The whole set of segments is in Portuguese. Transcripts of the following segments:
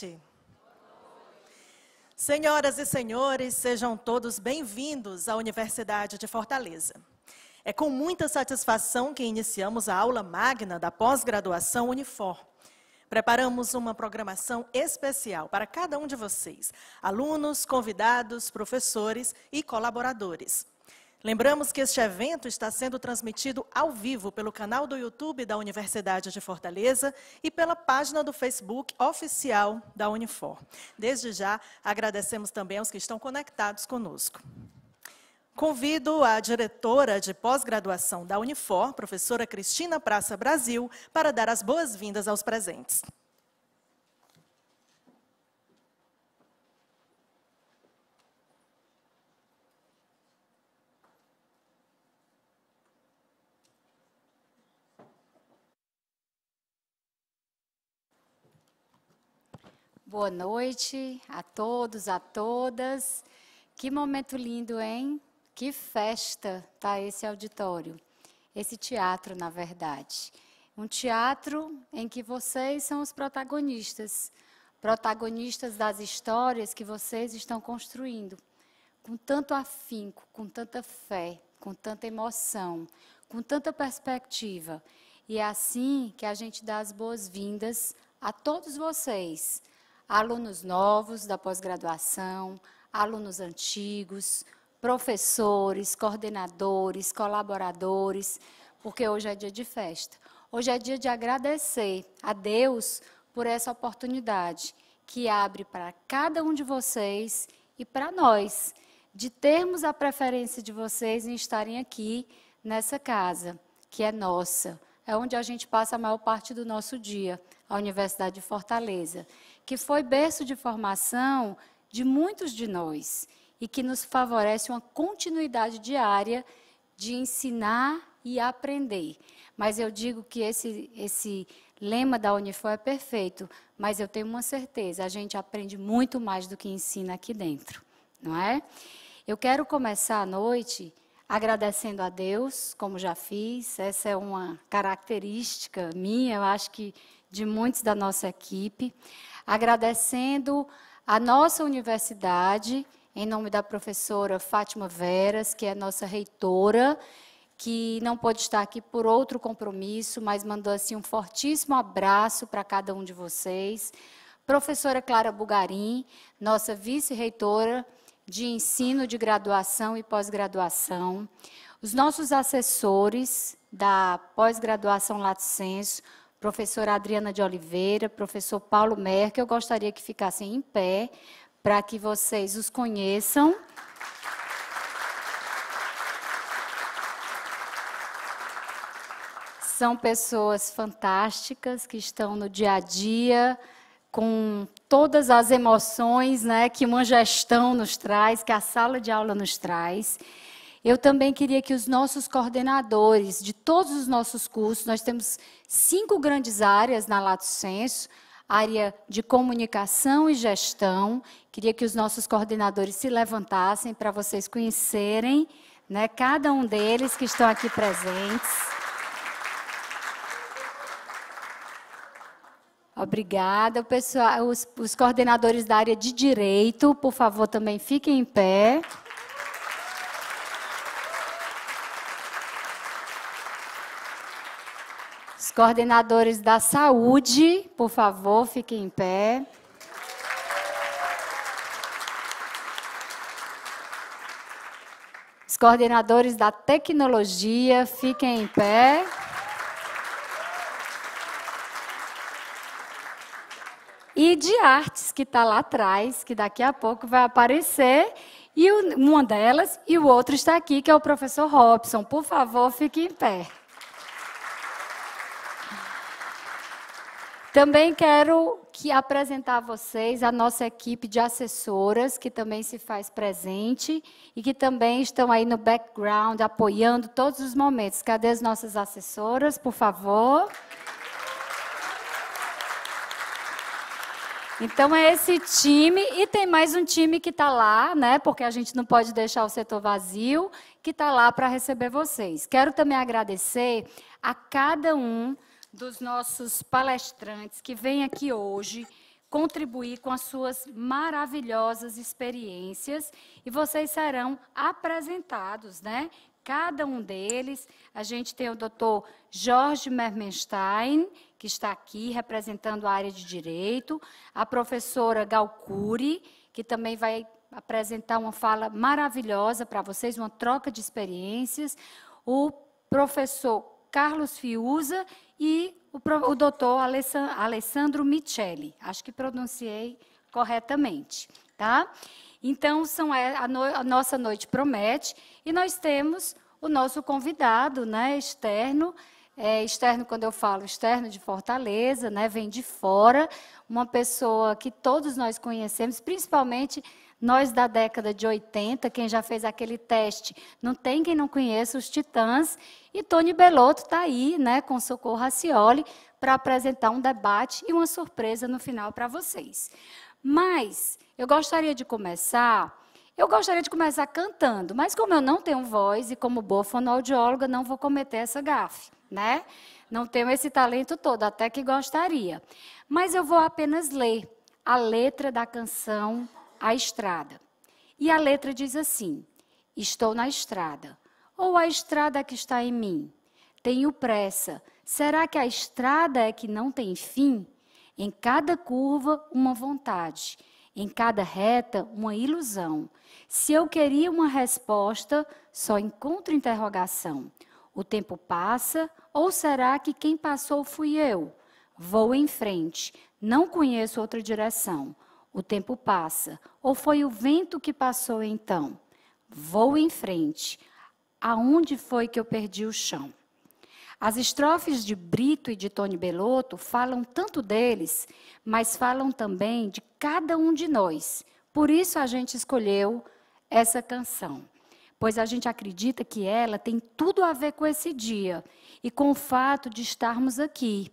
noite. Senhoras e senhores, sejam todos bem-vindos à Universidade de Fortaleza. É com muita satisfação que iniciamos a aula magna da pós-graduação Unifor. Preparamos uma programação especial para cada um de vocês, alunos, convidados, professores e colaboradores. Lembramos que este evento está sendo transmitido ao vivo pelo canal do YouTube da Universidade de Fortaleza e pela página do Facebook oficial da Unifor. Desde já, agradecemos também aos que estão conectados conosco. Convido a diretora de pós-graduação da Unifor, professora Cristina Praça Brasil, para dar as boas-vindas aos presentes. Boa noite a todos, a todas. Que momento lindo, hein? Que festa tá esse auditório, esse teatro, na verdade. Um teatro em que vocês são os protagonistas, protagonistas das histórias que vocês estão construindo, com tanto afinco, com tanta fé, com tanta emoção, com tanta perspectiva. E é assim que a gente dá as boas-vindas a todos vocês alunos novos da pós-graduação, alunos antigos, professores, coordenadores, colaboradores, porque hoje é dia de festa. Hoje é dia de agradecer a Deus por essa oportunidade que abre para cada um de vocês e para nós, de termos a preferência de vocês em estarem aqui nessa casa, que é nossa. É onde a gente passa a maior parte do nosso dia, a Universidade de Fortaleza que foi berço de formação de muitos de nós e que nos favorece uma continuidade diária de ensinar e aprender. Mas eu digo que esse, esse lema da Unifor é perfeito, mas eu tenho uma certeza, a gente aprende muito mais do que ensina aqui dentro, não é? Eu quero começar a noite agradecendo a Deus, como já fiz, essa é uma característica minha, eu acho que de muitos da nossa equipe agradecendo a nossa universidade, em nome da professora Fátima Veras, que é nossa reitora, que não pode estar aqui por outro compromisso, mas mandou assim um fortíssimo abraço para cada um de vocês. Professora Clara Bugarim, nossa vice-reitora de ensino de graduação e pós-graduação. Os nossos assessores da pós-graduação Lato Senso, professora Adriana de Oliveira, professor Paulo Merkel. Eu gostaria que ficassem em pé para que vocês os conheçam. São pessoas fantásticas que estão no dia a dia com todas as emoções né, que uma gestão nos traz, que a sala de aula nos traz. Eu também queria que os nossos coordenadores de todos os nossos cursos, nós temos cinco grandes áreas na Lato Senso, área de comunicação e gestão. Queria que os nossos coordenadores se levantassem para vocês conhecerem né, cada um deles que estão aqui presentes. Obrigada. pessoal, os, os coordenadores da área de direito, por favor, também fiquem em pé. Os coordenadores da saúde, por favor, fiquem em pé. Os coordenadores da tecnologia, fiquem em pé. E de artes, que está lá atrás, que daqui a pouco vai aparecer. E uma delas, e o outro está aqui, que é o professor Robson. Por favor, fique em pé. Também quero que apresentar a vocês a nossa equipe de assessoras, que também se faz presente e que também estão aí no background, apoiando todos os momentos. Cadê as nossas assessoras, por favor? Então é esse time e tem mais um time que está lá, né? Porque a gente não pode deixar o setor vazio, que está lá para receber vocês. Quero também agradecer a cada um dos nossos palestrantes que vêm aqui hoje contribuir com as suas maravilhosas experiências e vocês serão apresentados, né? Cada um deles, a gente tem o doutor Jorge Mermenstein, que está aqui representando a área de direito, a professora Galcuri, que também vai apresentar uma fala maravilhosa para vocês, uma troca de experiências, o professor Carlos Fiuza e o, o doutor Alessandro Micheli. Acho que pronunciei corretamente, tá? Então, são, é, a, no, a nossa noite promete e nós temos o nosso convidado, né, externo, é, externo, quando eu falo externo de Fortaleza, né, vem de fora, uma pessoa que todos nós conhecemos, principalmente nós da década de 80, quem já fez aquele teste, não tem quem não conheça os Titãs. E Tony Belotto está aí, né, com Socorro Racioli, para apresentar um debate e uma surpresa no final para vocês. Mas eu gostaria de começar. Eu gostaria de começar cantando, mas como eu não tenho voz e como boa fonoaudióloga, não vou cometer essa gafe, né? Não tenho esse talento todo, até que gostaria. Mas eu vou apenas ler a letra da canção a estrada. E a letra diz assim: Estou na estrada, ou a estrada que está em mim. Tenho pressa. Será que a estrada é que não tem fim? Em cada curva, uma vontade. Em cada reta, uma ilusão. Se eu queria uma resposta, só encontro interrogação. O tempo passa, ou será que quem passou fui eu? Vou em frente, não conheço outra direção. O tempo passa. Ou foi o vento que passou então? Vou em frente. Aonde foi que eu perdi o chão? As estrofes de Brito e de Tony Belotto falam tanto deles, mas falam também de cada um de nós. Por isso a gente escolheu essa canção, pois a gente acredita que ela tem tudo a ver com esse dia e com o fato de estarmos aqui,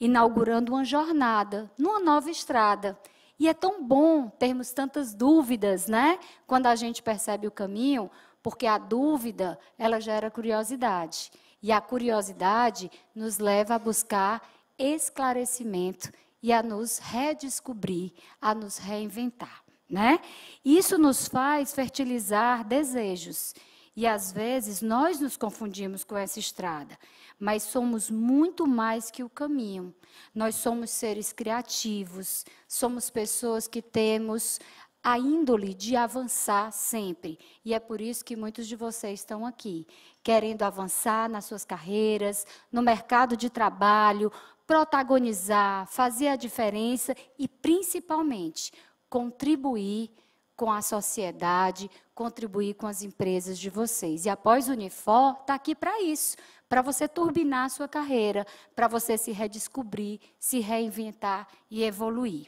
inaugurando uma jornada numa nova estrada e é tão bom termos tantas dúvidas, né? Quando a gente percebe o caminho, porque a dúvida, ela gera curiosidade. E a curiosidade nos leva a buscar esclarecimento e a nos redescobrir, a nos reinventar, né? Isso nos faz fertilizar desejos. E às vezes nós nos confundimos com essa estrada mas somos muito mais que o caminho. Nós somos seres criativos, somos pessoas que temos a índole de avançar sempre. E é por isso que muitos de vocês estão aqui, querendo avançar nas suas carreiras, no mercado de trabalho, protagonizar, fazer a diferença e, principalmente, contribuir com a sociedade, contribuir com as empresas de vocês. E após o Unifor, está aqui para isso, para você turbinar a sua carreira, para você se redescobrir, se reinventar e evoluir.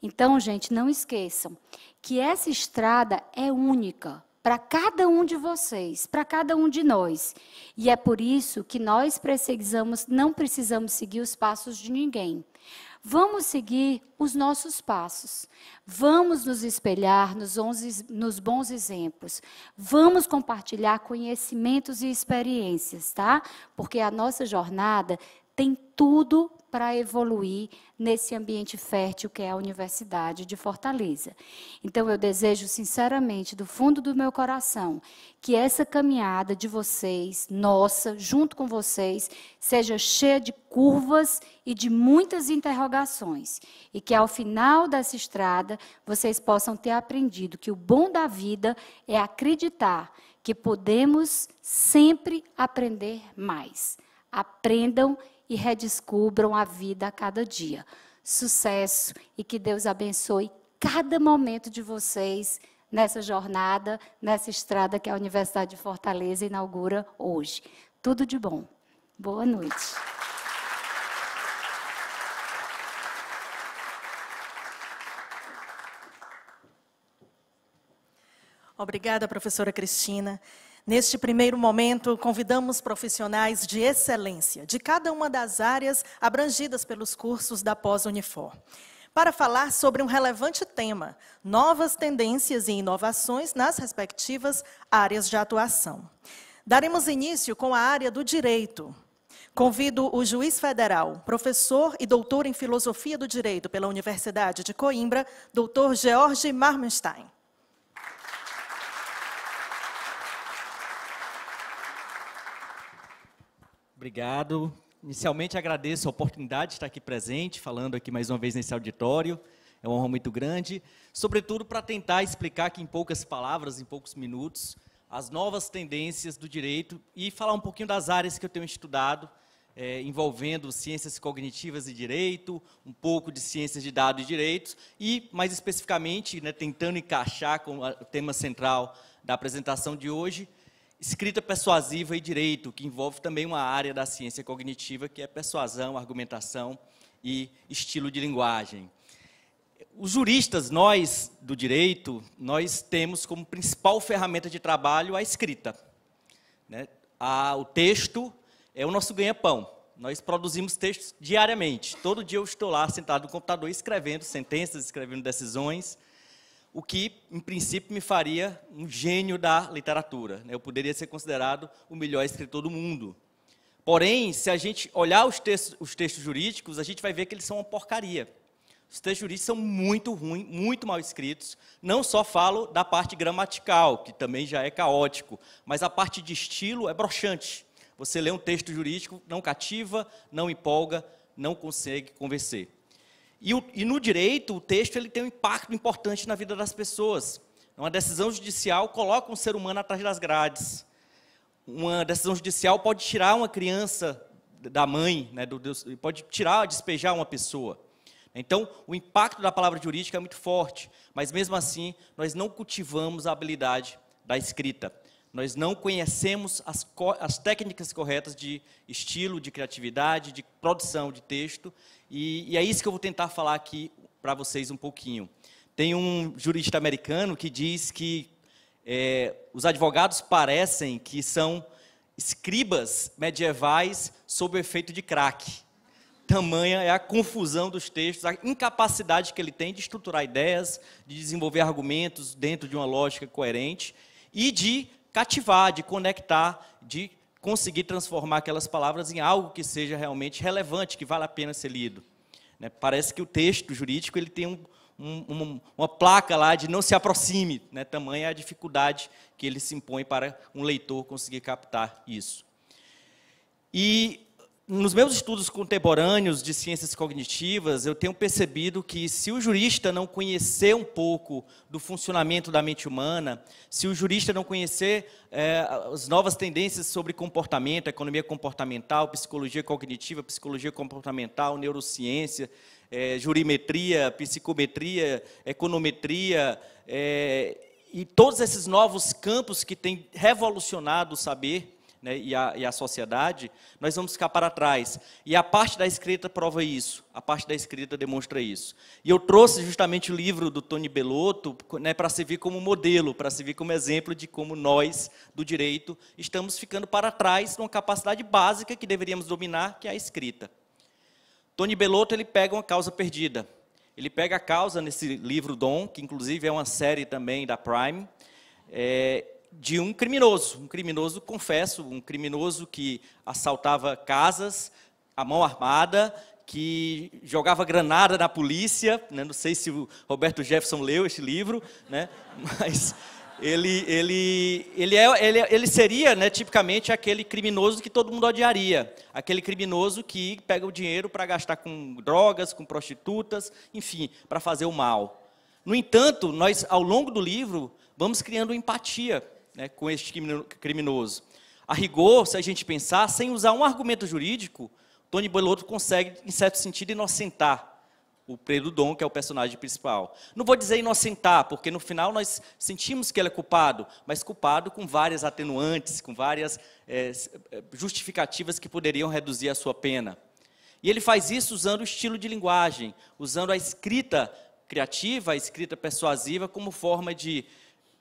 Então, gente, não esqueçam que essa estrada é única para cada um de vocês, para cada um de nós. E é por isso que nós precisamos, não precisamos seguir os passos de ninguém. Vamos seguir os nossos passos. Vamos nos espelhar nos, onze, nos, bons exemplos. Vamos compartilhar conhecimentos e experiências, tá? Porque a nossa jornada tem tudo para evoluir nesse ambiente fértil que é a Universidade de Fortaleza. Então, eu desejo sinceramente, do fundo do meu coração, que essa caminhada de vocês, nossa, junto com vocês, seja cheia de curvas e de muitas interrogações. E que ao final dessa estrada, vocês possam ter aprendido que o bom da vida é acreditar que podemos sempre aprender mais. Aprendam e redescubram a vida a cada dia. Sucesso e que Deus abençoe cada momento de vocês nessa jornada, nessa estrada que a Universidade de Fortaleza inaugura hoje. Tudo de bom. Boa noite. Obrigada, professora Cristina. Neste primeiro momento, convidamos profissionais de excelência de cada uma das áreas abrangidas pelos cursos da pós-Unifor, para falar sobre um relevante tema: novas tendências e inovações nas respectivas áreas de atuação. Daremos início com a área do direito, Convido o juiz federal, professor e doutor em filosofia do direito pela Universidade de Coimbra, doutor George Marmenstein. Obrigado. Inicialmente agradeço a oportunidade de estar aqui presente, falando aqui mais uma vez nesse auditório. É uma honra muito grande, sobretudo para tentar explicar aqui em poucas palavras, em poucos minutos, as novas tendências do direito e falar um pouquinho das áreas que eu tenho estudado é, envolvendo ciências cognitivas e direito, um pouco de ciências de dados e direitos, e, mais especificamente, né, tentando encaixar com o tema central da apresentação de hoje, escrita persuasiva e direito, que envolve também uma área da ciência cognitiva, que é persuasão, argumentação e estilo de linguagem. Os juristas, nós do direito, nós temos como principal ferramenta de trabalho a escrita. Né? A, o texto é o nosso ganha-pão. Nós produzimos textos diariamente. Todo dia eu estou lá sentado no computador escrevendo sentenças, escrevendo decisões, o que, em princípio, me faria um gênio da literatura. Né? Eu poderia ser considerado o melhor escritor do mundo. Porém, se a gente olhar os textos, os textos jurídicos, a gente vai ver que eles são uma porcaria. Os textos jurídicos são muito ruins, muito mal escritos. Não só falo da parte gramatical, que também já é caótico, mas a parte de estilo é broxante. Você lê um texto jurídico, não cativa, não empolga, não consegue convencer. E, o, e, no direito, o texto ele tem um impacto importante na vida das pessoas. Uma decisão judicial coloca um ser humano atrás das grades. Uma decisão judicial pode tirar uma criança da mãe, né, do pode tirar, despejar uma pessoa. Então, o impacto da palavra jurídica é muito forte, mas mesmo assim, nós não cultivamos a habilidade da escrita nós não conhecemos as, as, técnicas corretas de estilo, de criatividade, de produção de texto, e, e é isso que eu vou tentar falar aqui para vocês um pouquinho. Tem um jurista americano que diz que é, os advogados parecem que são escribas medievais sob o efeito de crack. Tamanha é a confusão dos textos, a incapacidade que ele tem de estruturar ideias, de desenvolver argumentos dentro de uma lógica coerente e de cativar, de conectar, de conseguir transformar aquelas palavras em algo que seja realmente relevante, que vale a pena ser lido. Né? Parece que o texto jurídico ele tem um, um, uma placa lá de não se aproxime, né? tamanha a dificuldade que ele se impõe para um leitor conseguir captar isso. E nos meus estudos contemporâneos de ciências cognitivas, eu tenho percebido que se o jurista não conhecer um pouco do funcionamento da mente humana, se o jurista não conhecer é, as novas tendências sobre comportamento, economia comportamental, psicologia cognitiva, psicologia comportamental, neurociência, é, jurimetria, psicometria, econometria, é, e todos esses novos campos que têm revolucionado o saber, né, e, a, e a sociedade, nós vamos ficar para trás. E a parte da escrita prova isso, a parte da escrita demonstra isso. E eu trouxe justamente o livro do Tony Bellotto né, para servir como modelo, para servir como exemplo de como nós, do direito, estamos ficando para trás numa capacidade básica que deveríamos dominar, que é a escrita. Tony Bellotto ele pega uma causa perdida. Ele pega a causa nesse livro Dom, que inclusive é uma série também da Prime, é, de um criminoso, um criminoso, confesso, um criminoso que assaltava casas, a mão armada, que jogava granada na polícia, né? não sei se o Roberto Jefferson leu este livro, né? mas ele, ele, ele, é, ele, ele seria né, tipicamente aquele criminoso que todo mundo odiaria, aquele criminoso que pega o dinheiro para gastar com drogas, com prostitutas, enfim, para fazer o mal. No entanto, nós, ao longo do livro, vamos criando empatia né, com este criminoso. A rigor, se a gente pensar, sem usar um argumento jurídico, Tony Bellotto consegue, em certo sentido, inocentar o Pedro Dom, que é o personagem principal. Não vou dizer inocentar, porque no final nós sentimos que ele é culpado, mas culpado com várias atenuantes, com várias é, justificativas que poderiam reduzir a sua pena. E ele faz isso usando o estilo de linguagem, usando a escrita criativa, a escrita persuasiva, como forma de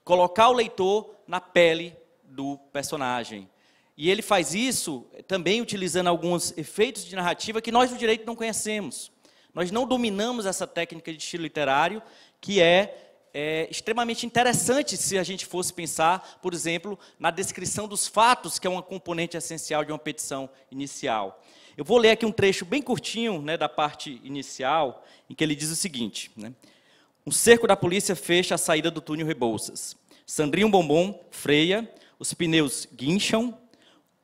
colocar o leitor na pele do personagem. E ele faz isso também utilizando alguns efeitos de narrativa que nós do direito não conhecemos. Nós não dominamos essa técnica de estilo literário, que é é, extremamente interessante se a gente fosse pensar, por exemplo, na descrição dos fatos, que é uma componente essencial de uma petição inicial. Eu vou ler aqui um trecho bem curtinho né, da parte inicial, em que ele diz o seguinte: né, Um cerco da polícia fecha a saída do túnel Rebouças. Sandrinho Bombom freia, os pneus guincham,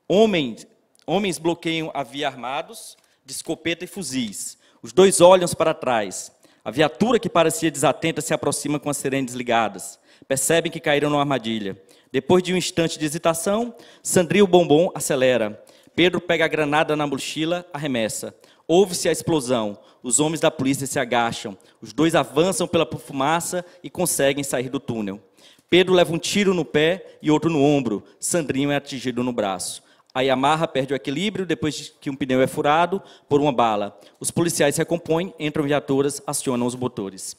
homens, homens bloqueiam a via armados, de escopeta e fuzis. Os dois olham para trás. A viatura que parecia desatenta se aproxima com as sirenes ligadas. Percebem que caíram numa armadilha. Depois de um instante de hesitação, Sandrinho Bombom acelera. Pedro pega a granada na mochila, arremessa. Ouve-se a explosão. Os homens da polícia se agacham. Os dois avançam pela fumaça e conseguem sair do túnel. Pedro leva um tiro no pé e outro no ombro. Sandrinho é atingido no braço. A Yamaha perde o equilíbrio depois que um pneu é furado por uma bala. Os policiais se recompõem, entram viaturas, acionam os motores.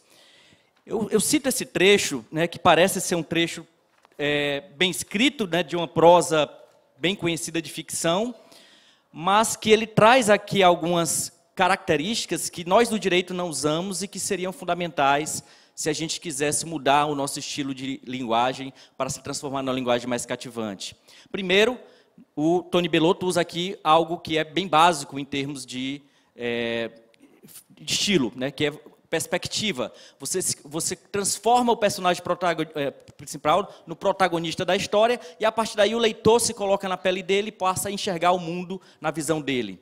Eu, eu cito esse trecho, né, que parece ser um trecho é, bem escrito, né, de uma prosa bem conhecida de ficção, mas que ele traz aqui algumas características que nós do direito não usamos e que seriam fundamentais se a gente quisesse mudar o nosso estilo de linguagem para se transformar numa linguagem mais cativante. Primeiro, o Tony Bellotto usa aqui algo que é bem básico em termos de, é, de estilo, né, que é perspectiva. Você, você transforma o personagem é, principal no protagonista da história e a partir daí o leitor se coloca na pele dele e passa a enxergar o mundo na visão dele.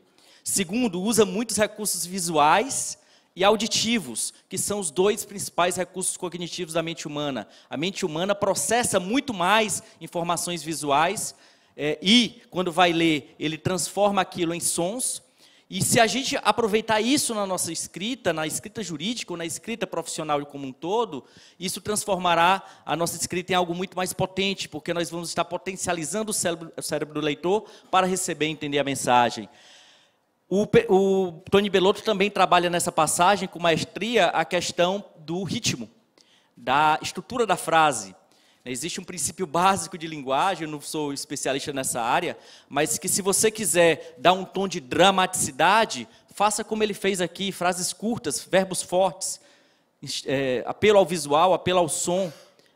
Segundo, usa muitos recursos visuais e auditivos, que são os dois principais recursos cognitivos da mente humana. A mente humana processa muito mais informações visuais é, e, quando vai ler, ele transforma aquilo em sons e se a gente aproveitar isso na nossa escrita, na escrita jurídica ou na escrita profissional como um todo, isso transformará a nossa escrita em algo muito mais potente, porque nós vamos estar potencializando o cérebro, o cérebro do leitor para receber e entender a mensagem. O, o Tony Belotto também trabalha nessa passagem com maestria a questão do ritmo, da estrutura da frase. Existe um princípio básico de linguagem, eu não sou especialista nessa área, mas que se você quiser dar um tom de dramaticidade, faça como ele fez aqui, frases curtas, verbos fortes, é, apelo ao visual, apelo ao som,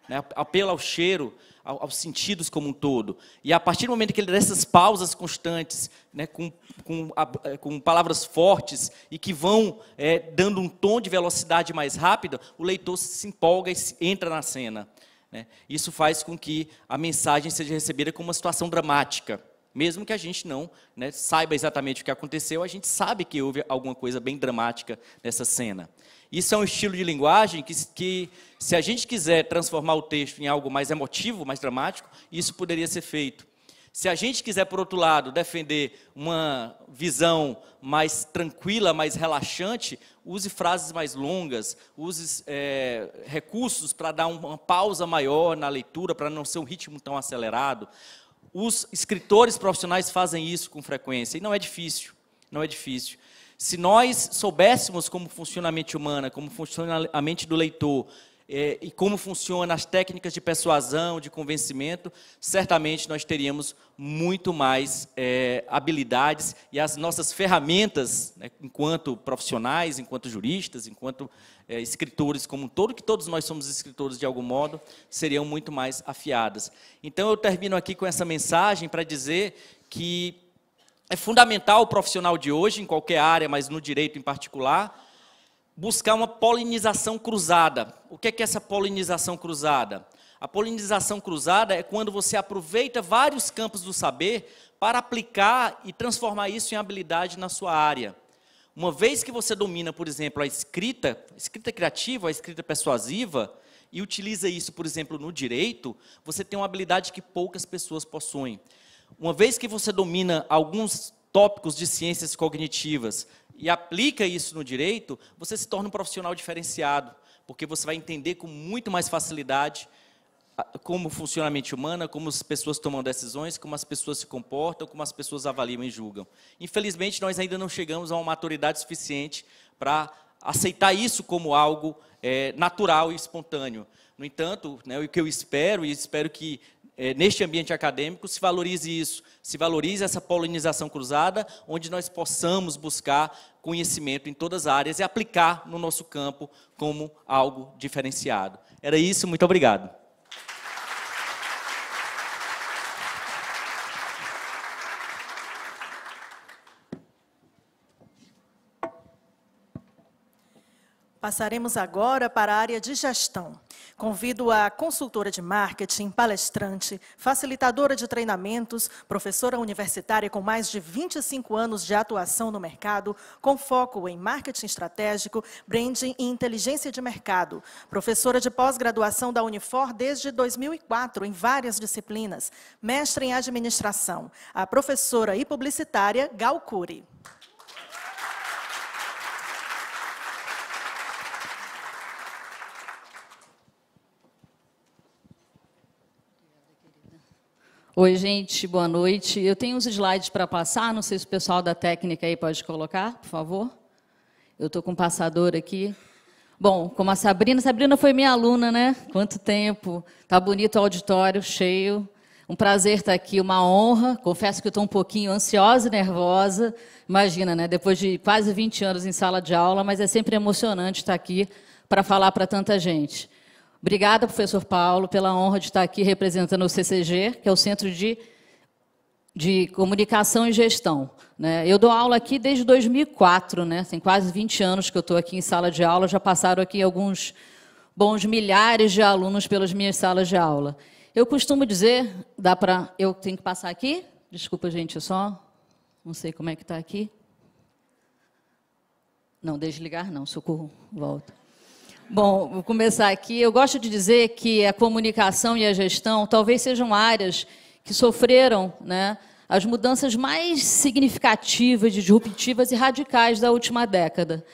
né, apelo ao cheiro, aos sentidos como um todo. E a partir do momento que ele dá essas pausas constantes, né, com, com, é, com, palavras fortes e que vão é, dando um tom de velocidade mais rápida, o leitor se empolga e entra na cena. Né? Isso faz com que a mensagem seja recebida como uma situação dramática. Mesmo que a gente não né, saiba exatamente o que aconteceu, a gente sabe que houve alguma coisa bem dramática nessa cena. Isso é um estilo de linguagem que, que, se a gente quiser transformar o texto em algo mais emotivo, mais dramático, isso poderia ser feito. Se a gente quiser, por outro lado, defender uma visão mais tranquila, mais relaxante, use frases mais longas, use é, recursos para dar uma pausa maior na leitura, para não ser um ritmo tão acelerado. Os escritores profissionais fazem isso com frequência, e não é difícil, não é difícil. Se nós soubéssemos como funciona a mente humana, como funciona a mente do leitor, é, e como funcionam as técnicas de persuasão, de convencimento, certamente nós teríamos muito mais é, habilidades e as nossas ferramentas, né, enquanto profissionais, enquanto juristas, enquanto é, escritores como todo, que todos nós somos escritores de algum modo, seriam muito mais afiadas. Então eu termino aqui com essa mensagem para dizer que é fundamental o profissional de hoje, em qualquer área, mas no direito em particular, buscar uma polinização cruzada. O que é, que é essa polinização cruzada? A polinização cruzada é quando você aproveita vários campos do saber para aplicar e transformar isso em habilidade na sua área. Uma vez que você domina, por exemplo, a escrita, a escrita criativa, a escrita persuasiva, e utiliza isso, por exemplo, no direito, você tem uma habilidade que poucas pessoas possuem. Uma vez que você domina alguns tópicos de ciências cognitivas, e aplica isso no direito, você se torna um profissional diferenciado, porque você vai entender com muito mais facilidade como funciona a mente humana, como as pessoas tomam decisões, como as pessoas se comportam, como as pessoas avaliam e julgam. Infelizmente, nós ainda não chegamos a uma maturidade suficiente para aceitar isso como algo é, natural e espontâneo. No entanto, né, o que eu espero, e espero que é, neste ambiente acadêmico, se valorize isso, se valorize essa polinização cruzada, onde nós possamos buscar conhecimento em todas as áreas e aplicar no nosso campo como algo diferenciado. Era isso, muito obrigado. Passaremos agora para a área de gestão. Convido a consultora de marketing, palestrante, facilitadora de treinamentos, professora universitária com mais de 25 anos de atuação no mercado, com foco em marketing estratégico, branding e inteligência de mercado. Professora de pós-graduação da Unifor desde 2004 em várias disciplinas. Mestre em administração. A professora e publicitária Gal Cury. Oi, gente, boa noite. Eu tenho uns slides para passar, não sei se o pessoal da técnica aí pode colocar, por favor. Eu estou com um passador aqui. Bom, como a Sabrina, Sabrina foi minha aluna, né? Quanto tempo. Tá bonito o auditório, cheio. Um prazer estar aqui, uma honra. Confesso que estou um pouquinho ansiosa e nervosa. Imagina, né? Depois de quase 20 anos em sala de aula, mas é sempre emocionante estar aqui para falar para tanta gente. Obrigada, professor Paulo, pela honra de estar aqui representando o CCG, que é o Centro de, de Comunicação e Gestão. Né? Eu dou aula aqui desde 2004, né? tem quase 20 anos que eu estou aqui em sala de aula, já passaram aqui alguns bons milhares de alunos pelas minhas salas de aula. Eu costumo dizer, dá para, eu tenho que passar aqui? Desculpa, gente, só não sei como é que está aqui. Não, desligar não, socorro, volta. Bom, vou começar aqui. Eu gosto de dizer que a comunicação e a gestão talvez sejam áreas que sofreram né, as mudanças mais significativas, disruptivas e radicais da última década.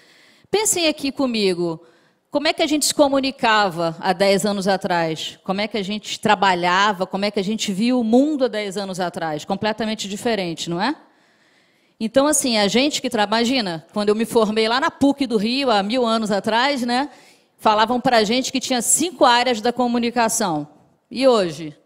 Pensem aqui comigo. Como é que a gente se comunicava há 10 anos atrás? Como é que a gente trabalhava? Como é que a gente via o mundo há 10 anos atrás? Completamente diferente, não é? Então, assim, a gente que trabalha, imagina, quando eu me formei lá na PUC do Rio, há mil anos atrás, né? Falavam para a gente que tinha cinco áreas da comunicação. E hoje?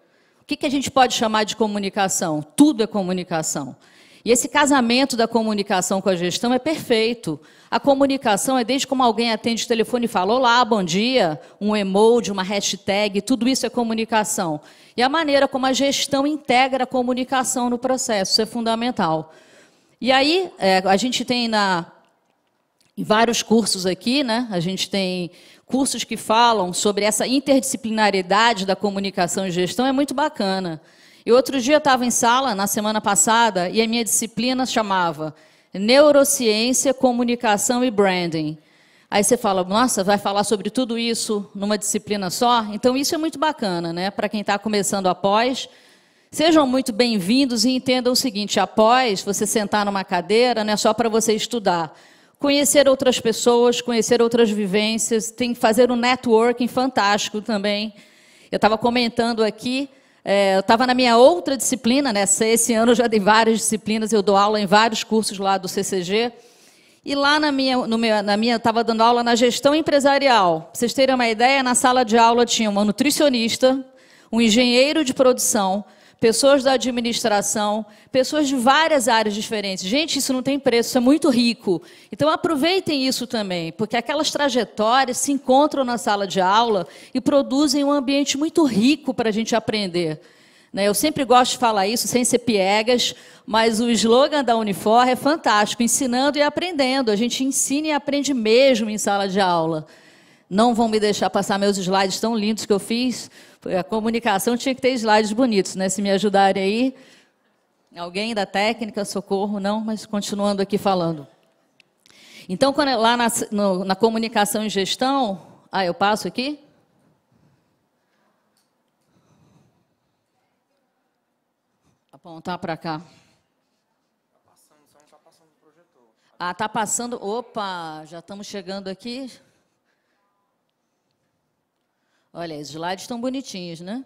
O que, que a gente pode chamar de comunicação? Tudo é comunicação. E esse casamento da comunicação com a gestão é perfeito. A comunicação é desde como alguém atende o telefone e fala olá, bom dia, um emoji, uma hashtag, tudo isso é comunicação. E a maneira como a gestão integra a comunicação no processo, isso é fundamental. E aí, é, a gente tem na, em vários cursos aqui, né? A gente tem cursos que falam sobre essa interdisciplinaridade da comunicação e gestão, é muito bacana. E outro dia eu estava em sala, na semana passada, e a minha disciplina chamava Neurociência, Comunicação e Branding. Aí você fala, nossa, vai falar sobre tudo isso numa disciplina só? Então isso é muito bacana, né? Para quem está começando após. Sejam muito bem-vindos e entendam o seguinte: após você sentar numa cadeira, não é só para você estudar conhecer outras pessoas, conhecer outras vivências, tem fazer um networking fantástico também. Eu estava comentando aqui, é, eu estava na minha outra disciplina, né? Esse ano eu já dei várias disciplinas, eu dou aula em vários cursos lá do CCG. E lá na minha, no meu, na minha, estava dando aula na gestão empresarial. Para vocês terem uma ideia, na sala de aula tinha uma nutricionista, um engenheiro de produção, pessoas da administração, pessoas de várias áreas diferentes. Gente, isso não tem preço, isso é muito rico. Então aproveitem isso também, porque aquelas trajetórias se encontram na sala de aula e produzem um ambiente muito rico para a gente aprender. Né, eu sempre gosto de falar isso sem ser piegas, mas o slogan da Unifor é fantástico, ensinando e aprendendo. A gente ensina e aprende mesmo em sala de aula. Não vão me deixar passar meus slides tão lindos que eu fiz. A comunicação tinha que ter slides bonitos, né? Se me ajudarem aí. Alguém da técnica, socorro, não, mas continuando aqui falando. Então, quando, é lá na, no, na comunicação e gestão, ah, eu passo aqui? Apontar para cá. Ah, está passando. Opa, já estamos chegando aqui. Olha, os slides estão bonitinhos, né?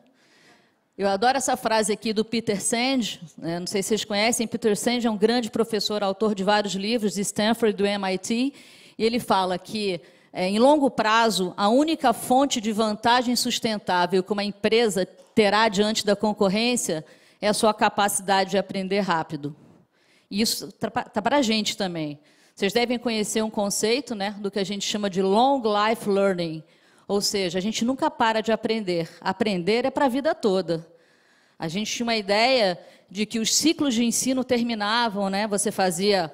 Eu adoro essa frase aqui do Peter Senge, né? não sei se vocês conhecem, Peter Senge é um grande professor, autor de vários livros de Stanford do MIT, e ele fala que, é, em longo prazo, a única fonte de vantagem sustentável que uma empresa terá diante da concorrência é a sua capacidade de aprender rápido. E isso está para a gente também. Vocês devem conhecer um conceito né, do que a gente chama de long life learning. Ou seja, a gente nunca para de aprender. Aprender é para a vida toda. A gente tinha uma ideia de que os ciclos de ensino terminavam, né? Você fazia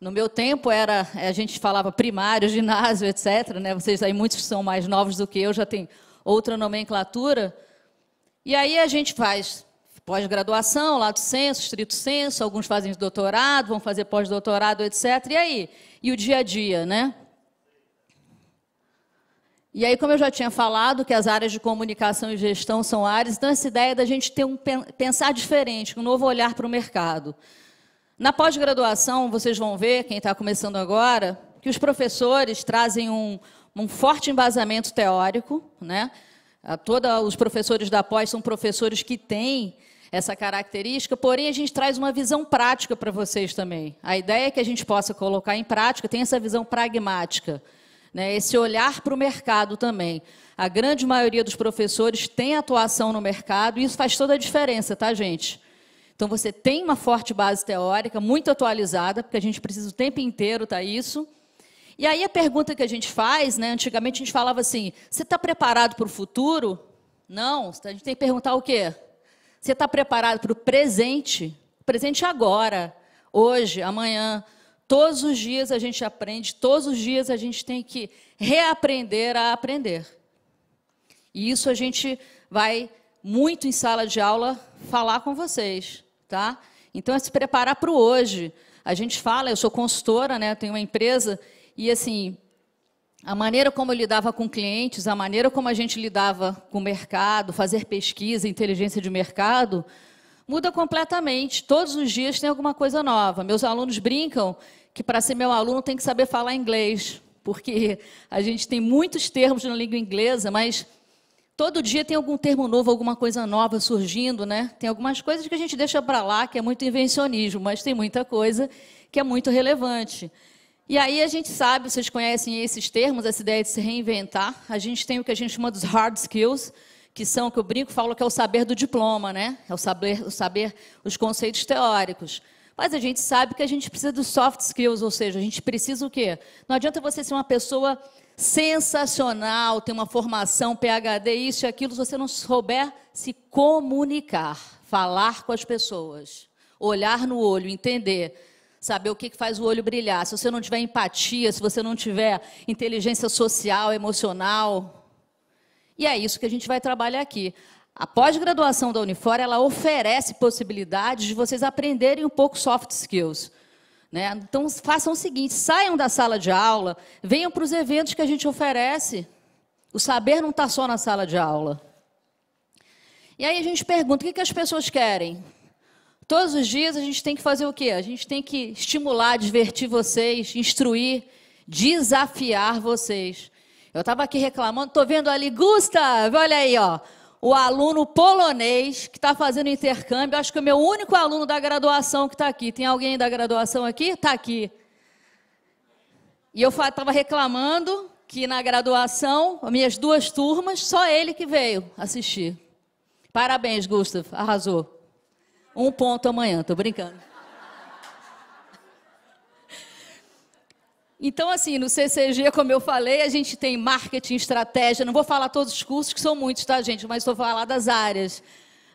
no meu tempo era, a gente falava primário, ginásio, etc. Né? Vocês aí muitos são mais novos do que eu, já tem outra nomenclatura. E aí a gente faz pós-graduação, lato senso, estrito senso, alguns fazem doutorado, vão fazer pós-doutorado, etc. E aí? E o dia a dia, né? E aí, como eu já tinha falado, que as áreas de comunicação e gestão são áreas, então essa ideia da gente ter um pensar diferente, um novo olhar para o mercado. Na pós-graduação, vocês vão ver, quem está começando agora, que os professores trazem um, um forte embasamento teórico, né? Todos os professores da pós são professores que têm essa característica, porém a gente traz uma visão prática para vocês também. A ideia é que a gente possa colocar em prática, tem essa visão pragmática, né, esse olhar para o mercado também. A grande maioria dos professores tem atuação no mercado e isso faz toda a diferença, tá, gente? Então você tem uma forte base teórica, muito atualizada, porque a gente precisa o tempo inteiro tá isso. E aí a pergunta que a gente faz, né, antigamente a gente falava assim: você está preparado para o futuro? Não, a gente tem que perguntar o quê? Você está preparado para o presente? Presente agora, hoje, amanhã. Todos os dias a gente aprende, todos os dias a gente tem que reaprender a aprender. E isso a gente vai muito em sala de aula falar com vocês, tá? Então é se preparar para o hoje. A gente fala, eu sou consultora, né? Tenho uma empresa e assim, a maneira como eu lidava com clientes, a maneira como a gente lidava com o mercado, fazer pesquisa, inteligência de mercado, muda completamente. Todos os dias tem alguma coisa nova. Meus alunos brincam que para ser meu aluno tem que saber falar inglês, porque a gente tem muitos termos na língua inglesa, mas todo dia tem algum termo novo, alguma coisa nova surgindo, né? Tem algumas coisas que a gente deixa para lá, que é muito invencionismo, mas tem muita coisa que é muito relevante. E aí a gente sabe, vocês conhecem esses termos, essa ideia de se reinventar. A gente tem o que a gente chama dos hard skills, que são, que eu brinco, falo que é o saber do diploma, né? É o saber, o saber os conceitos teóricos. Mas a gente sabe que a gente precisa dos soft skills, ou seja, a gente precisa o quê? Não adianta você ser uma pessoa sensacional, ter uma formação, PhD, isso e aquilo, se você não souber se comunicar, falar com as pessoas, olhar no olho, entender saber o que faz o olho brilhar. Se você não tiver empatia, se você não tiver inteligência social, emocional. E é isso que a gente vai trabalhar aqui. A pós-graduação da Unifor, ela oferece possibilidades de vocês aprenderem um pouco soft skills. Né? Então, façam o seguinte, saiam da sala de aula, venham para os eventos que a gente oferece. O saber não está só na sala de aula. E aí a gente pergunta, o que, que as pessoas querem? Todos os dias a gente tem que fazer o quê? A gente tem que estimular, divertir vocês, instruir, desafiar vocês. Eu estava aqui reclamando, estou vendo ali, Gustav, olha aí, ó, o aluno polonês que está fazendo intercâmbio. Acho que é o meu único aluno da graduação que está aqui. Tem alguém da graduação aqui? Está aqui. E eu estava reclamando que na graduação, minhas duas turmas, só ele que veio assistir. Parabéns, Gustav, arrasou. Um ponto amanhã, tô brincando. Então, assim, no CCG, como eu falei, a gente tem marketing, estratégia. Não vou falar todos os cursos, que são muitos, tá, gente? Mas estou falando das áreas.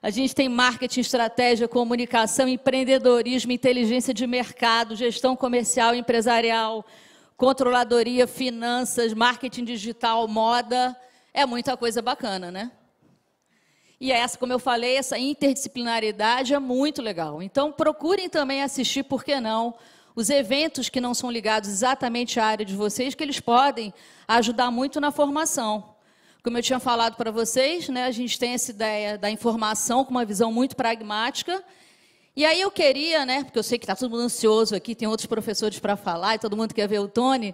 A gente tem marketing, estratégia, comunicação, empreendedorismo, inteligência de mercado, gestão comercial, empresarial, controladoria, finanças, marketing digital, moda. É muita coisa bacana, né? E essa, como eu falei, essa interdisciplinaridade é muito legal. Então, procurem também assistir, por que não, os eventos que não são ligados exatamente à área de vocês, que eles podem ajudar muito na formação. Como eu tinha falado para vocês, né, a gente tem essa ideia da informação com uma visão muito pragmática. E aí eu queria, né, porque eu sei que está todo mundo ansioso aqui, tem outros professores para falar e todo mundo quer ver o Tony,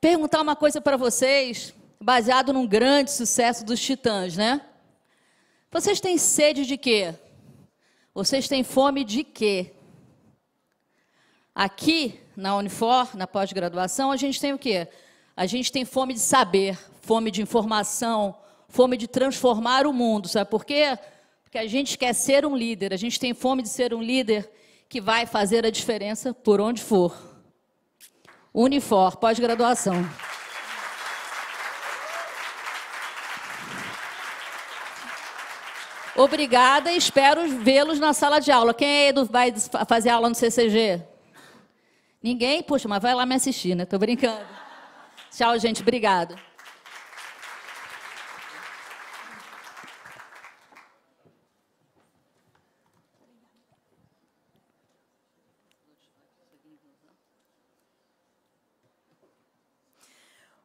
perguntar uma coisa para vocês, baseado num grande sucesso dos Titãs, né? Vocês têm sede de quê? Vocês têm fome de quê? Aqui na Unifor, na pós-graduação, a gente tem o quê? A gente tem fome de saber, fome de informação, fome de transformar o mundo. Sabe por quê? Porque a gente quer ser um líder, a gente tem fome de ser um líder que vai fazer a diferença por onde for. Unifor, pós-graduação. Obrigada e espero vê-los na sala de aula. Quem é vai fazer aula no CCG? Ninguém? Puxa, mas vai lá me assistir, né? Estou brincando. Tchau, gente. Obrigada.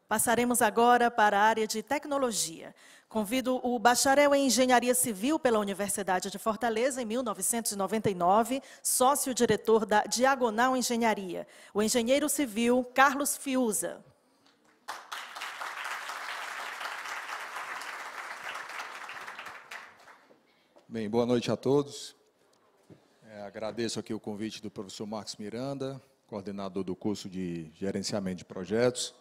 Passaremos agora para a área de tecnologia. Convido o bacharel em Engenharia Civil pela Universidade de Fortaleza, em 1999, sócio-diretor da Diagonal Engenharia, o engenheiro civil Carlos Fiuza. Bem, boa noite a todos. É, agradeço aqui o convite do professor Marcos Miranda, coordenador do curso de Gerenciamento de Projetos.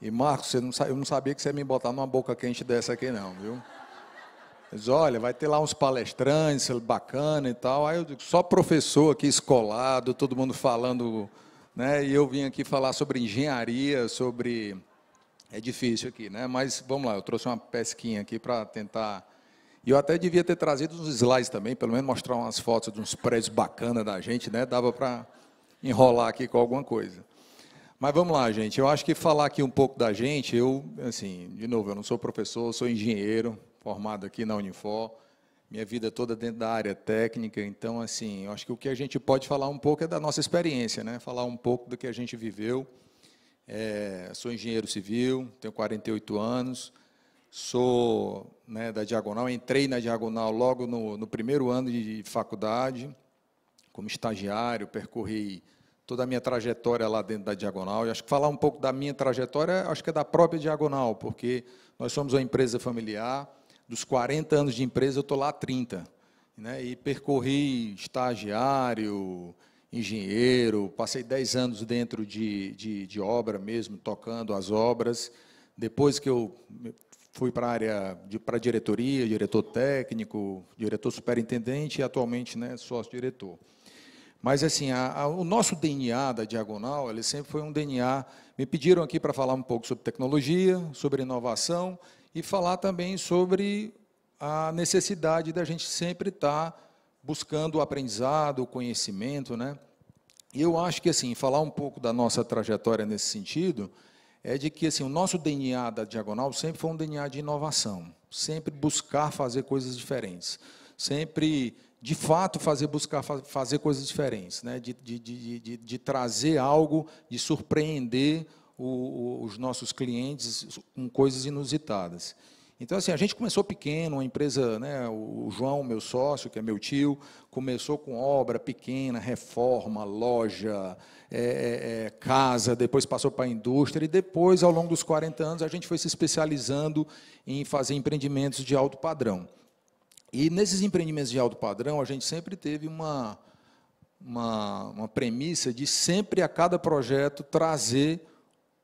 E Marcos, você não, eu não sabia que você ia me botar numa boca quente dessa aqui não, viu? Mas olha, vai ter lá uns palestrantes bacana e tal. Aí eu digo, só professor aqui escolado, todo mundo falando, né? E eu vim aqui falar sobre engenharia, sobre é difícil aqui, né? Mas vamos lá, eu trouxe uma pesquinha aqui para tentar e eu até devia ter trazido uns slides também, pelo menos mostrar umas fotos de uns prédios bacanas da gente, né? Dava para enrolar aqui com alguma coisa. Mas vamos lá, gente. Eu acho que falar aqui um pouco da gente, eu, assim, de novo, eu não sou professor, sou engenheiro, formado aqui na Unifor, minha vida toda dentro da área técnica, então, assim, eu acho que o que a gente pode falar um pouco é da nossa experiência, né? Falar um pouco do que a gente viveu. É, sou engenheiro civil, tenho 48 anos, sou né, da Diagonal, entrei na Diagonal logo no, no primeiro ano de faculdade, como estagiário, percorri toda a minha trajetória lá dentro da Diagonal. E acho que falar um pouco da minha trajetória, acho que é da própria Diagonal, porque nós somos uma empresa familiar. Dos 40 anos de empresa, eu estou lá há 30. Né? E percorri estagiário, engenheiro, passei 10 anos dentro de, de, de obra mesmo, tocando as obras. Depois que eu fui para a área, para a diretoria, diretor técnico, diretor superintendente e atualmente né, sócio-diretor. Mas, assim, a, a, o nosso DNA da Diagonal, ele sempre foi um DNA. Me pediram aqui para falar um pouco sobre tecnologia, sobre inovação e falar também sobre a necessidade da gente sempre estar tá buscando o aprendizado, o conhecimento, né? E eu acho que, assim, falar um pouco da nossa trajetória nesse sentido é de que, assim, o nosso DNA da Diagonal sempre foi um DNA de inovação, sempre buscar fazer coisas diferentes, sempre de fato fazer buscar fazer coisas diferentes, né? de, de, de, de, trazer algo, de surpreender o, o, os nossos clientes com coisas inusitadas. Então, assim, a gente começou pequeno, uma empresa, né, o João, meu sócio, que é meu tio, começou com obra pequena, reforma, loja, é, é, é casa, depois passou para a indústria, e depois, ao longo dos 40 anos, a gente foi se especializando em fazer empreendimentos de alto padrão. E nesses empreendimentos de alto padrão, a gente sempre teve uma, uma, uma premissa de sempre a cada projeto trazer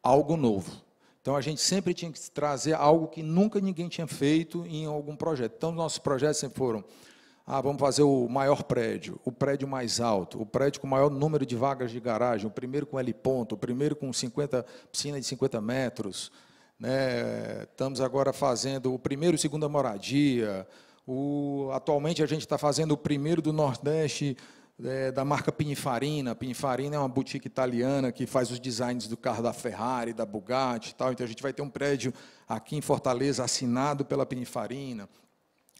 algo novo. Então, a gente sempre tinha que trazer algo que nunca ninguém tinha feito em algum projeto. Então, nossos projetos sempre foram ah, vamos fazer o maior prédio, o prédio mais alto, o prédio com o maior número de vagas de garagem, o primeiro com L ponto, o primeiro com 50, piscina de 50 metros. Né? Estamos agora fazendo o primeiro e segunda moradia, o, atualmente a gente está fazendo o primeiro do Nordeste é, da marca Pininfarina. Pininfarina é uma boutique italiana que faz os designs do carro da Ferrari, da Bugatti e tal. Então a gente vai ter um prédio aqui em Fortaleza assinado pela Pininfarina.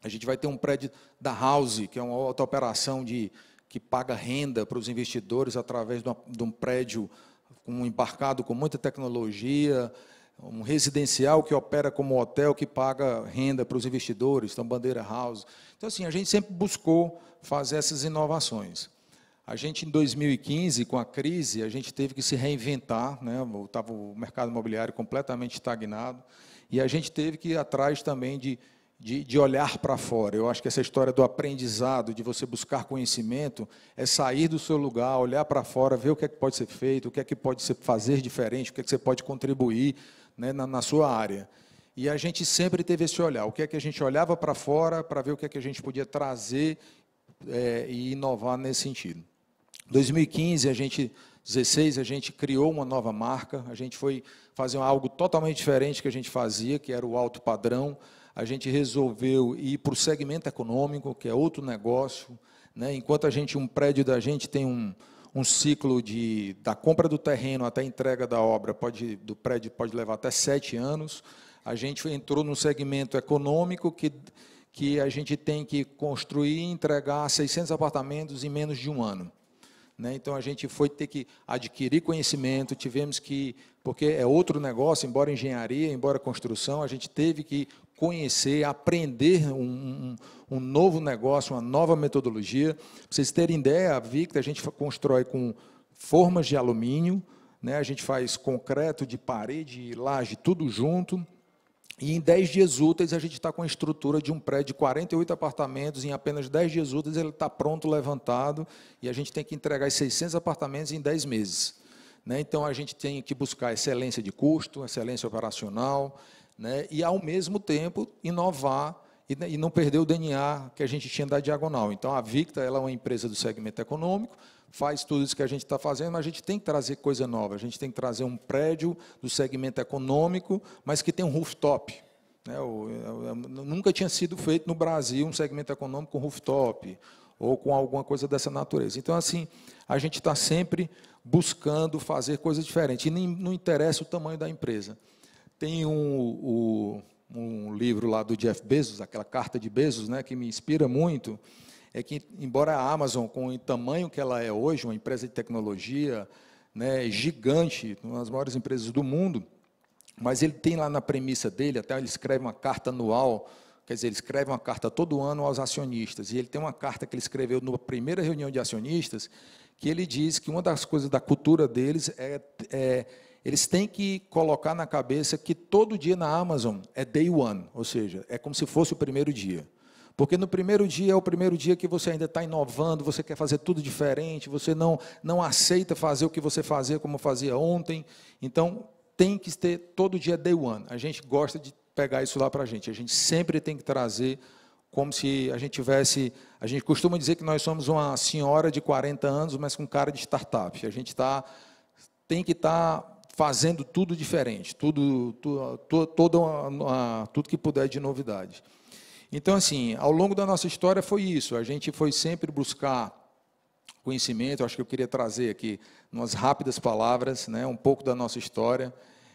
A gente vai ter um prédio da House, que é uma outra operação de, que paga renda para os investidores através de, uma, de um prédio um embarcado com muita tecnologia um residencial que opera como hotel que paga renda para os investidores, então Bandeira House. Então assim, a gente sempre buscou fazer essas inovações. A gente em 2015, com a crise, a gente teve que se reinventar, né? Estava o mercado imobiliário completamente estagnado e a gente teve que ir atrás também de de, de, olhar para fora. Eu acho que essa história do aprendizado, de você buscar conhecimento, é sair do seu lugar, olhar para fora, ver o que é que pode ser feito, o que é que pode ser fazer diferente, o que é que você pode contribuir né, na, na, sua área. E a gente sempre teve esse olhar. O que é que a gente olhava para fora para ver o que é que a gente podia trazer é, e inovar nesse sentido. 2015, a gente 16, a gente criou uma nova marca, a gente foi fazer algo totalmente diferente que a gente fazia, que era o alto padrão. A gente resolveu ir para o segmento econômico, que é outro negócio. Né? Enquanto a gente, um prédio da gente tem um, um ciclo de, da compra do terreno até a entrega da obra, pode, do prédio pode levar até sete anos. A gente entrou no segmento econômico que, que a gente tem que construir e entregar 600 apartamentos em menos de um ano. Né? Então a gente foi ter que adquirir conhecimento, tivemos que, porque é outro negócio, embora engenharia, embora construção, a gente teve que conhecer, aprender um, um, um novo negócio, uma nova metodologia. Para vocês terem ideia, a Victa a gente constrói com formas de alumínio, né? a gente faz concreto de parede, laje, tudo junto. E em 10 dias úteis, a gente está com a estrutura de um prédio de 48 apartamentos. Em apenas 10 dias úteis, ele está pronto, levantado. E a gente tem que entregar os 600 apartamentos em 10 meses. Né? Então, a gente tem que buscar excelência de custo, excelência operacional, né? e, ao mesmo tempo, inovar e, e não perder o DNA que a gente tinha da Diagonal. Então, a Victa ela é uma empresa do segmento econômico, faz tudo isso que a gente está fazendo, mas a gente tem que trazer coisa nova. A gente tem que trazer um prédio do segmento econômico, mas que tem um rooftop. Né? nunca tinha sido feito no Brasil um segmento econômico com rooftop ou com alguma coisa dessa natureza. Então, assim, a gente está sempre buscando fazer coisas diferentes. E nem, não interessa o tamanho da empresa. Tem um, um, livro lá do Jeff Bezos, aquela carta de Bezos, né, que me inspira muito, é que, embora a Amazon, com o tamanho que ela é hoje, uma empresa de tecnologia né, gigante, uma das maiores empresas do mundo, mas ele tem lá na premissa dele, até ele escreve uma carta anual, quer dizer, ele escreve uma carta todo ano aos acionistas, e ele tem uma carta que ele escreveu na primeira reunião de acionistas, que ele diz que uma das coisas da cultura deles é, é eles têm que colocar na cabeça que todo dia na Amazon é day one, ou seja, é como se fosse o primeiro dia. Porque no primeiro dia é o primeiro dia que você ainda está inovando, você quer fazer tudo diferente, você não, não aceita fazer o que você fazia como fazia ontem. Então, tem que ter todo dia day one. A gente gosta de pegar isso lá para a gente. A gente sempre tem que trazer como se a gente tivesse. A gente costuma dizer que nós somos uma senhora de 40 anos, mas com cara de startup. A gente tá, tem que estar tá fazendo tudo diferente, tudo, tudo, todo, tudo que puder de novidade. Então, assim, ao longo da nossa história foi isso. A gente foi sempre buscar conhecimento. Acho que eu queria trazer aqui, umas rápidas palavras, né, um pouco da nossa história.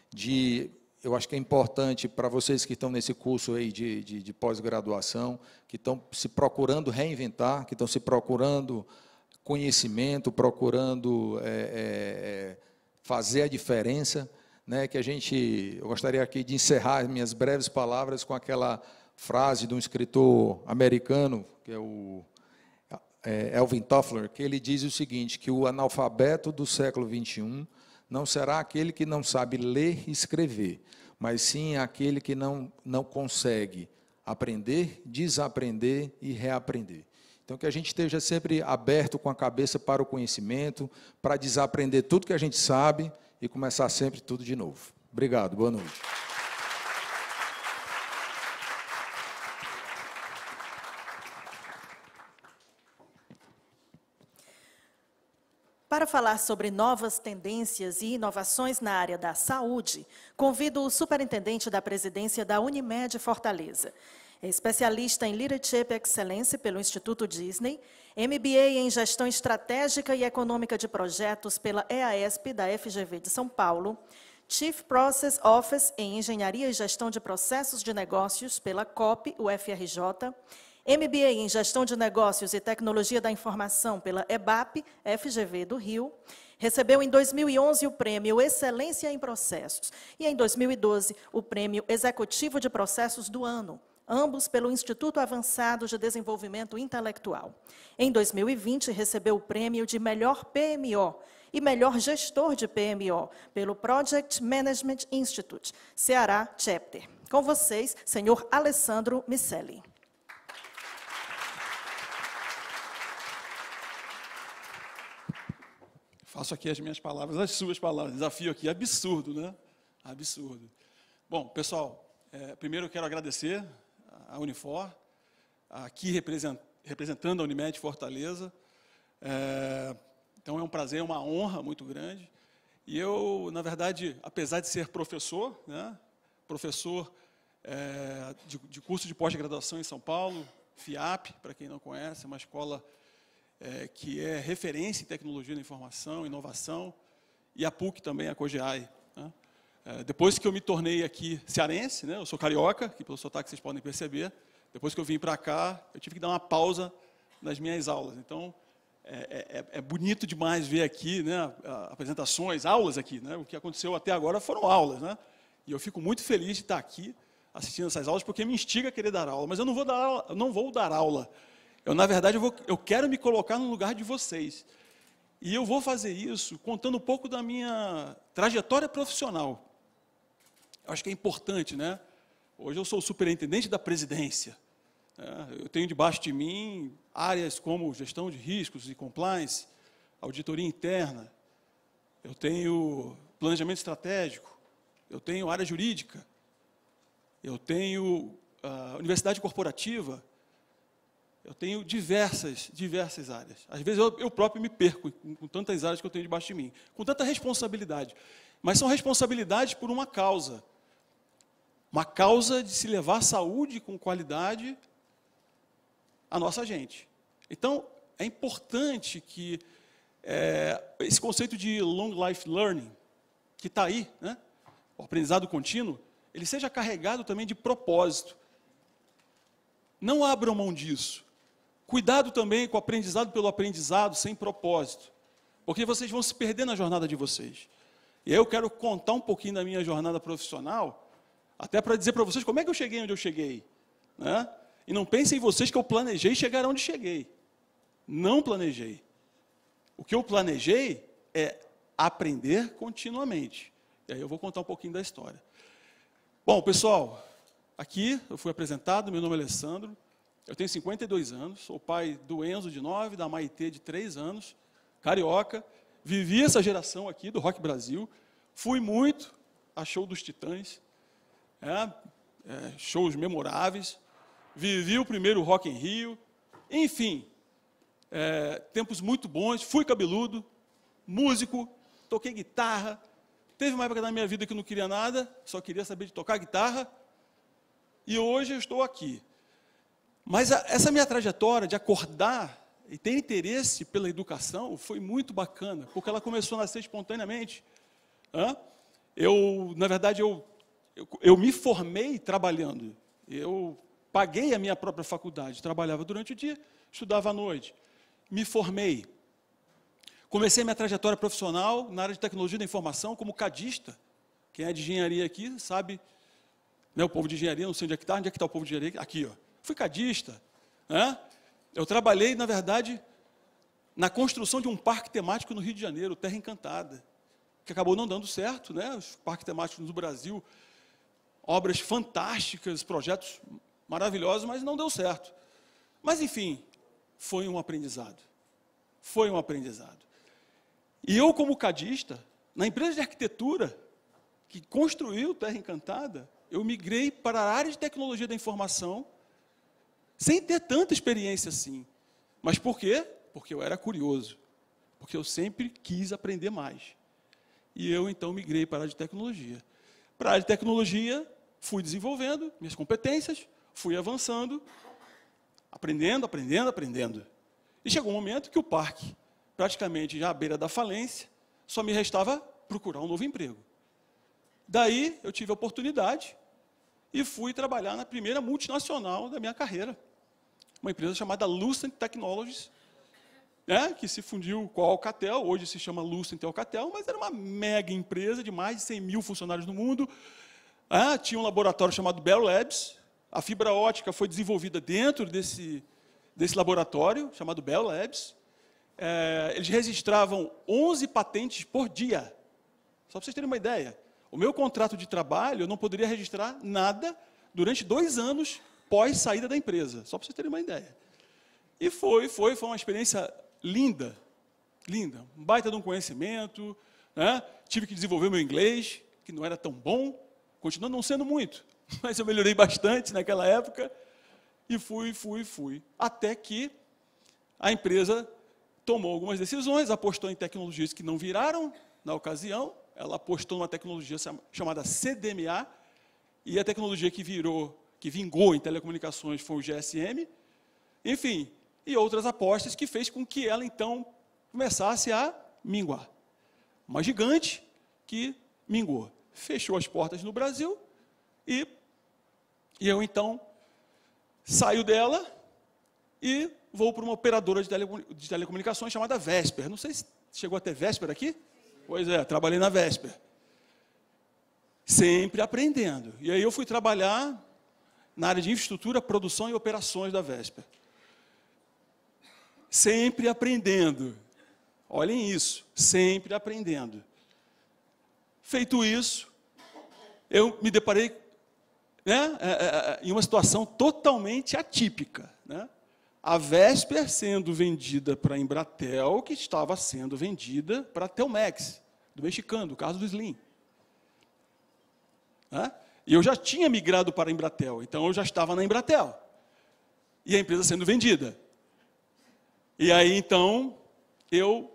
De, eu acho que é importante para vocês que estão nesse curso aí de, de, de pós-graduação, que estão se procurando reinventar, que estão se procurando conhecimento, procurando é, é, fazer a diferença, né, que a gente, eu gostaria aqui de encerrar minhas breves palavras com aquela frase de um escritor americano, que é o é, Elvin Toffler, que ele diz o seguinte, que o analfabeto do século XXI não será aquele que não sabe ler e escrever, mas sim aquele que não, não consegue aprender, desaprender e reaprender. Então, que a gente esteja sempre aberto com a cabeça para o conhecimento, para desaprender tudo que a gente sabe e começar sempre tudo de novo. Obrigado, boa noite. Para falar sobre novas tendências e inovações na área da saúde, convido o superintendente da presidência da Unimed Fortaleza. É especialista em Leadership Excellence pelo Instituto Disney, MBA em Gestão Estratégica e Econômica de Projetos pela EASP da FGV de São Paulo, Chief Process Office em Engenharia e Gestão de Processos de Negócios pela COP, UFRJ, MBA em Gestão de Negócios e Tecnologia da Informação pela EBAP, FGV do Rio. Recebeu em 2011 o prêmio Excelência em Processos e em 2012 o prêmio Executivo de Processos do Ano, ambos pelo Instituto Avançado de Desenvolvimento Intelectual. Em 2020 recebeu o prêmio de Melhor PMO e Melhor Gestor de PMO pelo Project Management Institute, Ceará Chapter. Com vocês, senhor Alessandro Micelli. Faço aqui as minhas palavras, as suas palavras. Desafio aqui, absurdo, né? Absurdo. Bom, pessoal, É, primeiro eu quero agradecer a Unifor, aqui representando a Unimed Fortaleza. É, então é um prazer, é uma honra muito grande. E eu, na verdade, apesar de ser professor, né, professor é, de, de, curso de pós-graduação em São Paulo, FIAP, para quem não conhece, é uma escola é, que é referência em tecnologia da informação, inovação, e a PUC também, a COGEAI. É, depois que eu me tornei aqui cearense, né, eu sou carioca, que pelo sotaque vocês podem perceber, depois que eu vim para cá, eu tive que dar uma pausa nas minhas aulas. Então, é, é, é, bonito demais ver aqui né, apresentações, aulas aqui. Né? O que aconteceu até agora foram aulas. Né? E eu fico muito feliz de estar aqui assistindo essas aulas, porque me instiga a querer dar aula. Mas eu não vou dar aula. Não vou dar aula. Eu, na verdade, eu, vou, eu quero me colocar no lugar de vocês. E eu vou fazer isso contando um pouco da minha trajetória profissional. Acho que é importante, né? Hoje eu sou superintendente da presidência. É, eu tenho debaixo de mim áreas como gestão de riscos e compliance, auditoria interna, eu tenho planejamento estratégico, eu tenho área jurídica, eu tenho uh, universidade corporativa, eu tenho diversas, diversas áreas. Às vezes eu, eu próprio me perco com, com tantas áreas que eu tenho debaixo de mim, com tanta responsabilidade. Mas são responsabilidades por uma causa. Uma causa de se levar saúde com qualidade a nossa gente. Então, é importante que é, esse conceito de long life learning, que está aí, né, o aprendizado contínuo, ele seja carregado também de propósito. Não abram mão disso. Cuidado também com o aprendizado pelo aprendizado sem propósito, porque vocês vão se perder na jornada de vocês. E aí eu quero contar um pouquinho da minha jornada profissional, até para dizer para vocês como é que eu cheguei onde eu cheguei. Né? E não pensem em vocês que eu planejei chegar onde cheguei. Não planejei. O que eu planejei é aprender continuamente. E aí eu vou contar um pouquinho da história. Bom, pessoal, aqui eu fui apresentado, meu nome é Alessandro, eu tenho 52 anos, sou pai do Enzo de 9, da Maitê de 3 anos, carioca, vivi essa geração aqui do Rock Brasil, fui muito a show dos Titãs, é, é, shows memoráveis, vivi o primeiro Rock em Rio, enfim, é, tempos muito bons, fui cabeludo, músico, toquei guitarra. Teve uma época da minha vida que não queria nada, só queria saber de tocar guitarra. E hoje eu estou aqui. Mas a, essa minha trajetória de acordar e ter interesse pela educação foi muito bacana, porque ela começou a nascer espontaneamente. Hã? Eu, na verdade, eu, eu, eu me formei trabalhando. Eu Paguei a minha própria faculdade, trabalhava durante o dia, estudava à noite. Me formei. Comecei minha trajetória profissional na área de tecnologia da informação como cadista. Quem é de engenharia aqui sabe, né, o povo de engenharia, não sei onde é que está, onde é que está o povo de engenharia? Aqui, ó. Fui cadista. Né? Eu trabalhei, na verdade, na construção de um parque temático no Rio de Janeiro, Terra Encantada, que acabou não dando certo, né? Os parques temáticos no Brasil, obras fantásticas, projetos maravilhosos, mas não deu certo. Mas, enfim, foi um aprendizado. Foi um aprendizado. E eu, como cadista, na empresa de arquitetura que construiu Terra Encantada, eu migrei para a área de tecnologia da informação, sem ter tanta experiência assim. Mas por quê? Porque eu era curioso. Porque eu sempre quis aprender mais. E eu, então, migrei para a área de tecnologia. Para a área de tecnologia, fui desenvolvendo minhas competências, fui avançando, aprendendo, aprendendo, aprendendo. E chegou um momento que o parque, praticamente já à beira da falência, só me restava procurar um novo emprego. Daí eu tive a oportunidade e fui trabalhar na primeira multinacional da minha carreira, uma empresa chamada Lucent Technologies, né, que se fundiu com a Alcatel, hoje se chama Lucent Alcatel, mas era uma mega empresa de mais de 100 mil funcionários no mundo. Ah, tinha um laboratório chamado Bell Labs, a fibra ótica foi desenvolvida dentro desse, desse laboratório, chamado Bell Labs. É, eles registravam 11 patentes por dia. Só para vocês terem uma ideia. O meu contrato de trabalho, eu não poderia registrar nada durante dois anos pós saída da empresa. Só para vocês terem uma ideia. E foi, foi, foi uma experiência linda, linda. Um baita de um conhecimento. Né? Tive que desenvolver meu inglês, que não era tão bom, continuando não sendo muito mas eu melhorei bastante naquela época. E fui, fui, fui. Até que a empresa tomou algumas decisões, apostou em tecnologias que não viraram na ocasião. Ela apostou numa tecnologia chamada CDMA, e a tecnologia que virou, que vingou em telecomunicações foi o GSM. Enfim, e outras apostas que fez com que ela então começasse a minguar. Uma gigante que mingou. Fechou as portas no Brasil e, e eu então saio dela e vou para uma operadora de, de telecomunicações chamada Vesper. Não sei se chegou até Vesper aqui? Pois é, trabalhei na Vesper. Sempre aprendendo. E aí eu fui trabalhar na área de infraestrutura, produção e operações da Vesper. Sempre aprendendo. Olhem isso, sempre aprendendo. Feito isso, eu me deparei né, é, é, é, em uma situação totalmente atípica. Né? A Vesper sendo vendida para a Embratel, que estava sendo vendida para a Telmex, do mexicano, do caso do Slim. Né? E eu já tinha migrado para a Embratel, então eu já estava na Embratel. E a empresa sendo vendida. E aí então eu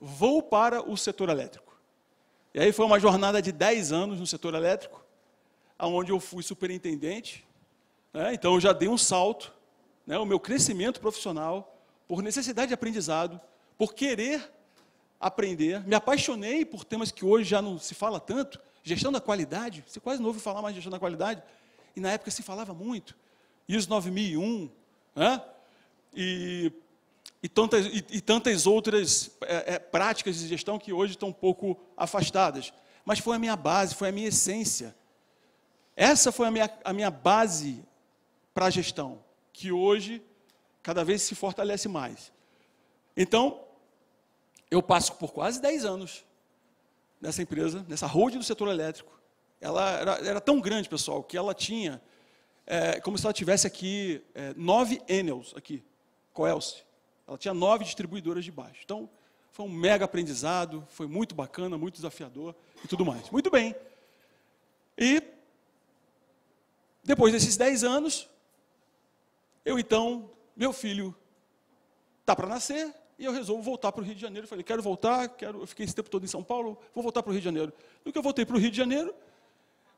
vou para o setor elétrico. E aí foi uma jornada de 10 anos no setor elétrico, aonde eu fui superintendente. Né? Então eu já dei um salto, né? o meu crescimento profissional, por necessidade de aprendizado, por querer aprender. Me apaixonei por temas que hoje já não se fala tanto, gestão da qualidade. Você quase não ouve falar mais de gestão da qualidade. E na época se falava muito. ISO 9001, né? E e tantas, e, e tantas outras é, é, práticas de gestão que hoje estão um pouco afastadas. Mas foi a minha base, foi a minha essência. Essa foi a minha, a minha base para a gestão, que hoje cada vez se fortalece mais. Então, eu passo por quase 10 anos nessa empresa, nessa holding do setor elétrico. Ela era, era tão grande, pessoal, que ela tinha, é, como se ela tivesse aqui, é, nove Enels aqui, Coelce. Ela tinha nove distribuidoras de baixo. Então, foi um mega aprendizado, foi muito bacana, muito desafiador e tudo mais. Muito bem. E, depois desses dez anos, eu então, meu filho está para nascer, e eu resolvo voltar para o Rio de Janeiro. Eu falei, quero voltar, quero, eu fiquei esse tempo todo em São Paulo, vou voltar para o Rio de Janeiro. No que eu voltei para o Rio de Janeiro,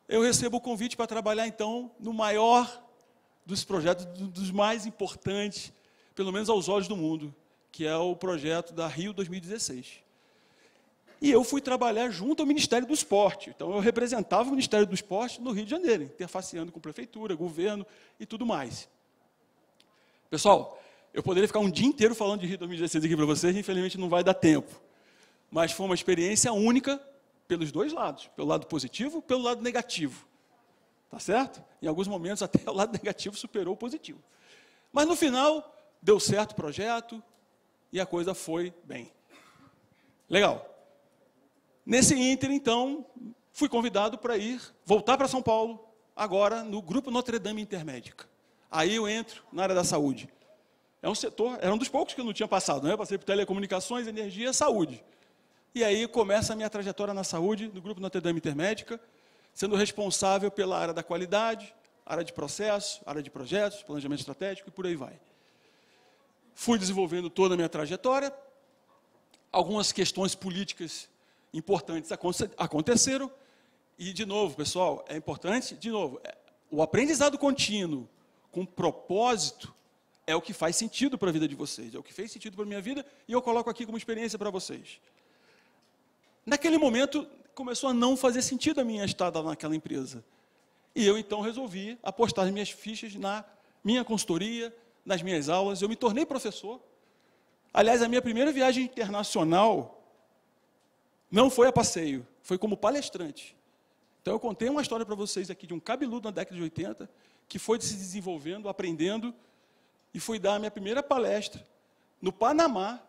eu recebo o convite para trabalhar, então, no maior dos projetos, dos mais importantes pelo menos aos olhos do mundo, que é o projeto da Rio 2016. E eu fui trabalhar junto ao Ministério do Esporte. Então, eu representava o Ministério do Esporte no Rio de Janeiro, interfaceando com prefeitura, governo e tudo mais. Pessoal, eu poderia ficar um dia inteiro falando de Rio 2016 aqui para vocês, infelizmente não vai dar tempo. Mas foi uma experiência única pelos dois lados, pelo lado positivo e pelo lado negativo. Tá certo? Em alguns momentos até o lado negativo superou o positivo. Mas no final, deu certo o projeto e a coisa foi bem. Legal. Nesse ínter, então, fui convidado para ir, voltar para São Paulo, agora no Grupo Notre Dame Intermédica. Aí eu entro na área da saúde. É um setor, era um dos poucos que eu não tinha passado, né? Eu passei por telecomunicações, energia, saúde. E aí começa a minha trajetória na saúde, no Grupo Notre Dame Intermédica, sendo responsável pela área da qualidade, área de processo, área de projetos, planejamento estratégico e por aí vai. Fui desenvolvendo toda a minha trajetória. Algumas questões políticas importantes aconteceram. E, de novo, pessoal, é importante, de novo, é, o aprendizado contínuo com propósito é o que faz sentido para a vida de vocês, é o que fez sentido para a minha vida e eu coloco aqui como experiência para vocês. Naquele momento, começou a não fazer sentido a minha estada naquela empresa. E eu então resolvi apostar as minhas fichas na minha consultoria, nas minhas aulas, eu me tornei professor. Aliás, a minha primeira viagem internacional não foi a passeio, foi como palestrante. Então eu contei uma história para vocês aqui de um cabeludo na década de 80 que foi se desenvolvendo, aprendendo e fui dar a minha primeira palestra no Panamá,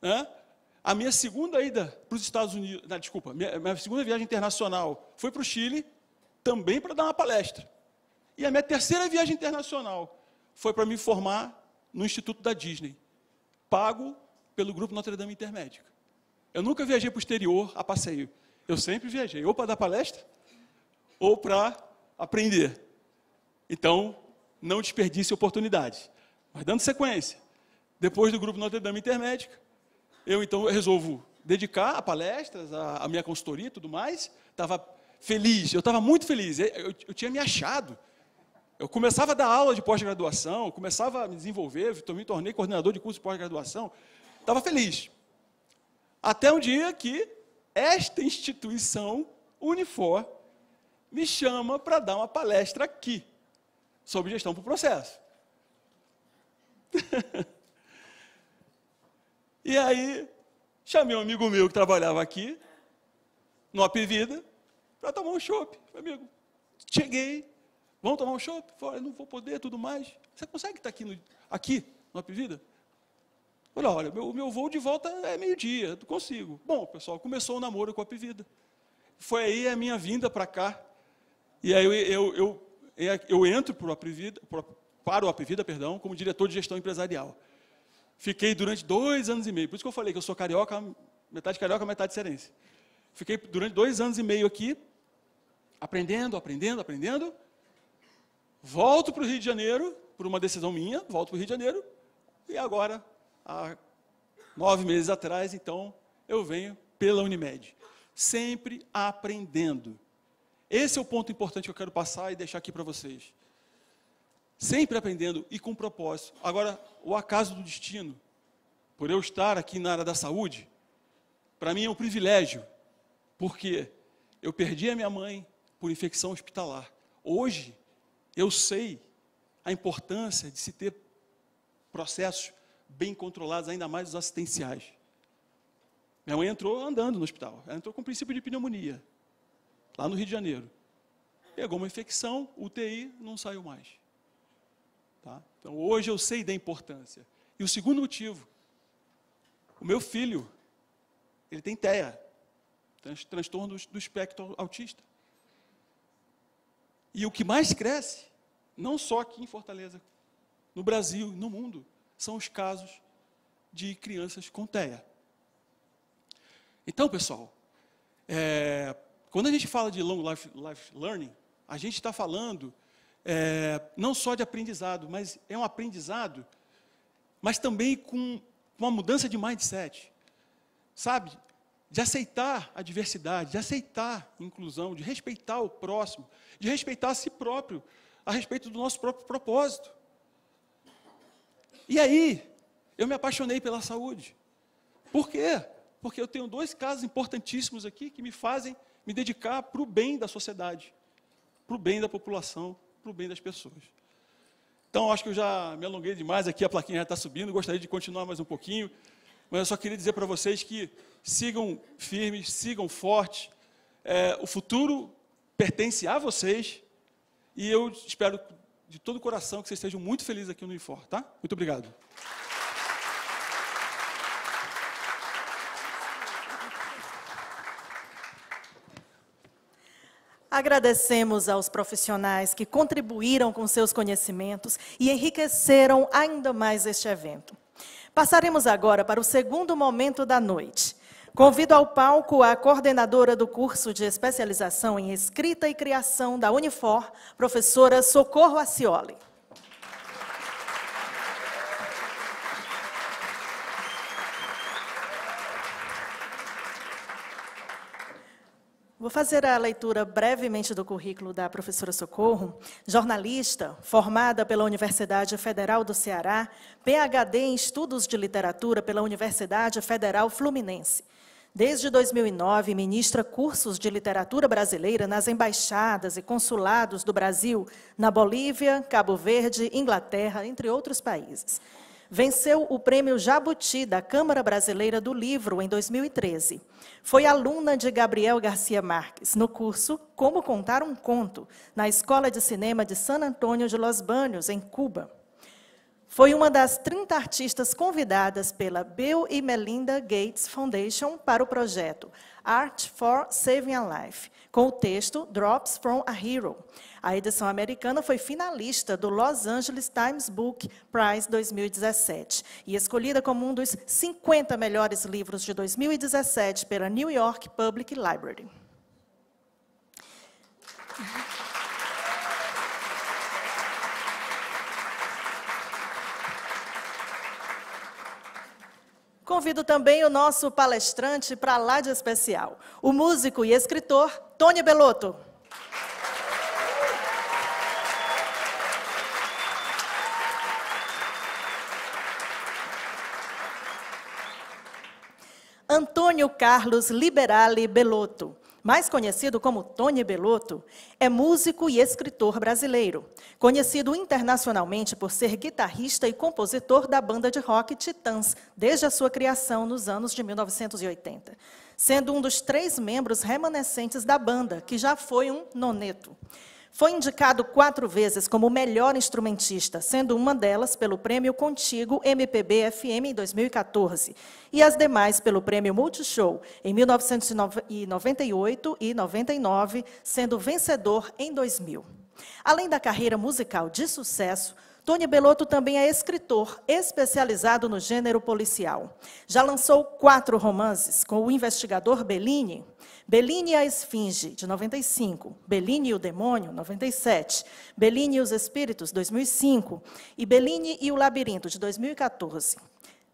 né? A minha segunda ida para os Estados Unidos, não, desculpa, minha, minha segunda viagem internacional foi para o Chile, também para dar uma palestra. E a minha terceira viagem internacional foi para me formar no Instituto da Disney, pago pelo Grupo Notre Dame Intermédica. Eu nunca viajei para o exterior a passeio. Eu sempre viajei, ou para dar palestra, ou para aprender. Então, não desperdice oportunidades. Mas dando sequência, depois do grupo Notre Dame Intermédica, eu então resolvo dedicar a palestras, a, a minha consultoria e tudo mais. Estava feliz, eu estava muito feliz. Eu, eu, eu, tinha me achado. Eu começava a dar aula de pós-graduação, começava a me desenvolver, me tornei coordenador de curso de pós-graduação. Estava feliz. Até um dia que esta instituição, Unifor, me chama para dar uma palestra aqui, sobre gestão por processo. e aí, chamei um amigo meu que trabalhava aqui, no Apivida, para tomar um chopp. Amigo, cheguei, vamos tomar um chopp? Falei, não vou poder, tudo mais. Você consegue estar aqui no, aqui, no Apivida? Olha, olha, meu, meu voo de volta é meio-dia, consigo. Bom, pessoal, começou o namoro com a Apivida. Foi aí a minha vinda para cá. E aí eu, eu, eu, eu entro para o Apivida, para o Apivida, perdão, como diretor de gestão empresarial. Fiquei durante dois anos e meio. Por isso que eu falei que eu sou carioca, metade carioca, metade cearense. Fiquei durante dois anos e meio aqui, aprendendo, aprendendo, aprendendo. Volto para o Rio de Janeiro, por uma decisão minha, volto para o Rio de Janeiro. E agora, há nove meses atrás, então, eu venho pela Unimed. Sempre aprendendo. Esse é o ponto importante que eu quero passar e deixar aqui para vocês sempre aprendendo e com propósito. Agora, o acaso do destino, por eu estar aqui na área da saúde, para mim é um privilégio, porque eu perdi a minha mãe por infecção hospitalar. Hoje, eu sei a importância de se ter processos bem controlados, ainda mais os assistenciais. Minha mãe entrou andando no hospital, ela entrou com princípio de pneumonia, lá no Rio de Janeiro. Pegou uma infecção, UTI, não saiu mais. Tá? Então, hoje eu sei da importância. E o segundo motivo, o meu filho, ele tem TEA, transtorno do espectro autista. E o que mais cresce, não só aqui em Fortaleza, no Brasil, no mundo, são os casos de crianças com TEA. Então, pessoal, é, quando a gente fala de long life, life learning, a gente está falando é, não só de aprendizado, mas é um aprendizado, mas também com uma mudança de mindset, sabe? De aceitar a diversidade, de aceitar a inclusão, de respeitar o próximo, de respeitar a si próprio, a respeito do nosso próprio propósito. E aí, eu me apaixonei pela saúde. Por quê? Porque eu tenho dois casos importantíssimos aqui que me fazem me dedicar para o bem da sociedade, para o bem da população, para o bem das pessoas. Então, acho que eu já me alonguei demais aqui, a plaquinha já está subindo, gostaria de continuar mais um pouquinho, mas eu só queria dizer para vocês que sigam firmes, sigam fortes, é, o futuro pertence a vocês, e eu espero de todo o coração que vocês estejam muito felizes aqui no Unifor, tá? Muito obrigado. Agradecemos aos profissionais que contribuíram com seus conhecimentos e enriqueceram ainda mais este evento. Passaremos agora para o segundo momento da noite. Convido ao palco a coordenadora do curso de especialização em escrita e criação da Unifor, professora Socorro Acioli. Vou fazer a leitura brevemente do currículo da professora Socorro, jornalista, formada pela Universidade Federal do Ceará, PhD em Estudos de Literatura pela Universidade Federal Fluminense. Desde 2009, ministra cursos de literatura brasileira nas embaixadas e consulados do Brasil, na Bolívia, Cabo Verde, Inglaterra, entre outros países. Venceu o Prêmio Jabuti da Câmara Brasileira do Livro em 2013. Foi aluna de Gabriel Garcia Marques no curso Como Contar um Conto, na Escola de Cinema de San Antônio de Los Baños, em Cuba. Foi uma das 30 artistas convidadas pela Bill e Melinda Gates Foundation para o projeto Art for Saving a Life, com o texto Drops from a Hero. A edição americana foi finalista do Los Angeles Times Book Prize 2017 e escolhida como um dos 50 melhores livros de 2017 pela New York Public Library. Convido também o nosso palestrante para lá de especial, o músico e escritor Tony Belotto. Antônio Carlos Liberale Belotto mais conhecido como Tony Belotto, é músico e escritor brasileiro, conhecido internacionalmente por ser guitarrista e compositor da banda de rock Titãs, desde a sua criação nos anos de 1980, sendo um dos três membros remanescentes da banda, que já foi um noneto. Foi indicado quatro vezes como melhor instrumentista, sendo uma delas pelo Prêmio Contigo MPB FM em 2014 e as demais pelo Prêmio Multishow em 1998 e 99, sendo vencedor em 2000. Além da carreira musical de sucesso, Tony Belotto também é escritor, especializado no gênero policial. Já lançou quatro romances com o investigador Bellini, Bellini e a Esfinge, de 95, Bellini e o Demônio, 97, Bellini e os Espíritos, 2005, e Bellini e o Labirinto, de 2014.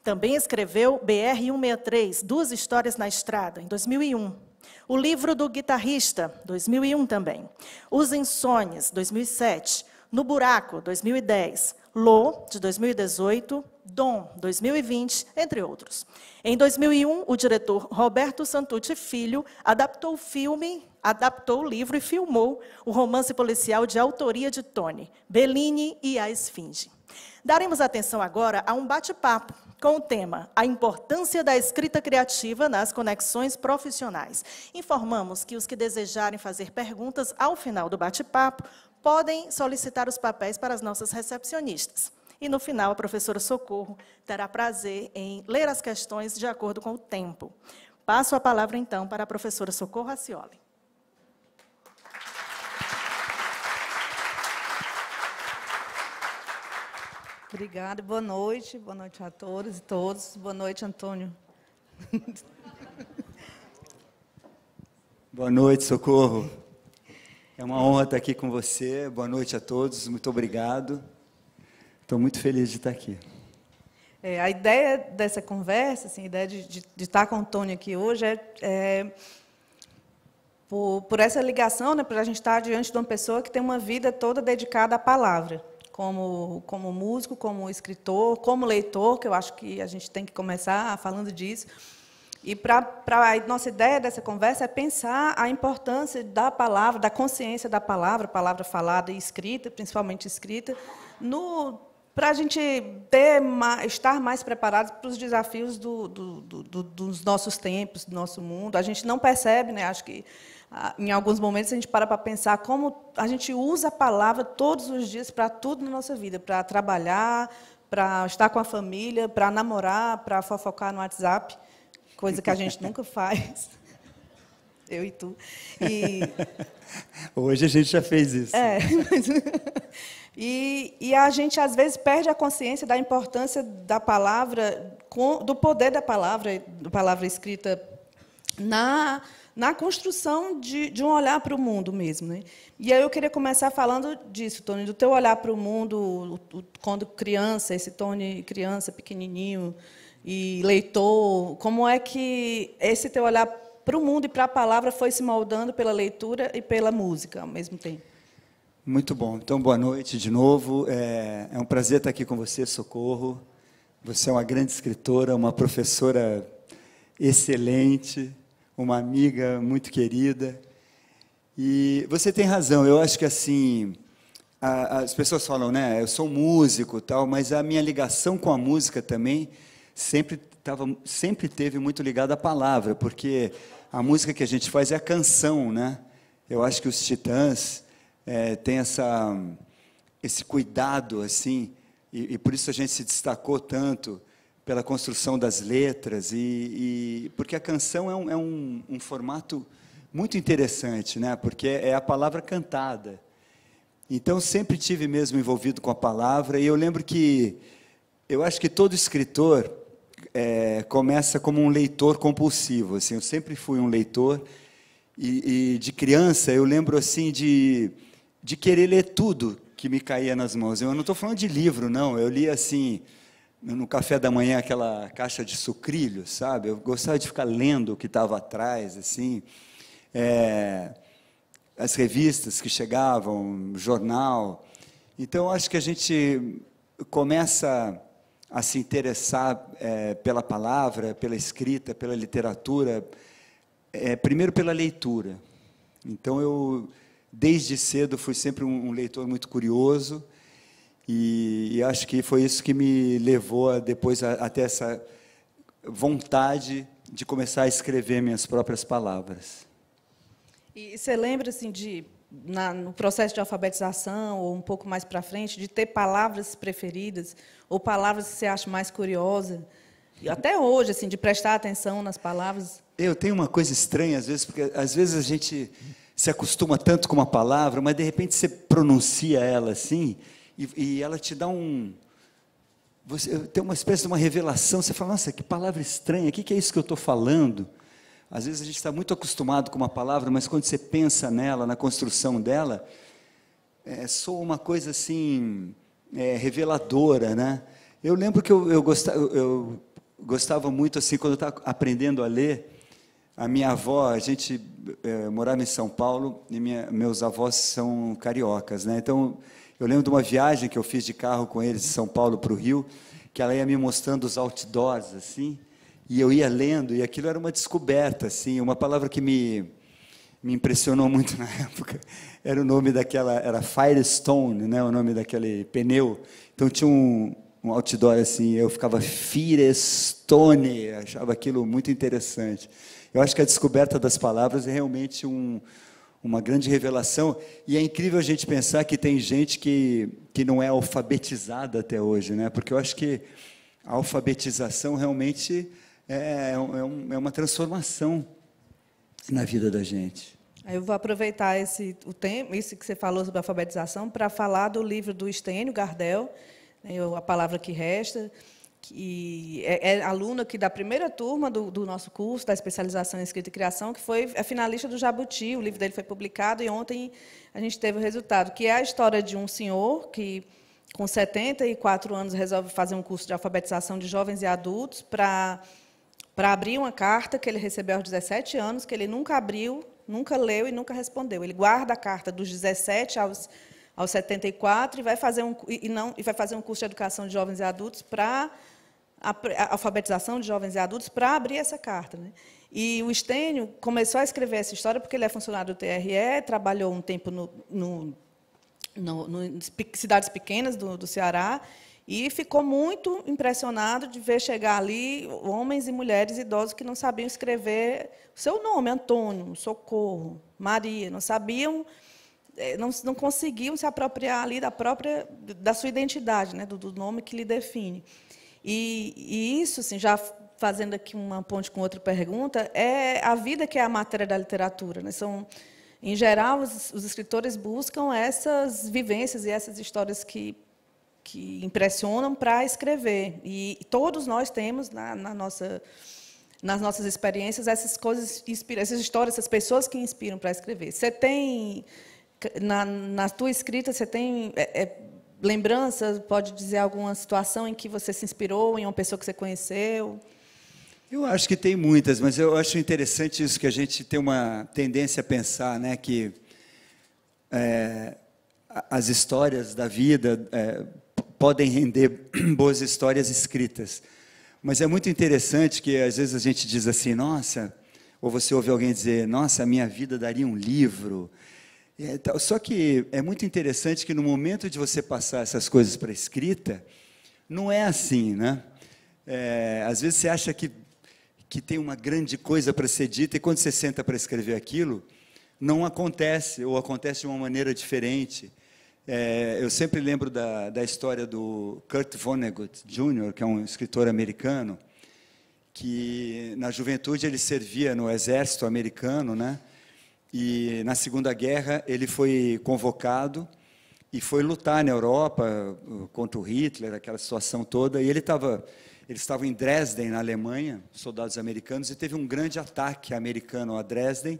Também escreveu BR 163, Duas Histórias na Estrada, em 2001. O livro do guitarrista, 2001 também. Os Insônias, 2007. No Buraco, 2010. Lô, de 2018, Dom, 2020, entre outros. Em 2001, o diretor Roberto Santucci Filho adaptou o filme, adaptou o livro e filmou o romance policial de autoria de Tony, Bellini e a Esfinge. Daremos atenção agora a um bate-papo com o tema A importância da escrita criativa nas conexões profissionais. Informamos que os que desejarem fazer perguntas ao final do bate-papo podem solicitar os papéis para as nossas recepcionistas. E no final, a professora Socorro terá prazer em ler as questões de acordo com o tempo. Passo a palavra, então, para a professora Socorro Acioli. Obrigada, boa noite, boa noite a todos e todos. Boa noite, Antônio. Boa noite, Socorro. É uma honra estar aqui com você. Boa noite a todos, muito obrigado. Estou muito feliz de estar aqui. É, a ideia dessa conversa, assim, a ideia de, de, de estar com o Tony aqui hoje é, é por, por, essa ligação, né, para a gente estar diante de uma pessoa que tem uma vida toda dedicada à palavra, como, como músico, como escritor, como leitor, que eu acho que a gente tem que começar falando disso. E para a nossa ideia dessa conversa é pensar a importância da palavra, da consciência da palavra, palavra falada e escrita, principalmente escrita, para a gente ter, estar mais preparados para os desafios do, do, do, dos nossos tempos, do nosso mundo. A gente não percebe, né? acho que em alguns momentos a gente para para pensar como a gente usa a palavra todos os dias para tudo na nossa vida, para trabalhar, para estar com a família, para namorar, para fofocar no WhatsApp coisa que a gente nunca faz. Eu e tu. E... Hoje a gente já fez isso. É. E, e, a gente, às vezes, perde a consciência da importância da palavra, do poder da palavra, da palavra escrita, na, na construção de, de um olhar para o mundo mesmo. Né? E aí eu queria começar falando disso, Tony, do teu olhar para o mundo, quando criança, esse Tony criança, pequenininho, e leitor, como é que esse teu olhar para o mundo e para a palavra foi se moldando pela leitura e pela música ao mesmo tempo? Muito bom. Então, boa noite de novo. É, é um prazer estar aqui com você, Socorro. Você é uma grande escritora, uma professora excelente, uma amiga muito querida. E você tem razão. Eu acho que assim as pessoas falam, né? Eu sou músico, tal, mas a minha ligação com a música também sempre, tava, sempre teve muito ligado à palavra, porque a música que a gente faz é a canção, né? Eu acho que os Titãs é, têm essa, esse cuidado, assim, e, e, por isso a gente se destacou tanto pela construção das letras, e, e porque a canção é, um, é um, um, formato muito interessante, né? Porque é a palavra cantada. Então sempre tive mesmo envolvido com a palavra, e eu lembro que eu acho que todo escritor é, começa como um leitor compulsivo. Assim, eu sempre fui um leitor e, e, de criança eu lembro assim de, de querer ler tudo que me caía nas mãos. Eu não estou falando de livro, não. Eu li assim no café da manhã aquela caixa de sucrilhos, sabe? Eu gostava de ficar lendo o que estava atrás, assim. É, as revistas que chegavam, jornal. Então, acho que a gente começa a se interessar é, pela palavra, pela escrita, pela literatura, é, primeiro pela leitura. Então, eu, desde cedo, fui sempre um, um leitor muito curioso e, e, acho que foi isso que me levou a, depois até essa vontade de começar a escrever minhas próprias palavras. E você lembra assim de na, no processo de alfabetização ou um pouco mais para frente de ter palavras preferidas ou palavras que você acha mais curiosa? Até hoje assim de prestar atenção nas palavras? Eu tenho uma coisa estranha às vezes porque às vezes a gente se acostuma tanto com uma palavra, mas de repente você pronuncia ela assim e, e ela te dá um. Você tem uma espécie de uma revelação. Você fala, nossa, que palavra estranha, o que, que é isso que eu estou falando? Às vezes a gente está muito acostumado com uma palavra, mas quando você pensa nela, na construção dela, é só uma coisa assim, é, reveladora, né? Eu lembro que eu, eu, gostava, eu gostava muito, assim, quando eu estava aprendendo a ler, a minha avó, a gente é, morava em São Paulo, e minha, meus avós são cariocas, né? Então, eu lembro de uma viagem que eu fiz de carro com eles de São Paulo para o Rio, que ela ia me mostrando os outdoors assim, e eu ia lendo e aquilo era uma descoberta assim, uma palavra que me me impressionou muito na época. Era o nome daquela era Firestone, né, o nome daquele pneu. Então tinha um, um outdoor assim, eu ficava Firestone, achava aquilo muito interessante. Eu acho que a descoberta das palavras é realmente um uma grande revelação. E é incrível a gente pensar que tem gente que, que não é alfabetizada até hoje, né? porque eu acho que a alfabetização realmente é, é, um, é uma transformação na vida da gente. Eu vou aproveitar esse, o tempo, isso que você falou sobre alfabetização, para falar do livro do Estênio Gardel, né, A Palavra que Resta, que é, é aluna aqui da primeira turma do, do, nosso curso, da especialização em escrita e criação, que foi a finalista do Jabuti. O livro dele foi publicado e ontem a gente teve o resultado, que é a história de um senhor que, com 74 anos, resolve fazer um curso de alfabetização de jovens e adultos para para abrir uma carta que ele recebeu aos 17 anos, que ele nunca abriu, nunca leu e nunca respondeu. Ele guarda a carta dos 17 aos, aos 74 e vai fazer um e não e vai fazer um curso de educação de jovens e adultos para alfabetização de jovens e adultos para abrir essa carta. Né? E o Estênio começou a escrever essa história porque ele é funcionário do TRE, trabalhou um tempo no, no, no, no cidades pequenas do, do Ceará e ficou muito impressionado de ver chegar ali homens e mulheres idosos que não sabiam escrever seu nome, Antônio, Socorro, Maria, não sabiam, eh, não, não conseguiam se apropriar ali da própria da sua identidade, né, do, do nome que lhe define. E, e isso, assim, já fazendo aqui uma ponte com outra pergunta, é a vida que é a matéria da literatura. Né? São, em geral, os, os escritores buscam essas vivências e essas histórias que, que impressionam para escrever. E todos nós temos na, na nossa nas nossas experiências essas coisas essas histórias essas pessoas que inspiram para escrever você tem na, na tua escrita você tem é, é, lembrança? Pode dizer alguma situação em que você se inspirou, em uma pessoa que você conheceu? Eu acho que tem muitas, mas eu acho interessante isso que a gente tem uma tendência a pensar, né, que é, as histórias da vida é, podem render boas histórias escritas. Mas é muito interessante que às vezes a gente diz assim, nossa, ou você ouve alguém dizer, nossa, minha vida daria um livro, é, só que é muito interessante que no momento de você passar essas coisas para escrita, não é assim, né? É, às vezes você acha que, que tem uma grande coisa para ser dita e quando você senta para escrever aquilo, não acontece, ou acontece de uma maneira diferente. É, eu sempre lembro da, da história do Kurt Vonnegut Jr., que é um escritor americano, que na juventude ele servia no exército americano, né? E na Segunda Guerra ele foi convocado e foi lutar na Europa contra o Hitler, aquela situação toda. E ele estava, eles estavam em Dresden, na Alemanha, soldados americanos, e teve um grande ataque americano a Dresden.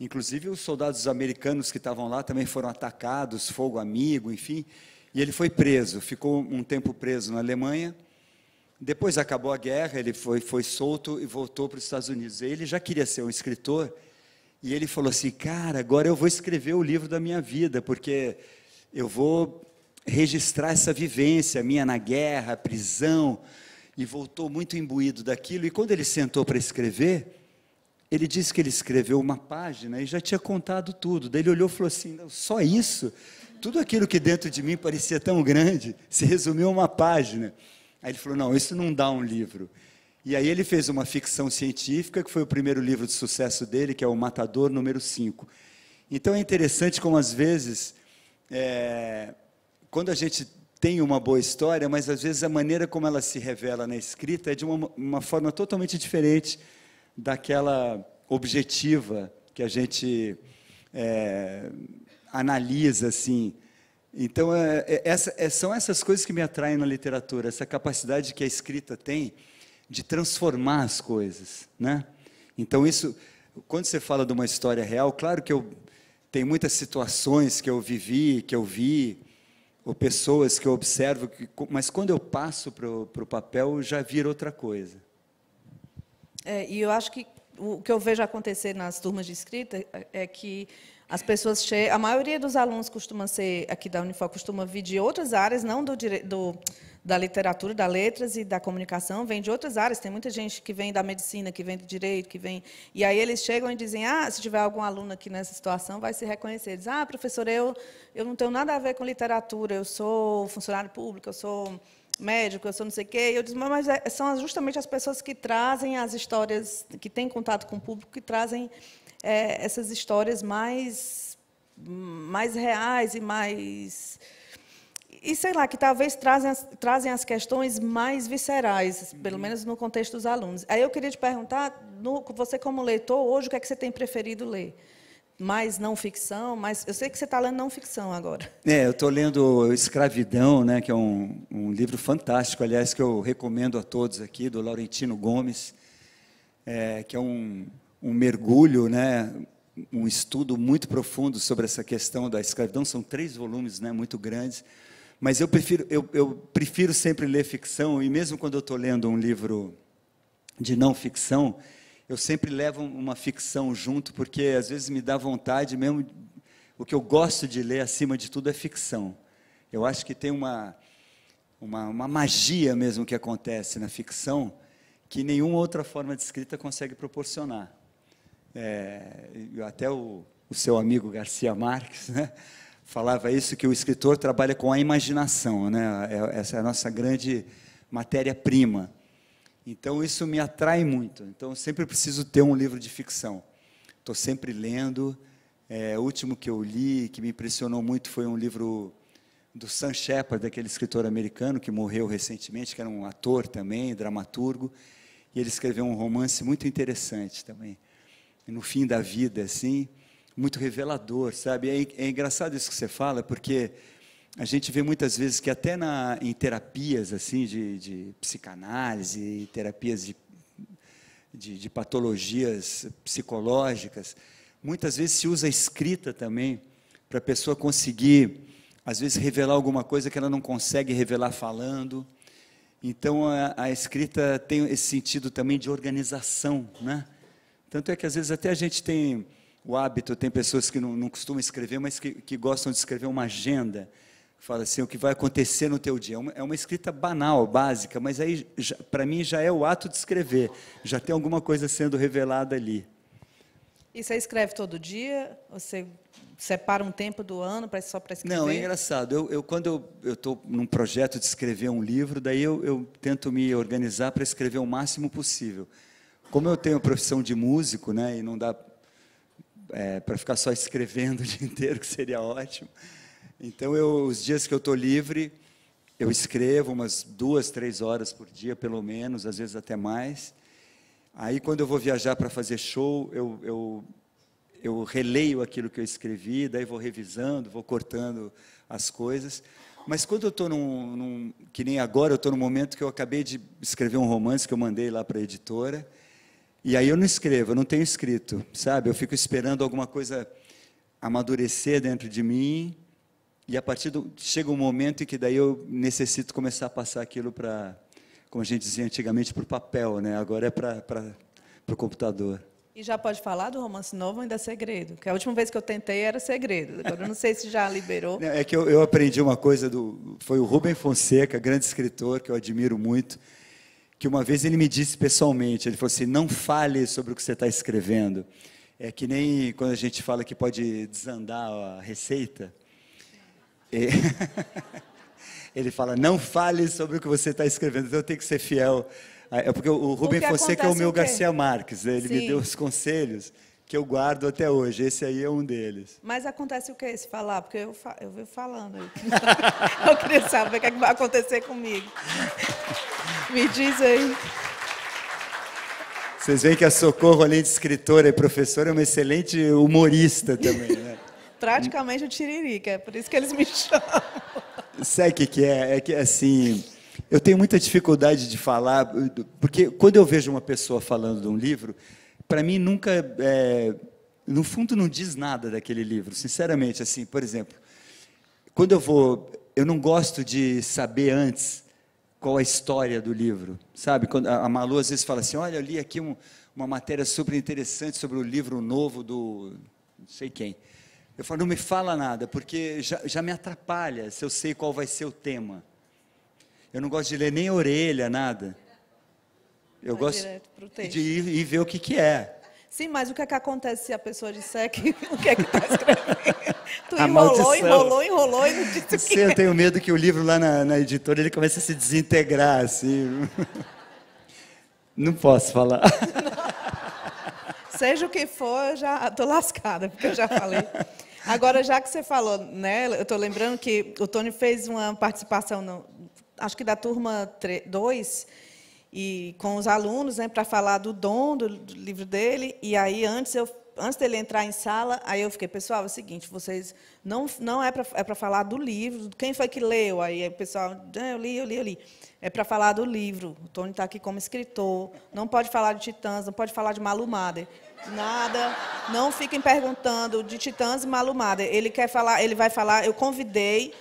Inclusive os soldados americanos que estavam lá também foram atacados, fogo amigo, enfim. E ele foi preso, ficou um tempo preso na Alemanha. Depois acabou a guerra, ele foi, foi solto e voltou para os Estados Unidos. Ele já queria ser um escritor e ele falou assim: Cara, agora eu vou escrever o livro da minha vida, porque eu vou registrar essa vivência minha na guerra, prisão. E voltou muito imbuído daquilo. E quando ele sentou para escrever, ele disse que ele escreveu uma página e já tinha contado tudo. Daí ele olhou e falou assim: Só isso? Tudo aquilo que dentro de mim parecia tão grande se resumiu a uma página. Aí ele falou: não, isso não dá um livro. E aí ele fez uma ficção científica, que foi o primeiro livro de sucesso dele, que é O Matador número 5. Então é interessante como às vezes, é, quando a gente tem uma boa história, mas às vezes a maneira como ela se revela na escrita é de uma, uma forma totalmente diferente daquela objetiva que a gente é, analisa assim. Então, é, é, essa, é, são essas coisas que me atraem na literatura, essa capacidade que a escrita tem de transformar as coisas. Né? Então, isso, quando você fala de uma história real, claro que eu tem muitas situações que eu vivi, que eu vi, ou pessoas que eu observo, que, mas quando eu passo para o papel, já vira outra coisa. É, e eu acho que o que eu vejo acontecer nas turmas de escrita é que as pessoas chegam, a maioria dos alunos costuma ser aqui da Unifor costuma vir de outras áreas, não do, do da literatura, da letras e da comunicação, vem de outras áreas. Tem muita gente que vem da medicina, que vem do direito, que vem. E aí eles chegam e dizem: ah, se tiver algum aluno aqui nessa situação, vai se reconhecer. Diz: ah, professor, eu eu não tenho nada a ver com literatura. Eu sou funcionário público, eu sou médico, eu sou não sei o quê. E eu disse, mas é, são justamente as pessoas que trazem as histórias, que têm contato com o público, que trazem é, essas histórias mais, mais reais e mais. E sei lá, que talvez trazem as, trazem as questões mais viscerais, pelo menos no contexto dos alunos. Aí eu queria te perguntar, no, você como leitor, hoje, o que é que você tem preferido ler? Mais não ficção, mas eu sei que você está lendo não ficção agora. É, eu estou lendo Escravidão, né, que é um, um, livro fantástico, aliás, que eu recomendo a todos aqui, do Laurentino Gomes, é, que é um, um mergulho, né, um estudo muito profundo sobre essa questão da escravidão. São três volumes, né, muito grandes. Mas eu prefiro, eu, eu prefiro sempre ler ficção e mesmo quando eu estou lendo um livro de não ficção, eu sempre levo uma ficção junto porque às vezes me dá vontade mesmo. O que eu gosto de ler acima de tudo é ficção. Eu acho que tem uma uma, uma magia mesmo que acontece na ficção que nenhuma outra forma de escrita consegue proporcionar. É, até o, o, seu amigo Garcia Marques né, falava isso, que o escritor trabalha com a imaginação, né, é, essa é a nossa grande matéria-prima. Então isso me atrai muito. Então sempre preciso ter um livro de ficção. Estou sempre lendo. É, o último que eu li, que me impressionou muito, foi um livro do Sam Shepard, daquele escritor americano que morreu recentemente, que era um ator também, dramaturgo. E ele escreveu um romance muito interessante também no fim da vida, assim, muito revelador, sabe? É, é engraçado isso que você fala, porque a gente vê muitas vezes que até na, em terapias assim de, de psicanálise, terapias de, de, de, patologias psicológicas, muitas vezes se usa a escrita também para a pessoa conseguir, às vezes, revelar alguma coisa que ela não consegue revelar falando. Então, a, a escrita tem esse sentido também de organização, né? Tanto é que às vezes até a gente tem o hábito, tem pessoas que não, não costumam escrever, mas que, que, gostam de escrever uma agenda. Fala assim, o que vai acontecer no teu dia. É uma, é escrita banal, básica, mas aí, para mim, já é o ato de escrever. Já tem alguma coisa sendo revelada ali. E você escreve todo dia? Você separa um tempo do ano para só para escrever? Não, é engraçado. Eu, eu quando eu estou num projeto de escrever um livro, daí eu, eu tento me organizar para escrever o máximo possível. Como eu tenho a profissão de músico, né, e não dá é, para ficar só escrevendo o dia inteiro, que seria ótimo. Então, eu, os dias que eu estou livre, eu escrevo umas duas, três horas por dia, pelo menos, às vezes até mais. Aí, quando eu vou viajar para fazer show, eu, eu, eu releio aquilo que eu escrevi, daí vou revisando, vou cortando as coisas. Mas quando eu estou num, num, que nem agora, eu estou no momento que eu acabei de escrever um romance que eu mandei lá para a editora, e aí eu não escrevo, eu não tenho escrito, sabe? Eu fico esperando alguma coisa amadurecer dentro de mim, e a partir do chega um momento em que daí eu necessito começar a passar aquilo para como a gente dizia antigamente, para o papel, né? agora é para o computador. E já pode falar do romance novo ou ainda é segredo? Que a última vez que eu tentei era segredo. Agora eu não sei se já liberou. É que eu, eu aprendi uma coisa do. Foi o Rubem Fonseca, grande escritor, que eu admiro muito, que uma vez ele me disse pessoalmente: ele falou assim, não fale sobre o que você está escrevendo. É que nem quando a gente fala que pode desandar a receita. E... ele fala, não fale sobre o que você está escrevendo, então tem que ser fiel é porque o Rubem Fonseca é o meu Garcia Marques, né? ele Sim. me deu os conselhos que eu guardo até hoje. Esse aí é um deles. Mas acontece o que se falar? Porque eu, fa eu venho falando. eu queria saber o que, é que vai acontecer comigo. me diz aí. Vocês veem que a Socorro, além de escritora e professora, é uma excelente humorista também, né? Praticamente o Tiririca, é por isso que eles me chamam. Sabe o que, que é? É que, assim, eu tenho muita dificuldade de falar, porque quando eu vejo uma pessoa falando de um livro, para mim nunca, é, no fundo, não diz nada daquele livro, sinceramente. Assim, por exemplo, quando eu vou, eu não gosto de saber antes qual a história do livro, sabe? Quando a Malu às vezes fala assim, olha, eu li aqui um, uma matéria super interessante sobre o livro novo do não sei quem. Eu falo, não me fala nada, porque já, já me atrapalha se eu sei qual vai ser o tema. Eu não gosto de ler nem orelha, nada. Eu Vai gosto de ir e ver o que, que é. Sim, mas o que é que acontece se a pessoa disser que o que é que está escrevendo? Tu a enrolou, maldição. enrolou, enrolou e não disse o que Eu é. tenho medo que o livro lá na, na editora ele comece a se desintegrar, assim. Não posso falar. Seja o que for, eu já estou lascada, porque eu já falei. Agora, já que você falou nela, eu estou lembrando que o Tony fez uma participação no, acho que da turma 2, e com os alunos, né, para falar do dom do, do, livro dele. E aí, antes, eu, antes dele entrar em sala, aí eu fiquei, pessoal, é o seguinte, vocês não, não é para é falar do livro, quem foi que leu? Aí o pessoal, ah, eu li, eu li, eu li. É para falar do livro. O Tony está aqui como escritor. Não pode falar de Titãs, não pode falar de Malumada. Nada. Não fiquem perguntando de Titãs e Malumada. Ele quer falar, ele vai falar. Eu convidei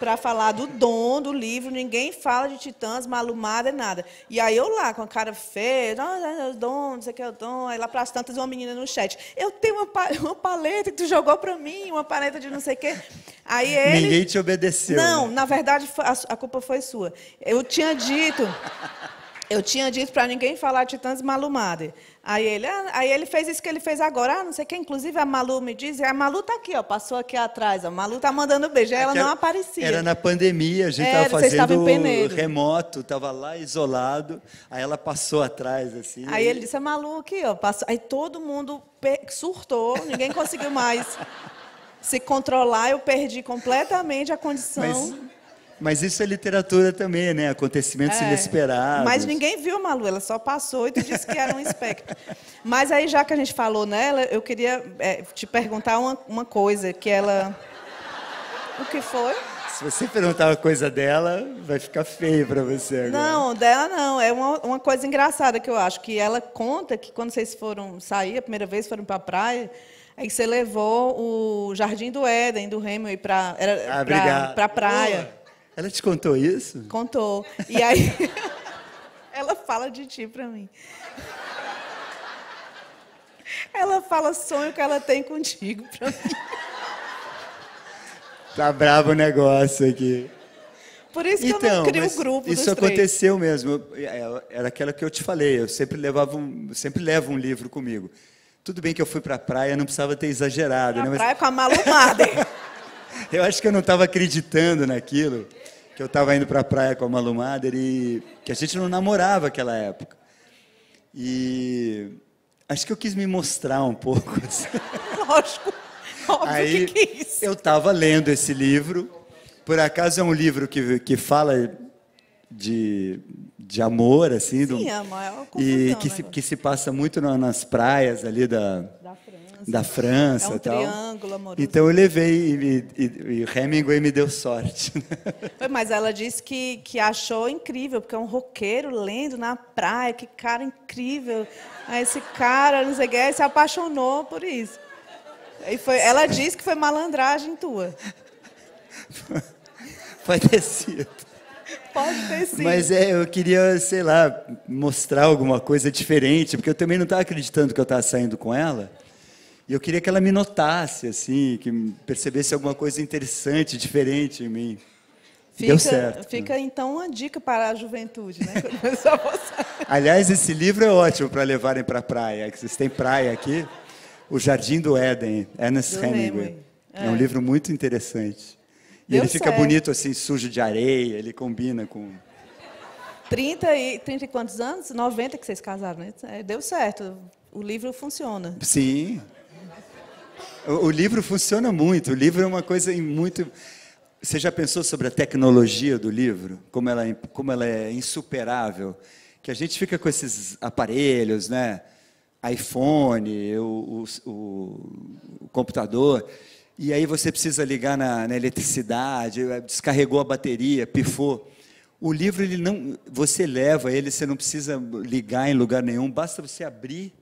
para falar do dom do livro, ninguém fala de titãs, malumada, nada. E aí eu lá, com a cara feia, não, dom, não sei o que é o dom, aí lá para as tantas, uma menina no chat, eu tenho uma, uma paleta que tu jogou para mim, uma paleta de não sei o quê. Aí ele... Ninguém te obedeceu. Não, né? na verdade, a, a culpa foi sua. Eu tinha dito... Eu tinha dito para ninguém falar de Titãs Malumada. Aí ele, ah, aí ele fez isso que ele fez agora, ah, não sei o que, inclusive a Malu me diz, a Malu está aqui, ó, passou aqui atrás, a Malu está mandando beijo, ela não aparecia. Era na pandemia, a gente estava fazendo remoto, estava lá isolado, aí ela passou atrás, assim. Aí ele disse, a Malu aqui, ó, passou, aí todo mundo surtou, ninguém conseguiu mais se controlar, eu perdi completamente a condição. Mas... Mas isso é literatura também, né? Acontecimentos é, inesperados. Mas ninguém viu a Malu, ela só passou e tu disse que era um espectro. mas aí, já que a gente falou nela, eu queria é, te perguntar uma, uma coisa, que ela... O que foi? Se você perguntar uma coisa dela, vai ficar feio para você agora. Não, dela não. É uma, uma coisa engraçada que eu acho, que ela conta que quando vocês foram sair, a primeira vez foram para a praia, aí você levou o Jardim do Éden, do Hemingway, para ah, a praia. Ela te contou isso? Contou. E aí ela fala de ti para mim. Ela fala sonho que ela tem contigo para mim. Tá bravo o negócio aqui. Por isso que então, eu não então, crio o grupo Isso aconteceu três. mesmo. Era aquela que eu te falei. Eu sempre levava um, sempre levo um livro comigo. Tudo bem que eu fui para a praia, não precisava ter exagerado. Na né? praia com a malumada. eu acho que eu não estava acreditando naquilo que eu estava indo para a praia com a Malu Mader e que a gente não namorava naquela época. E acho que eu quis me mostrar um pouco. Assim. Lógico, óbvio Aí, que quis. Eu estava lendo esse livro, por acaso é um livro que, que fala de, de amor, assim. Sim, do, é uma E que, né? se, que se passa muito nas praias ali da, da França da França. É um tal. triângulo amoroso. Então eu levei e, e, e Hemingway me deu sorte. Mas ela disse que, que achou incrível, porque é um roqueiro lendo na praia, que cara incrível. Aí esse cara, não sei o que, se apaixonou por isso. E foi, ela disse que foi malandragem tua. Pode ter sido. Pode ter sim. Mas é, eu queria, sei lá, mostrar alguma coisa diferente, porque eu também não estava acreditando que eu estava saindo com ela. E eu queria que ela me notasse, assim, que percebesse alguma coisa interessante, diferente em mim. Fica, Deu certo. Fica então uma dica para a juventude, né? Aliás, esse livro é ótimo para levarem para a praia, vocês têm praia aqui. O Jardim do Éden, Ernest Do Hemingway. Hemingway. É. um É. livro muito interessante. E Deu ele fica certo. bonito assim, sujo de areia, ele combina com 30 e, 30 e quantos anos? 90 que vocês casaram, né? É, deu certo. O livro funciona. Sim. O, livro funciona muito. O livro é uma coisa muito. Você já pensou sobre a tecnologia do livro? Como ela, é- como ela é insuperável? Que a gente fica com esses aparelhos, né? iPhone, o, o- o- computador, e aí você precisa ligar na, na eletricidade, descarregou a bateria, pifou. O livro, ele não, você leva ele, você não precisa ligar em lugar nenhum, basta você abrir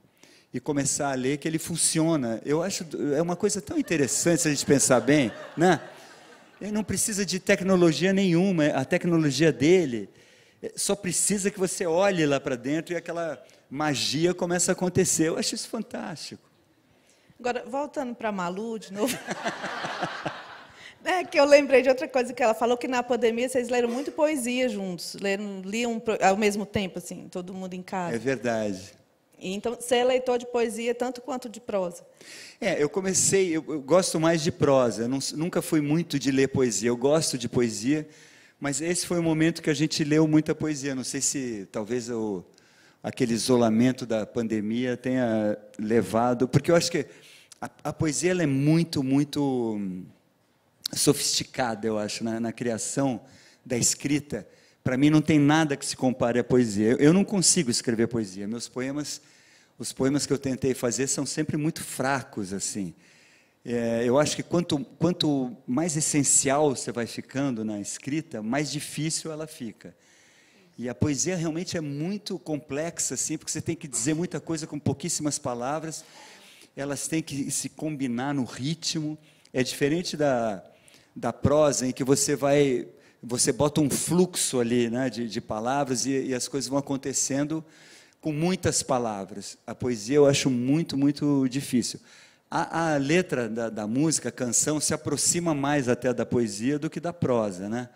e começar a ler que ele funciona. Eu acho é uma coisa tão interessante se a gente pensar bem, né? Ele não precisa de tecnologia nenhuma, a tecnologia dele eh, só precisa que você olhe lá para dentro e aquela magia começa a acontecer. Eu acho isso fantástico. Agora, voltando para a Malu de novo. É que eu lembrei de outra coisa que ela falou, que na pandemia vocês leram muito poesia juntos, leram, liam ao mesmo tempo, assim, todo mundo em casa. É verdade. Então, você é leitor de poesia tanto quanto de prosa. É, eu comecei, eu, eu gosto mais de prosa, não- nunca fui muito de ler poesia, eu gosto de poesia, mas esse foi o momento que a gente leu muita poesia. Não sei se talvez o, aquele isolamento da pandemia tenha levado, porque eu acho que a, a poesia é muito, muito hum, sofisticada, eu acho, na, na criação da escrita. Para mim não tem nada que se compare à poesia. Eu, não consigo escrever poesia. Meus poemas, os poemas que eu tentei fazer são sempre muito fracos assim. É, eu acho que quanto, quanto mais essencial você vai ficando na escrita, mais difícil ela fica. E a poesia realmente é muito complexa, assim, porque você tem que dizer muita coisa com pouquíssimas palavras, elas têm que se combinar no ritmo. É diferente da, da prosa, em que você vai, você bota um fluxo ali né, de, de palavras e, e as coisas vão acontecendo com muitas palavras. A poesia eu acho muito, muito difícil. A, a letra da, da música, a canção, se aproxima mais até da poesia do que da prosa, né?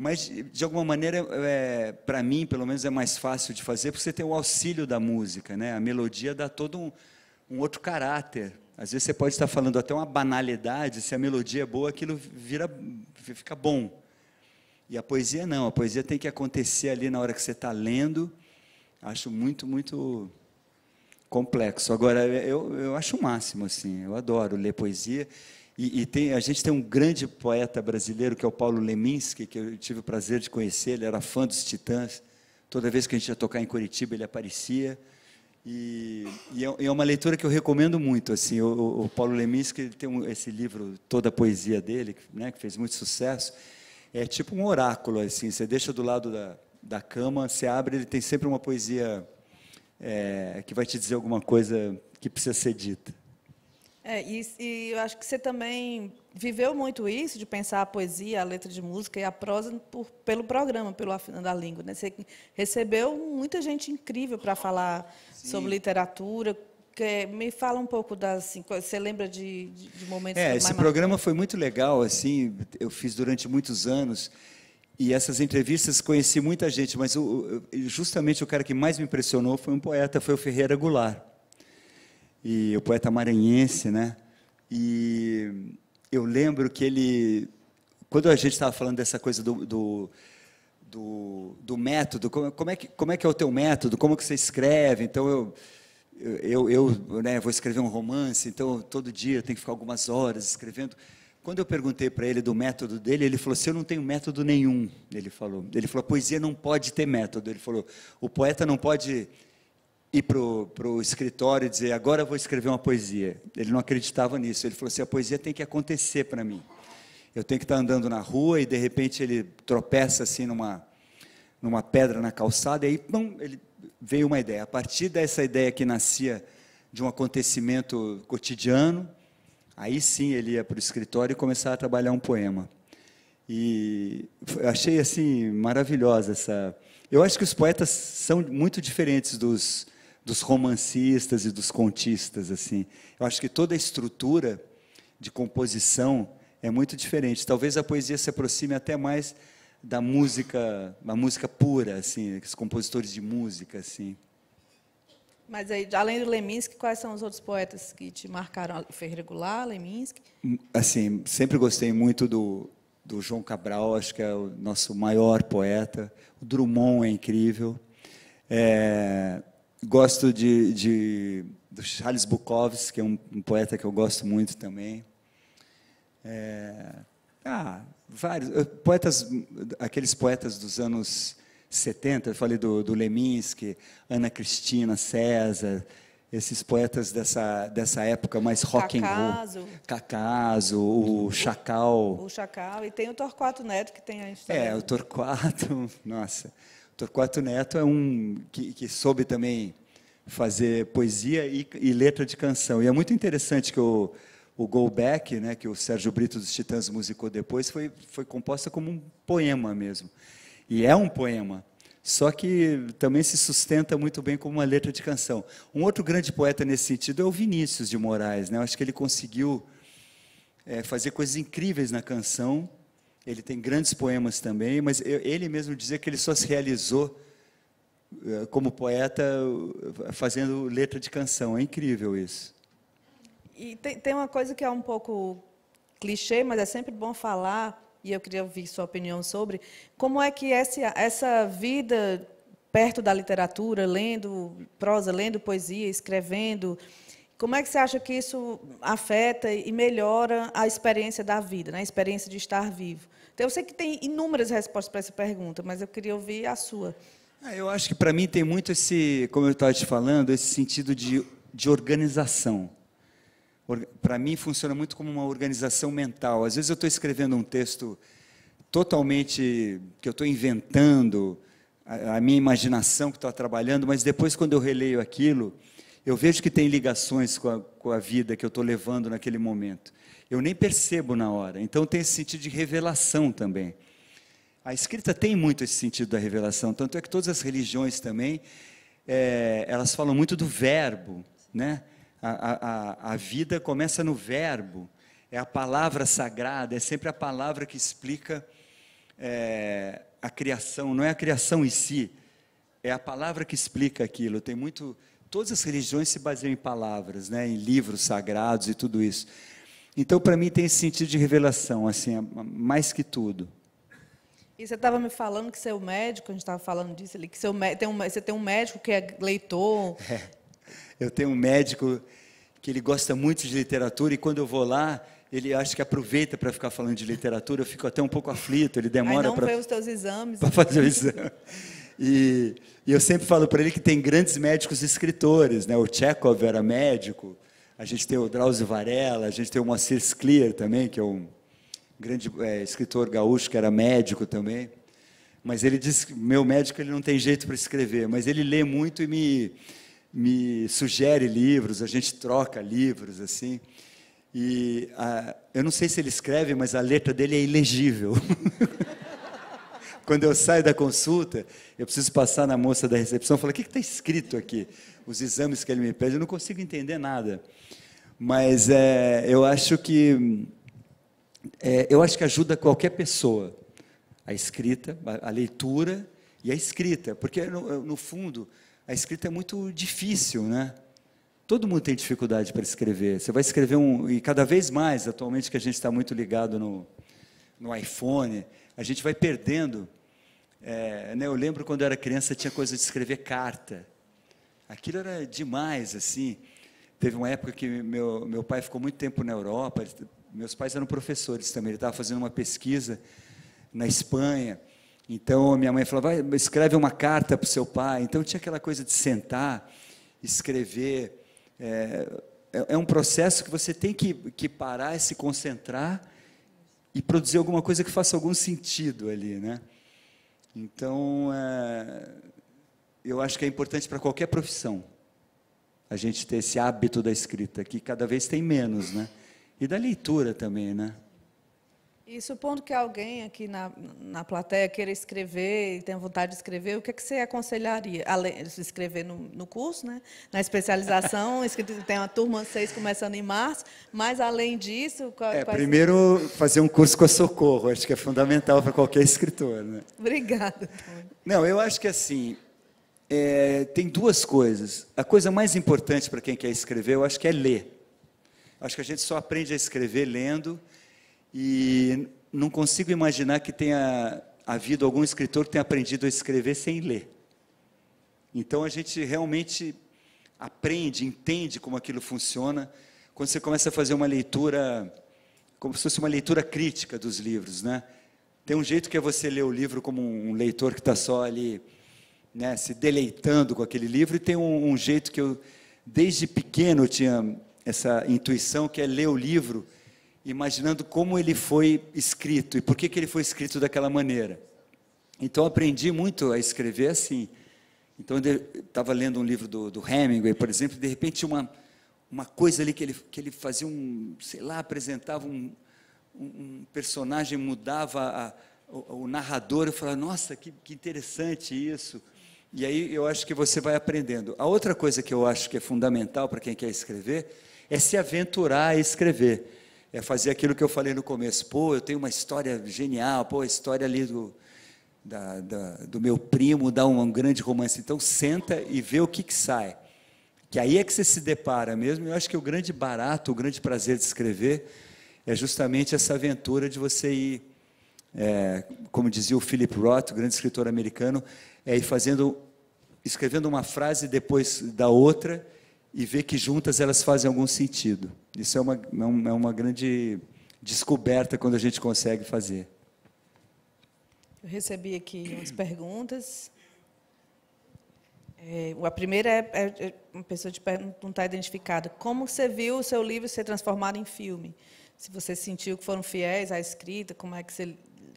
Mas, de alguma maneira, é, para mim, pelo menos, é mais fácil de fazer, porque você tem o auxílio da música. Né? A melodia dá todo um, um outro caráter. Às vezes você pode estar falando até uma banalidade, se a melodia é boa, aquilo vira, fica bom. E a poesia não, a poesia tem que acontecer ali na hora que você está lendo. Acho muito, muito complexo. Agora, eu, eu acho o máximo, assim, eu adoro ler poesia. E, e tem, a gente tem um grande poeta brasileiro, que é o Paulo Leminski, que eu tive o prazer de conhecer, ele era fã dos Titãs. Toda vez que a gente ia tocar em Curitiba, ele aparecia. E, e é, é uma leitura que eu recomendo muito. Assim, o, o Paulo Leminski ele tem um, esse livro, toda a poesia dele, né, que fez muito sucesso. É tipo um oráculo. Assim, você deixa do lado da, da cama, você abre, ele tem sempre uma poesia é, que vai te dizer alguma coisa que precisa ser dita. É, e, e eu acho que você também viveu muito isso, de pensar a poesia, a letra de música e a prosa por, pelo programa, pelo Afinando a Língua. Né? Você recebeu muita gente incrível para falar Sim. sobre literatura. Me fala um pouco das. Assim, você lembra de, de, de momentos É, esse programa foi muito legal, assim, eu fiz durante muitos anos. E essas entrevistas conheci muita gente, mas o- justamente o cara que mais me impressionou foi um poeta, foi o Ferreira Goulart. E o poeta maranhense, né? E eu lembro que ele, quando a gente estava falando dessa coisa do, do, do, do método, como, como é que, como é que é o teu método, como que você escreve, então eu eu, eu né, vou escrever um romance, então todo dia tenho que ficar algumas horas escrevendo. Quando eu perguntei para ele do método dele, ele falou assim: Eu não tenho método nenhum. Ele falou: Ele falou, a poesia não pode ter método. Ele falou: O poeta não pode ir para o escritório e dizer: Agora vou escrever uma poesia. Ele não acreditava nisso. Ele falou assim: A poesia tem que acontecer para mim. Eu tenho que estar andando na rua e de repente ele tropeça assim numa, numa pedra na calçada e aí pum, ele veio uma ideia. A partir dessa ideia que nascia de um acontecimento cotidiano, aí sim ele ia para o escritório e começava a trabalhar um poema. E achei assim maravilhosa essa. Eu acho que os poetas são muito diferentes dos, dos romancistas e dos contistas assim. Eu acho que toda a estrutura de composição é muito diferente. Talvez a poesia se aproxime até mais da música, uma música pura, assim, os compositores de música, assim. Mas aí, além do Leminski, quais são os outros poetas que te marcaram? Ferreira Goulart, Leminski? Assim, sempre gostei muito do, do João Cabral, acho que é o nosso maior poeta. O Drummond é incrível. É, gosto de, de, do Charles Bukowski, que é um, um, poeta que eu gosto muito também. É, ah, vários poetas, aqueles poetas dos anos 70, eu falei do, do Leminski, Ana Cristina, César, esses poetas dessa, dessa época mais rock Cacaso. and roll. Cacaso, o Chacal. O Chacal, e tem o Torquato Neto, que tem a história. É, o Torquato, nossa. O Torquato Neto é um que, que soube também fazer poesia e, e, letra de canção. E é muito interessante que o, o Go Back, né, que o Sérgio Brito dos Titãs musicou depois, foi, foi composta como um poema mesmo. E é um poema, só que também se sustenta muito bem como uma letra de canção. Um outro grande poeta nesse sentido é o Vinícius de Moraes. Né? Eu acho que ele conseguiu é, fazer coisas incríveis na canção. Ele tem grandes poemas também, mas ele mesmo dizia que ele só se realizou é, como poeta fazendo letra de canção. É incrível isso. E tem, tem uma coisa que é um pouco clichê, mas é sempre bom falar e eu queria ouvir sua opinião sobre como é que essa, essa vida perto da literatura, lendo prosa, lendo poesia, escrevendo, como é que você acha que isso afeta e melhora a experiência da vida, né? a experiência de estar vivo? Então, eu sei que tem inúmeras respostas para essa pergunta, mas eu queria ouvir a sua. Ah, eu acho que para mim tem muito esse, como eu estava te falando, esse sentido de, de organização para mim funciona muito como uma organização mental. Às vezes eu estou escrevendo um texto totalmente que eu estou inventando, a, a, minha imaginação que está trabalhando, mas depois quando eu releio aquilo, eu vejo que tem ligações com a, com a vida que eu estou levando naquele momento. Eu nem percebo na hora. Então tem esse sentido de revelação também. A escrita tem muito esse sentido da revelação, tanto é que todas as religiões também, é, elas falam muito do verbo, né? A, a, a vida começa no verbo, é a palavra sagrada, é sempre a palavra que explica é, a criação, não é a criação em si, é a palavra que explica aquilo. Tem muito. Todas as religiões se baseiam em palavras, né, em livros sagrados e tudo isso. Então, para mim, tem esse sentido de revelação, assim, é mais que tudo. E você estava me falando que seu médico, a gente estava falando disso ali, que seu, tem um, você tem um médico que é leitor. É. Eu tenho um médico que ele gosta muito de literatura e quando eu vou lá, ele acha que aproveita para ficar falando de literatura, eu fico até um pouco aflito, ele demora para os teus exames. Para fazer o exame. E, e eu sempre falo para ele que tem grandes médicos escritores, né? O Chekhov era médico, a gente tem o Drauzio Varela, a gente tem o Moacir Scliar também, que é um grande é, escritor gaúcho que era médico também. Mas ele diz que meu médico ele não tem jeito para escrever, mas ele lê muito e me me sugere livros, a gente troca livros assim. E a, eu não sei se ele escreve, mas a letra dele é ilegível. Quando eu saio da consulta, eu preciso passar na moça da recepção e falar: o que está escrito aqui? Os exames que ele me pede, eu não consigo entender nada. Mas é, eu acho que é, eu acho que ajuda qualquer pessoa a escrita, a, a leitura e a escrita, porque no, no fundo a escrita é muito difícil, né? Todo mundo tem dificuldade para escrever. Você vai escrever um. E cada vez mais, atualmente, que a gente está muito ligado no, no iPhone, a gente vai perdendo. É, né, eu lembro quando eu era criança, tinha coisa de escrever carta. Aquilo era demais, assim. Teve uma época que meu, meu pai ficou muito tempo na Europa, meus pais eram professores também, ele estava fazendo uma pesquisa na Espanha, então, minha mãe falava, escreve uma carta para o seu pai. Então, tinha aquela coisa de sentar, escrever. É, é, é um processo que você tem que, que parar e se concentrar e produzir alguma coisa que faça algum sentido ali, né? Então, é, eu acho que é importante para qualquer profissão a gente ter esse hábito da escrita, que cada vez tem menos, né? E da leitura também, né? E supondo que alguém aqui na, na plateia queira escrever e tenha vontade de escrever, o que, é que você aconselharia? Além de escrever no, no curso, né? na especialização, tem uma turma 6 começando em março, mas além disso. Qual, é, primeiro, fazer um curso com a Socorro, acho que é fundamental para qualquer escritor. Né? Obrigada. Não, eu acho que assim, é, tem duas coisas. A coisa mais importante para quem quer escrever, eu acho que é ler. Acho que a gente só aprende a escrever lendo e não consigo imaginar que tenha havido algum escritor que tenha aprendido a escrever sem ler. Então a gente realmente aprende, entende como aquilo funciona quando você começa a fazer uma leitura, como se fosse uma leitura crítica dos livros, né? Tem um jeito que é você ler o livro como um leitor que está só ali, né, se deleitando com aquele livro, e tem um, um jeito que eu, desde pequeno, tinha essa intuição que é ler o livro imaginando como ele foi escrito e por que, que ele foi escrito daquela maneira. Então aprendi muito a escrever assim. Então eu estava lendo um livro do, do Hemingway, por exemplo, e de repente uma uma coisa ali que ele que ele fazia um, sei lá, apresentava um, um, personagem mudava a, o, o, narrador, eu falava, nossa, que, que interessante isso. E aí eu acho que você vai aprendendo. A outra coisa que eu acho que é fundamental para quem quer escrever é se aventurar a escrever é fazer aquilo que eu falei no começo. Pô, eu tenho uma história genial, pô, a história ali do, da, da, do meu primo dá um, um, grande romance. Então, senta e vê o que, que sai. Que aí é que você se depara mesmo. Eu acho que o grande barato, o grande prazer de escrever é justamente essa aventura de você ir, é, como dizia o Philip Roth, o grande escritor americano, é ir fazendo, escrevendo uma frase depois da outra e ver que juntas elas fazem algum sentido. Isso é uma, é uma grande descoberta quando a gente consegue fazer. Eu recebi aqui umas perguntas. É, a primeira é, é, é uma pessoa de, não está identificada. Como você viu o seu livro ser transformado em filme? Se você sentiu que foram fiéis à escrita, como é que você,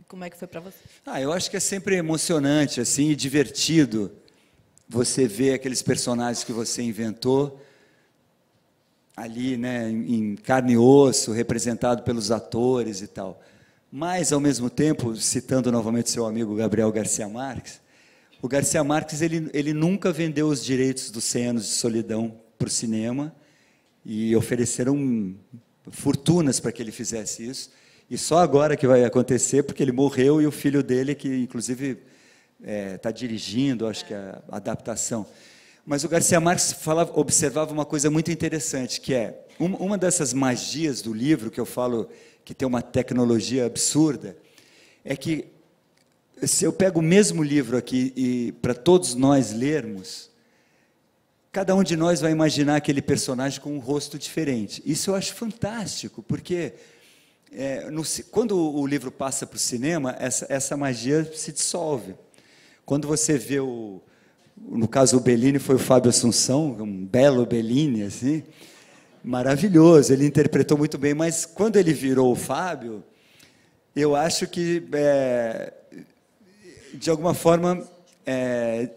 como é que foi para você? Ah, eu acho que é sempre emocionante, assim, e divertido você vê aqueles personagens que você inventou ali, né, em carne e osso, representado pelos atores e tal. Mas, ao mesmo tempo, citando novamente seu amigo Gabriel Garcia Marques, o Garcia Marques ele, ele nunca vendeu os direitos dos 100 anos de solidão para o cinema e ofereceram fortunas para que ele fizesse isso. E só agora que vai acontecer, porque ele morreu e o filho dele, que inclusive está é, tá dirigindo, acho que a adaptação. Mas o Garcia Marques falava, observava uma coisa muito interessante, que é uma dessas magias do livro que eu falo que tem uma tecnologia absurda, é que se eu pego o mesmo livro aqui e para todos nós lermos, cada um de nós vai imaginar aquele personagem com um rosto diferente. Isso eu acho fantástico, porque é, no, quando o livro passa para o cinema, essa, essa magia se dissolve. Quando você vê o, no caso o Bellini foi o Fábio Assunção, um belo Bellini, assim, maravilhoso, ele interpretou muito bem, mas quando ele virou o Fábio, eu acho que, é, de alguma forma, é,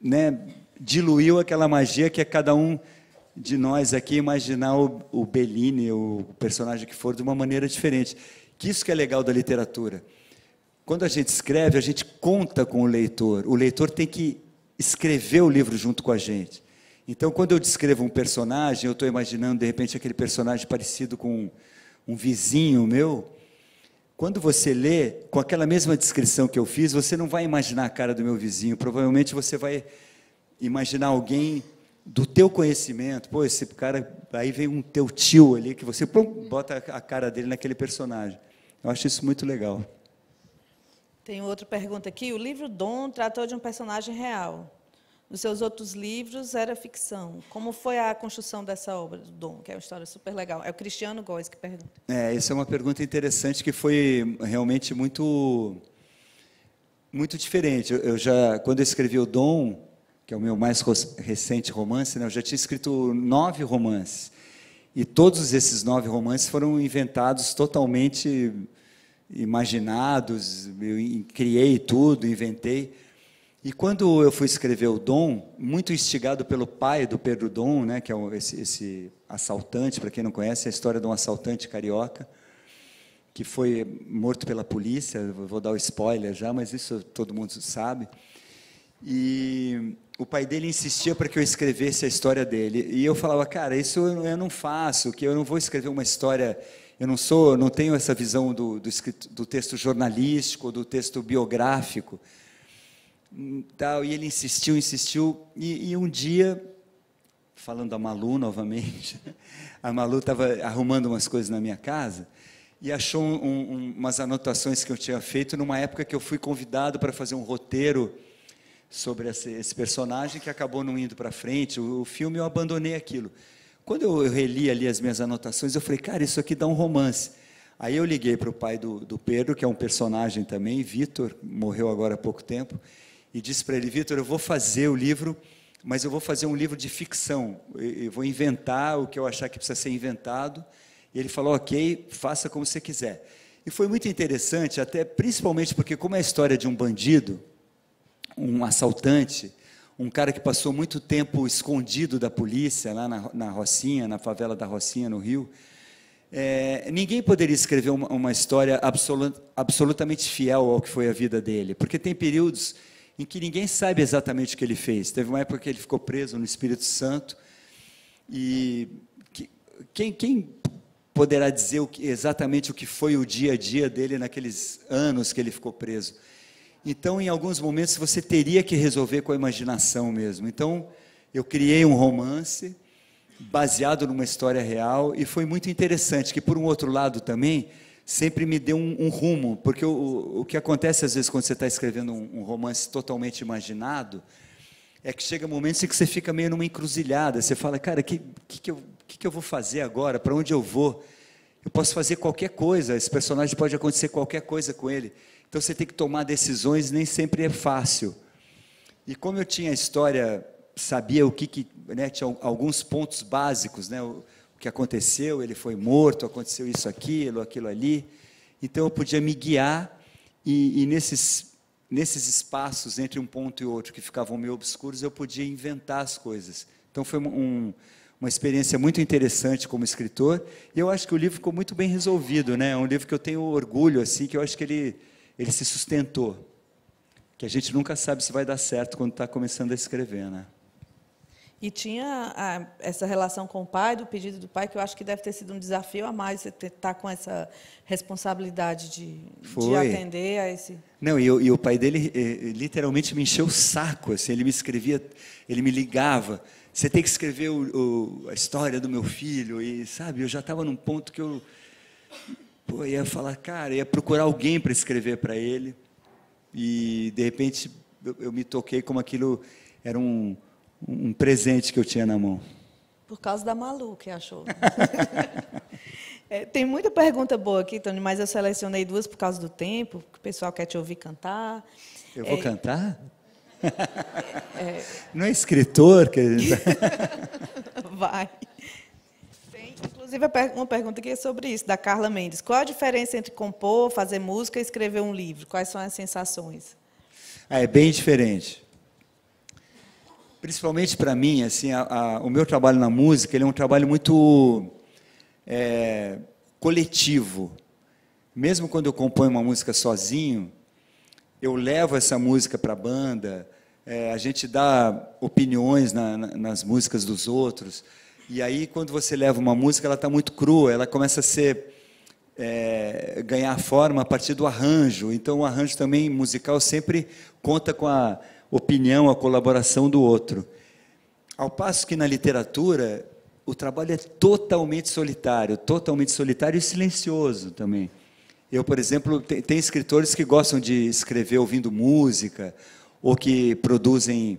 né, diluiu aquela magia que é cada um de nós aqui imaginar o, o Bellini, o personagem que for, de uma maneira diferente. Que isso que é legal da literatura. Quando a gente escreve, a gente conta com o leitor. O leitor tem que escrever o livro junto com a gente. Então, quando eu descrevo um personagem, eu estou imaginando, de repente, aquele personagem parecido com um vizinho meu. Quando você lê, com aquela mesma descrição que eu fiz, você não vai imaginar a cara do meu vizinho. Provavelmente você vai imaginar alguém do teu conhecimento. Pô, esse cara, aí vem um teu tio ali, que você pum, bota a cara dele naquele personagem. Eu acho isso muito legal. Tem outra pergunta aqui. O livro Dom tratou de um personagem real. Nos seus outros livros era ficção. Como foi a construção dessa obra do Dom, que é uma história super legal? É o Cristiano Góes que pergunta. É, essa é uma pergunta interessante que foi realmente muito muito diferente. Eu já quando eu escrevi o Dom, que é o meu mais recente romance, né, eu já tinha escrito nove romances. E todos esses nove romances foram inventados totalmente imaginados, eu criei tudo, inventei. E quando eu fui escrever o Dom, muito instigado pelo pai do Pedro Dom, né, que é esse, esse assaltante, para quem não conhece, é a história de um assaltante carioca, que foi morto pela polícia. Vou dar o spoiler já, mas isso todo mundo sabe. E o pai dele insistia para que eu escrevesse a história dele. E eu falava, cara, isso eu não faço, que eu não vou escrever uma história. Eu não sou, não tenho essa visão do, do, do texto jornalístico, do texto biográfico. Tal, e ele insistiu, insistiu. E, e um dia, falando da Malu novamente, a Malu estava arrumando umas coisas na minha casa e achou um, um, umas anotações que eu tinha feito numa época que eu fui convidado para fazer um roteiro sobre esse, esse personagem que acabou não indo para frente. O, o, filme eu abandonei aquilo. Quando eu, reli ali as minhas anotações, eu falei, cara, isso aqui dá um romance. Aí eu liguei para o pai do, do Pedro, que é um personagem também, Vitor, morreu agora há pouco tempo, e disse para ele, Vitor, eu vou fazer o livro, mas eu vou fazer um livro de ficção. Eu vou inventar o que eu achar que precisa ser inventado. E ele falou, ok, faça como você quiser. E foi muito interessante, até principalmente porque como é a história de um bandido, um assaltante, um cara que passou muito tempo escondido da polícia, lá na, na Rocinha, na favela da Rocinha, no Rio. É, ninguém poderia escrever uma, uma história absolut, absolutamente fiel ao que foi a vida dele, porque tem períodos em que ninguém sabe exatamente o que ele fez. Teve uma época que ele ficou preso no Espírito Santo, e que, quem, quem, poderá dizer o que, exatamente o que foi o dia a dia dele naqueles anos que ele ficou preso? Então, em alguns momentos, você teria que resolver com a imaginação mesmo. Então, eu criei um romance baseado numa história real e foi muito interessante, que por um outro lado também, sempre me deu um, um rumo, porque o, o, que acontece às vezes quando você está escrevendo um, um, romance totalmente imaginado, é que chega momentos em que você fica meio numa encruzilhada, você fala, cara, o que, que, que, que, que eu vou fazer agora? Para onde eu vou? Eu posso fazer qualquer coisa, esse personagem pode acontecer qualquer coisa com ele. Então você tem que tomar decisões, nem sempre é fácil. E como eu tinha a história, sabia o que, que né, tinha alguns pontos básicos, né, o, o que aconteceu, ele foi morto, aconteceu isso, aquilo, aquilo ali. Então eu podia me guiar e, e nesses nesses espaços entre um ponto e outro que ficavam meio obscuros, eu podia inventar as coisas. Então foi um, uma experiência muito interessante como escritor, e eu acho que o livro ficou muito bem resolvido, né? É um livro que eu tenho orgulho assim, que eu acho que ele ele se sustentou. Que a gente nunca sabe se vai dar certo quando está começando a escrever, né? E tinha a, essa relação com o pai, do pedido do pai, que eu acho que deve ter sido um desafio a mais, você estar tá com essa responsabilidade de, de, atender a esse. Não, e, e o pai dele eh, literalmente me encheu o saco. Assim, ele me escrevia, ele me ligava. Você tem que escrever o, o, a história do meu filho. E, sabe, eu já estava num ponto que eu Pô, ia falar, cara, ia procurar alguém para escrever para ele. E, de repente, eu, eu, me toquei como aquilo era um, um presente que eu tinha na mão. Por causa da Malu, que achou. é, tem muita pergunta boa aqui, Tony, mas eu selecionei duas por causa do tempo, que o pessoal quer te ouvir cantar. Eu vou é, cantar? É, Não é escritor? Que... Vai. Inclusive, uma pergunta aqui é sobre isso, da Carla Mendes. Qual a diferença entre compor, fazer música e escrever um livro? Quais são as sensações? Ah, é bem diferente. Principalmente para mim, assim, a, a, o meu trabalho na música ele é um trabalho muito é, coletivo. Mesmo quando eu componho uma música sozinho, eu levo essa música para a banda, é, a gente dá opiniões na, na, nas músicas dos outros. E aí, quando você leva uma música, ela está muito crua, ela começa a ser é, ganhar forma a partir do arranjo. Então, o arranjo também musical sempre conta com a opinião, a colaboração do outro. Ao passo que na literatura o trabalho é totalmente solitário, totalmente solitário e silencioso também. Eu, por exemplo, tem, escritores que gostam de escrever ouvindo música ou que produzem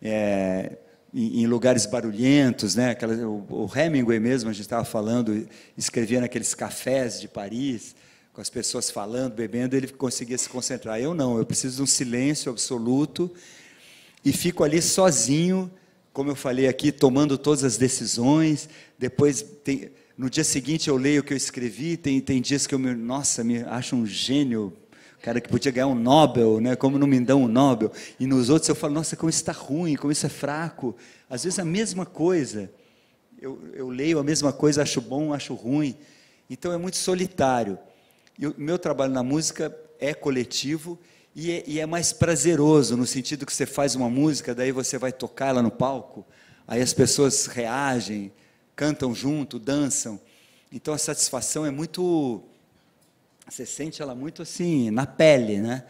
é, em, lugares barulhentos, né? O, o Hemingway mesmo, a gente estava falando, escrevia naqueles cafés de Paris, com as pessoas falando, bebendo, ele conseguia se concentrar. Eu não, eu preciso de um silêncio absoluto e fico ali sozinho, como eu falei aqui, tomando todas as decisões. Depois, tem, no dia seguinte, eu leio o que eu escrevi. Tem, tem dias que eu me, nossa, me acho um gênio cara que podia ganhar um Nobel, né? como não me dão um Nobel. E nos outros eu falo, nossa, como isso está ruim, como isso é fraco. Às vezes a mesma coisa. Eu, eu leio a mesma coisa, acho bom, acho ruim. Então é muito solitário. E o meu trabalho na música é coletivo e é, e é mais prazeroso, no sentido que você faz uma música, daí você vai tocar ela no palco, aí as pessoas reagem, cantam junto, dançam. Então a satisfação é muito. Você sente ela muito assim, na pele, né?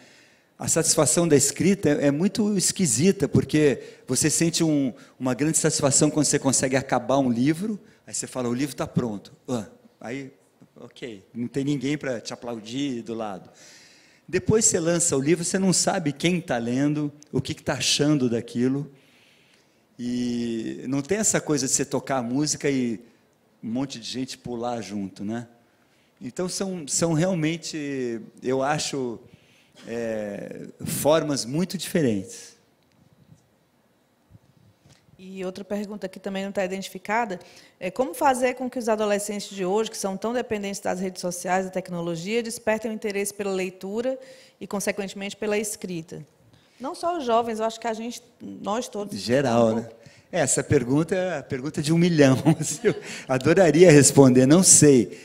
A satisfação da escrita é, muito esquisita, porque você sente um, uma grande satisfação quando você consegue acabar um livro, aí você fala, o livro está pronto. Uh, aí, ok, não tem ninguém para te aplaudir do lado. Depois você lança o livro, você não sabe quem está lendo, o que está achando daquilo. E não tem essa coisa de você tocar a música e um monte de gente pular junto, né? Então são, são realmente, eu acho, é, formas muito diferentes. E outra pergunta que também não está identificada é como fazer com que os adolescentes de hoje, que são tão dependentes das redes sociais, da tecnologia, despertem o interesse pela leitura e, consequentemente, pela escrita? Não só os jovens, eu acho que a gente, nós todos. Geral, né? Essa pergunta é a pergunta de um milhão. Eu adoraria responder, não sei.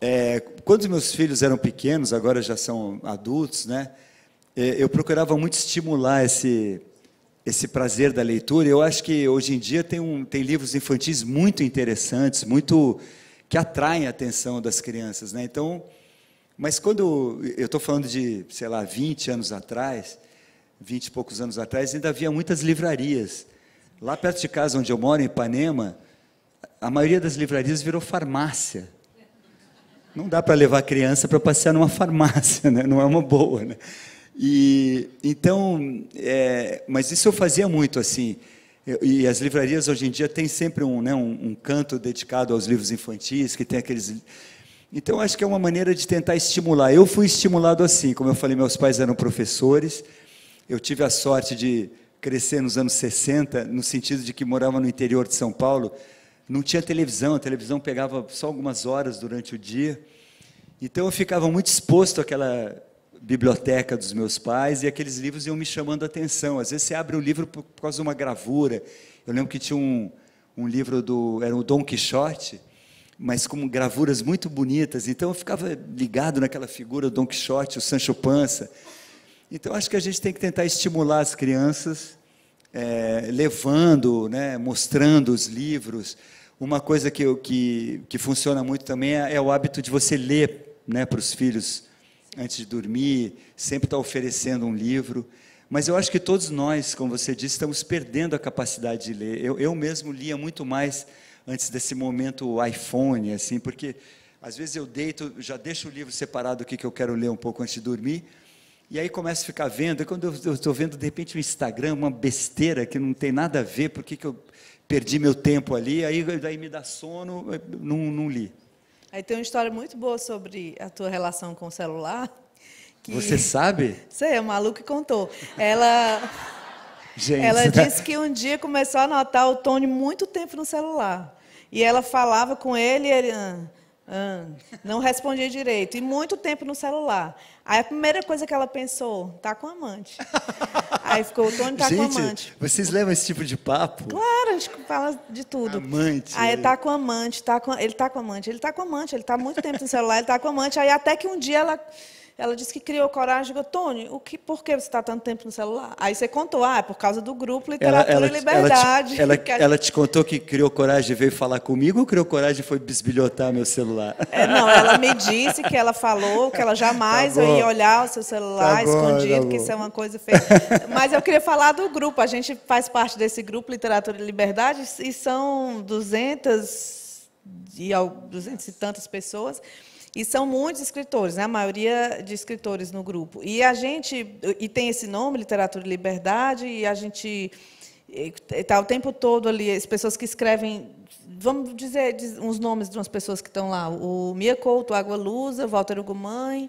É, quando meus filhos eram pequenos, agora já são adultos, né? É, eu procurava muito estimular esse esse prazer da leitura. Eu acho que hoje em dia tem, um, tem livros infantis muito interessantes, muito que atraem a atenção das crianças, né? Então, mas quando eu estou falando de, sei lá, 20 anos atrás, 20 e poucos anos atrás, ainda havia muitas livrarias. Lá perto de casa, onde eu moro, em Ipanema, a maioria das livrarias virou farmácia. Não dá para levar criança para passear numa farmácia, né? não é uma boa. Né? E, então, é, mas isso eu fazia muito assim. E as livrarias hoje em dia têm sempre um, né, um, um canto dedicado aos livros infantis, que tem aqueles. Então, acho que é uma maneira de tentar estimular. Eu fui estimulado assim, como eu falei, meus pais eram professores. Eu tive a sorte de crescer nos anos 60, no sentido de que morava no interior de São Paulo, não tinha televisão, a televisão pegava só algumas horas durante o dia. Então eu ficava muito exposto àquela biblioteca dos meus pais e aqueles livros iam me chamando a atenção. Às vezes você abre o livro por, causa de uma gravura. Eu lembro que tinha um, um livro do era o Dom Quixote, mas com gravuras muito bonitas. Então eu ficava ligado naquela figura do Dom Quixote, o Sancho Panza. Então, acho que a gente tem que tentar estimular as crianças, é, levando, né, mostrando os livros. Uma coisa que, que, que funciona muito também é, é o hábito de você ler né, para os filhos antes de dormir, sempre estar tá oferecendo um livro. Mas eu acho que todos nós, como você disse, estamos perdendo a capacidade de ler. Eu, eu mesmo lia muito mais antes desse momento iPhone, assim, porque às vezes eu deito, já deixo o livro separado aqui que eu quero ler um pouco antes de dormir, e aí começo a ficar vendo, e quando eu estou vendo de repente o um Instagram, uma besteira que não tem nada a ver, por que eu perdi meu tempo ali, aí daí me dá sono, não, não li. Aí tem uma história muito boa sobre a tua relação com o celular. Que... Você sabe? Sei, é o maluco que contou. Ela, Gente, ela disse que um dia começou a anotar o Tony muito tempo no celular. E ela falava com ele e ele... Ah, ah, não respondia direito. E muito tempo no celular. Aí a primeira coisa que ela pensou, tá com amante. Aí ficou, o Tony tá gente, com amante. Vocês levam esse tipo de papo? Claro, a gente fala de tudo. Amante. Aí tá com amante, tá com, ele tá com amante, ele tá com amante, ele tá muito tempo no celular, ele tá com amante. Aí até que um dia ela ela disse que criou coragem. Eu Tony, o que, por que você está tanto tempo no celular? Aí você contou, ah, é por causa do grupo Literatura ela, ela, e Liberdade. Ela, te, ela, ela, te contou que criou coragem e veio falar comigo ou criou coragem e foi bisbilhotar meu celular? É, não, ela me disse que ela falou que ela jamais tá ia olhar o seu celular tá escondido, tá que isso é uma coisa feia. Mas eu queria falar do grupo. A gente faz parte desse grupo Literatura e Liberdade e são 200 e, 200 e tantas pessoas. E são muitos escritores, né? a maioria de escritores no grupo. E a gente e tem esse nome, Literatura e Liberdade, e a gente está o tempo todo ali, as pessoas que escrevem, vamos dizer uns nomes de umas pessoas que estão lá, o Mia Couto, Água Lusa, Walter Hugo Mãe,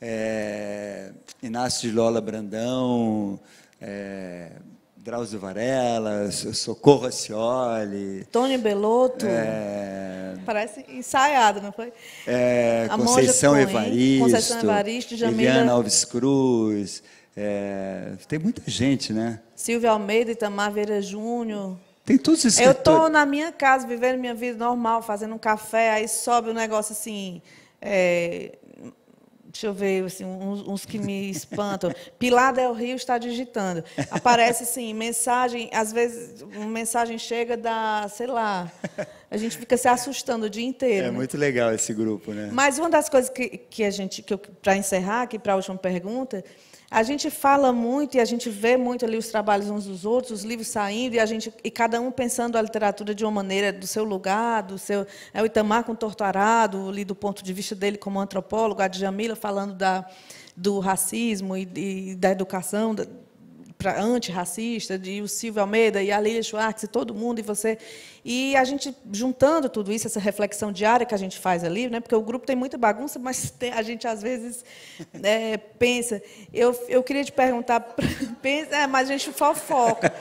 é, Inácio de Lola Brandão, é, Drauzio Varela, Socorro Acioli. Tony Belotto. É, Parece ensaiado, não foi? É, Conceição Evaristo. Conceição Evaristo, Jamila. Alves Cruz. É, tem muita gente, né? Silvio Almeida, Itamar Veira Júnior. Tem todos esses Eu estou na minha casa, vivendo minha vida normal, fazendo um café, aí sobe um negócio assim, é, Deixa eu ver, assim, uns, uns, que me espantam. Pilar Del Rio está digitando. Aparece assim, mensagem, às vezes uma mensagem chega da, sei lá, a gente fica se assustando o dia inteiro. É né? muito legal esse grupo, né? Mas uma das coisas que, que a gente, que para encerrar aqui para a última pergunta, a gente fala muito e a gente vê muito ali os trabalhos uns dos outros, os livros saindo e a gente e cada um pensando a literatura de uma maneira do seu lugar, do seu é o Itamar com Torturado, ali do ponto de vista dele como antropólogo, a Djamila falando da do racismo e, e da educação, da, antirracista, de o Silvio Almeida e a Lilia Schwartz e todo mundo, e você. E a gente, juntando tudo isso, essa reflexão diária que a gente faz ali, né, porque o grupo tem muita bagunça, mas tem, a gente, às vezes, é, pensa. Eu, eu queria te perguntar, pensa, é, mas a gente fofoca.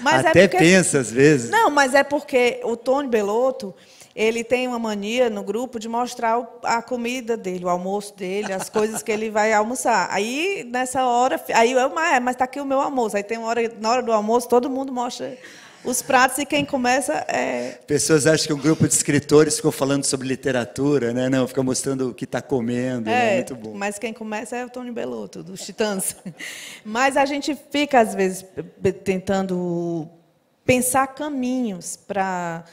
Mas Até é porque, pensa, às vezes. Não, mas é porque o Tony Belotto ele tem uma mania no grupo de mostrar a comida dele, o almoço dele, as coisas que ele vai almoçar. Aí, nessa hora, aí eu, ah, mas está aqui o meu almoço. Aí tem uma hora, na hora do almoço, todo mundo mostra os pratos e quem começa é. Pessoas acham que um grupo de escritores ficou falando sobre literatura, né? Não, fica mostrando o que está comendo, né? é, né? Muito bom. Mas quem começa é o Tony Belotto, dos Titãs. Mas a gente fica, às vezes, tentando pensar caminhos para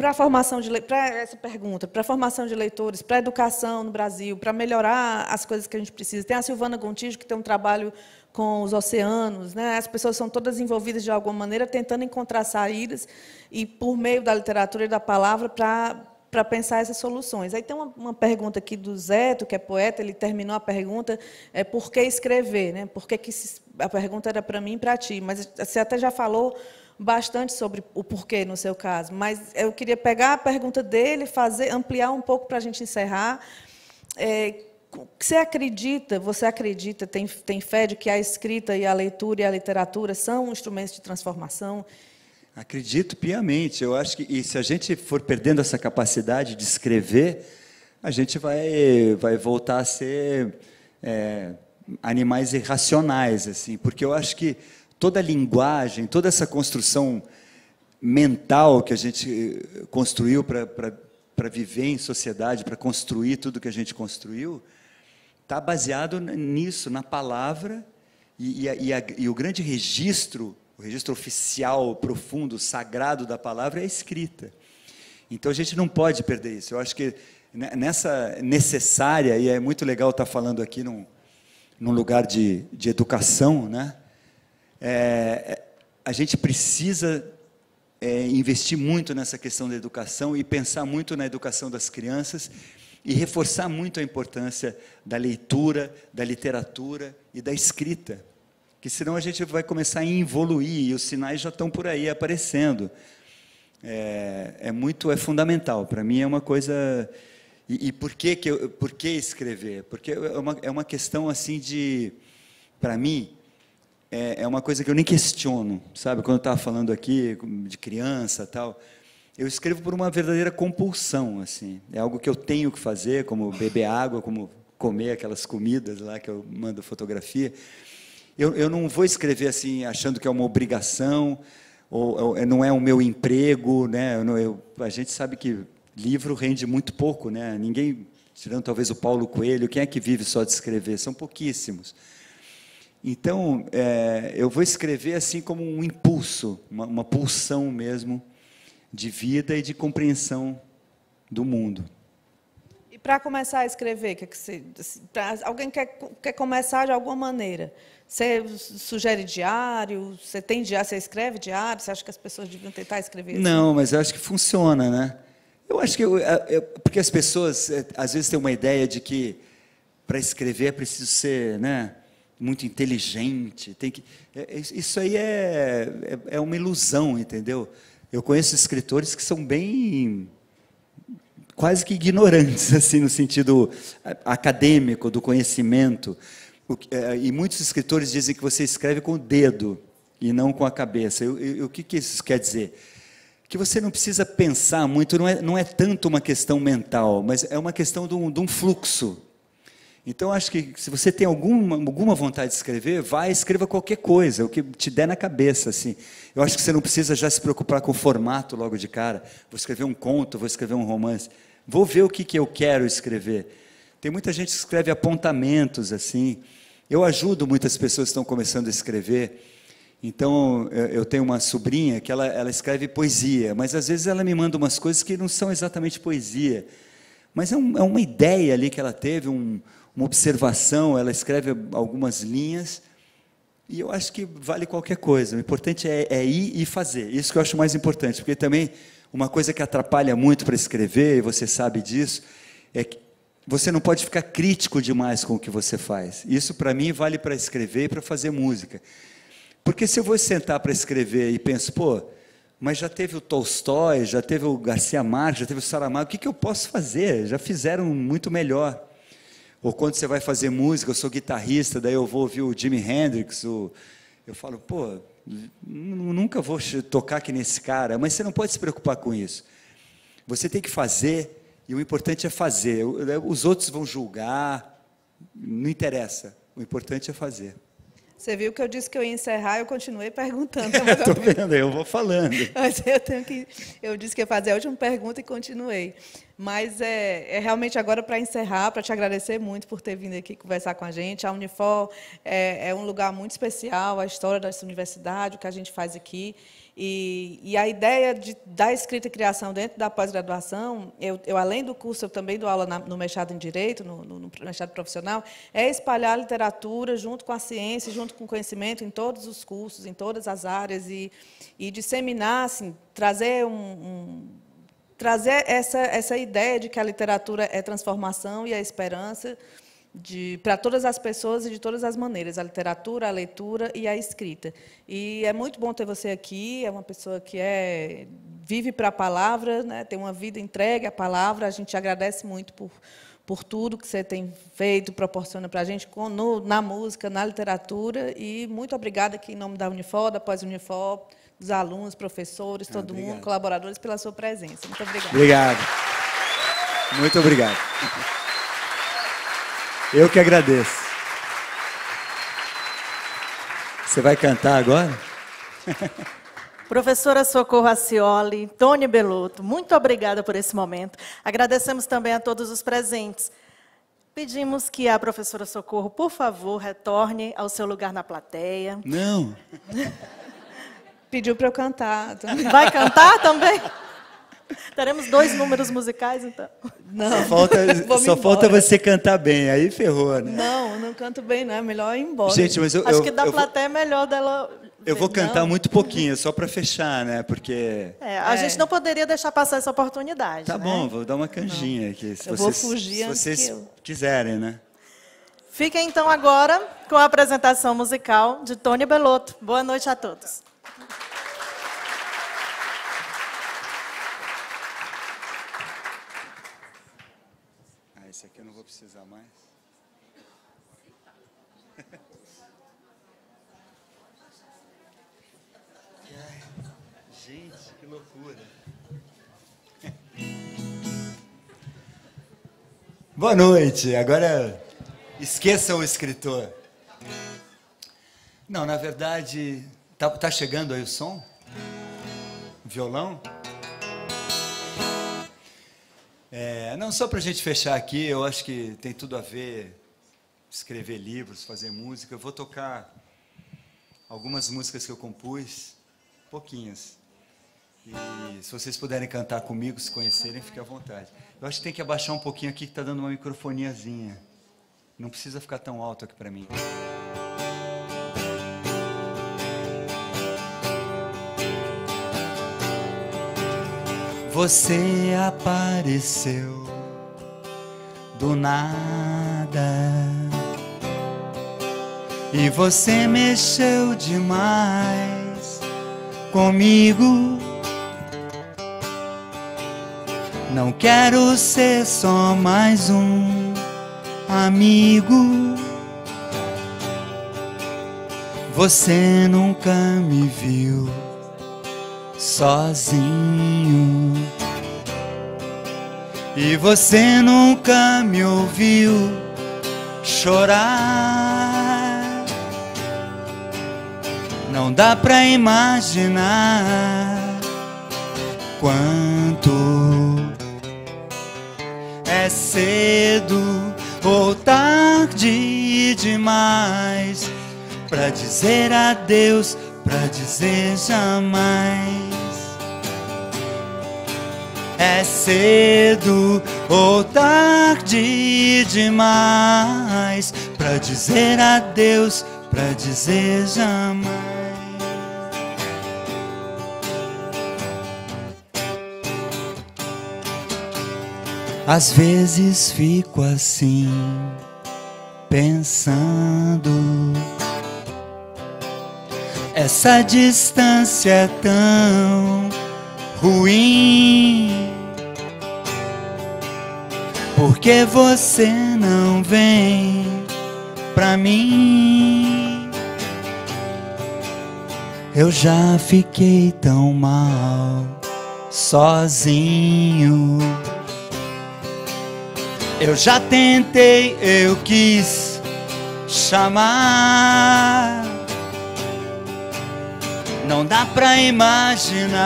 para a formação de para essa pergunta, para a formação de leitores, para a educação no Brasil, para melhorar as coisas que a gente precisa. Tem a Silvana Gontijo que tem um trabalho com os oceanos, né? As pessoas são todas envolvidas de alguma maneira tentando encontrar saídas e por meio da literatura e da palavra para para pensar essas soluções. Aí tem uma, uma, pergunta aqui do Zeto, que é poeta, ele terminou a pergunta, é por que escrever, né? Por que, que se, a pergunta era para mim e para ti, mas você até já falou bastante sobre o porquê no seu caso, mas eu queria pegar a pergunta dele, fazer, ampliar um pouco para a gente encerrar. É, você acredita, você acredita, tem, tem fé de que a escrita e a leitura e a literatura são instrumentos de transformação? Acredito piamente. Eu acho que e se a gente for perdendo essa capacidade de escrever, a gente vai, vai voltar a ser é, animais irracionais, assim, porque eu acho que toda a linguagem, toda essa construção mental que a gente eh, construiu para viver em sociedade, para construir tudo que a gente construiu, está baseado nisso, na palavra, e, e, e, a, e, o grande registro, o registro oficial, profundo, sagrado da palavra é a escrita. Então a gente não pode perder isso. Eu acho que nessa necessária, e é muito legal estar falando aqui num, num lugar de, de educação, né? É, a gente precisa é, investir muito nessa questão da educação e pensar muito na educação das crianças e reforçar muito a importância da leitura, da literatura e da escrita, que senão a gente vai começar a evoluir e os sinais já estão por aí aparecendo. É, é muito, é fundamental. Para mim é uma coisa. E, e, por que que eu, por que escrever? Porque é uma, é uma questão assim de, para mim, é, é uma coisa que eu nem questiono, sabe? Quando eu estava falando aqui de criança tal, eu escrevo por uma verdadeira compulsão, assim. É algo que eu tenho que fazer, como beber água, como comer aquelas comidas lá que eu mando fotografia. Eu, eu não vou escrever assim achando que é uma obrigação ou, ou não é o meu emprego, né? Eu, eu, a gente sabe que livro rende muito pouco, né? Ninguém, tirando talvez o Paulo Coelho, quem é que vive só de escrever? São pouquíssimos. Então, é, eu vou escrever assim como um impulso, uma, uma pulsão mesmo de vida e de compreensão do mundo. E para começar a escrever, que, que você, alguém quer, quer começar de alguma maneira, você sugere diário? Você tem diário? Você escreve diário? Você acha que as pessoas deviam tentar escrever? Assim? Não, mas eu acho que funciona, né? Eu acho que eu, eu, porque as pessoas é, às vezes têm uma ideia de que para escrever é preciso ser, né? Muito inteligente. Tem que, é, é, isso aí é, é, é, uma ilusão, entendeu? Eu conheço escritores que são bem quase que ignorantes, assim, no sentido acadêmico do conhecimento. É, e muitos escritores dizem que você escreve com o dedo e não com a cabeça. Eu, o que, que isso quer dizer? Que você não precisa pensar muito, não é, não é tanto uma questão mental, mas é uma questão de um, de um fluxo então, acho que se você tem alguma, alguma vontade de escrever, vai escreva qualquer coisa, o que te der na cabeça. Assim. Eu acho que você não precisa já se preocupar com o formato logo de cara. Vou escrever um conto, vou escrever um romance. Vou ver o que, que eu quero escrever. Tem muita gente que escreve apontamentos assim. Eu ajudo muitas pessoas que estão começando a escrever. Então, eu tenho uma sobrinha que ela, ela escreve poesia, mas às vezes ela me manda umas coisas que não são exatamente poesia. Mas é, um, é uma ideia ali que ela teve, um, uma observação, ela escreve algumas linhas, e eu acho que vale qualquer coisa. O importante é, é ir e fazer. Isso que eu acho mais importante, porque também uma coisa que atrapalha muito para escrever, e você sabe disso, é que você não pode ficar crítico demais com o que você faz. Isso, para mim, vale para escrever e para fazer música. Porque se eu vou sentar para escrever e penso, pô, mas já teve o Tolstói, já teve o Garcia Marques, já teve o Saramago, o que, que eu posso fazer? Já fizeram muito melhor. Ou quando você vai fazer música, eu sou guitarrista, daí eu vou ouvir o Jimi Hendrix, o... eu falo, pô, nunca vou tocar que nesse cara, mas você não pode se preocupar com isso. Você tem que fazer e o importante é fazer. Os outros vão julgar, não interessa. O importante é fazer. Você viu que eu disse que eu ia encerrar, eu continuei perguntando. Estou vendo, eu vou falando. Mas eu tenho que, eu disse que ia fazer a última pergunta e continuei. Mas é, é realmente agora para encerrar, para te agradecer muito por ter vindo aqui conversar com a gente. A Unifor é, é um lugar muito especial, a história dessa universidade, o que a gente faz aqui. E, e, a ideia de, da escrita e criação dentro da pós-graduação, eu, eu, além do curso, eu também dou aula na, no mestrado em Direito, no, no, no, mestrado profissional, é espalhar a literatura junto com a ciência, junto com o conhecimento em todos os cursos, em todas as áreas, e, e disseminar, assim, trazer, um, um, trazer essa, essa ideia de que a literatura é transformação e é esperança, para todas as pessoas e de todas as maneiras, a literatura, a leitura e a escrita. E é muito bom ter você aqui, é uma pessoa que é vive para a palavra, né, tem uma vida entregue à palavra, a gente agradece muito por, por tudo que você tem feito, proporciona para a gente no, na música, na literatura, e muito obrigada aqui em nome da Unifor, da Pós-Unifor, dos alunos, professores, ah, todo obrigado. mundo, colaboradores, pela sua presença. Muito obrigada. Obrigado. Muito obrigado. Eu que agradeço. Você vai cantar agora? Professora Socorro Acioli, Tony Belotto, muito obrigada por esse momento. Agradecemos também a todos os presentes. Pedimos que a professora Socorro, por favor, retorne ao seu lugar na plateia. Não. Pediu para eu cantar. Vai cantar também? Teremos dois números musicais, então. Não, só falta, só falta você cantar bem, aí ferrou, né? Não, não canto bem, não. É melhor ir embora. Gente, mas eu, Acho eu, que da eu plateia vou, é melhor dela. Eu vou cantar não. muito pouquinho, só para fechar, né? Porque. É, a é. gente não poderia deixar passar essa oportunidade. Tá né? bom, vou dar uma canjinha não. aqui. Se eu vocês, vou fugir se vocês quiserem, né? Fiquem então agora com a apresentação musical de Tony Belotto. Boa noite a todos. Boa noite. Agora esqueça o escritor. Não, na verdade, tá, tá chegando aí o som? Violão? É, não, só para a gente fechar aqui, eu acho que tem tudo a ver escrever livros, fazer música. Eu vou tocar algumas músicas que eu compus, pouquinhas. E se vocês puderem cantar comigo, se conhecerem, fique à vontade. Eu acho que tem que abaixar um pouquinho aqui, que está dando uma microfoniazinha. Não precisa ficar tão alto aqui para mim. Você apareceu do nada e você mexeu demais comigo. Não quero ser só mais um amigo. Você nunca me viu sozinho. E você nunca me ouviu chorar. Não dá pra imaginar quanto é cedo ou tarde demais para dizer adeus, para dizer jamais. É cedo ou tarde demais para dizer adeus, para dizer jamais. Às vezes fico assim, pensando. Essa distância é tão ruim. Porque você não vem pra mim? Eu já fiquei tão mal sozinho. Eu já tentei, eu quis chamar. Não dá pra imaginar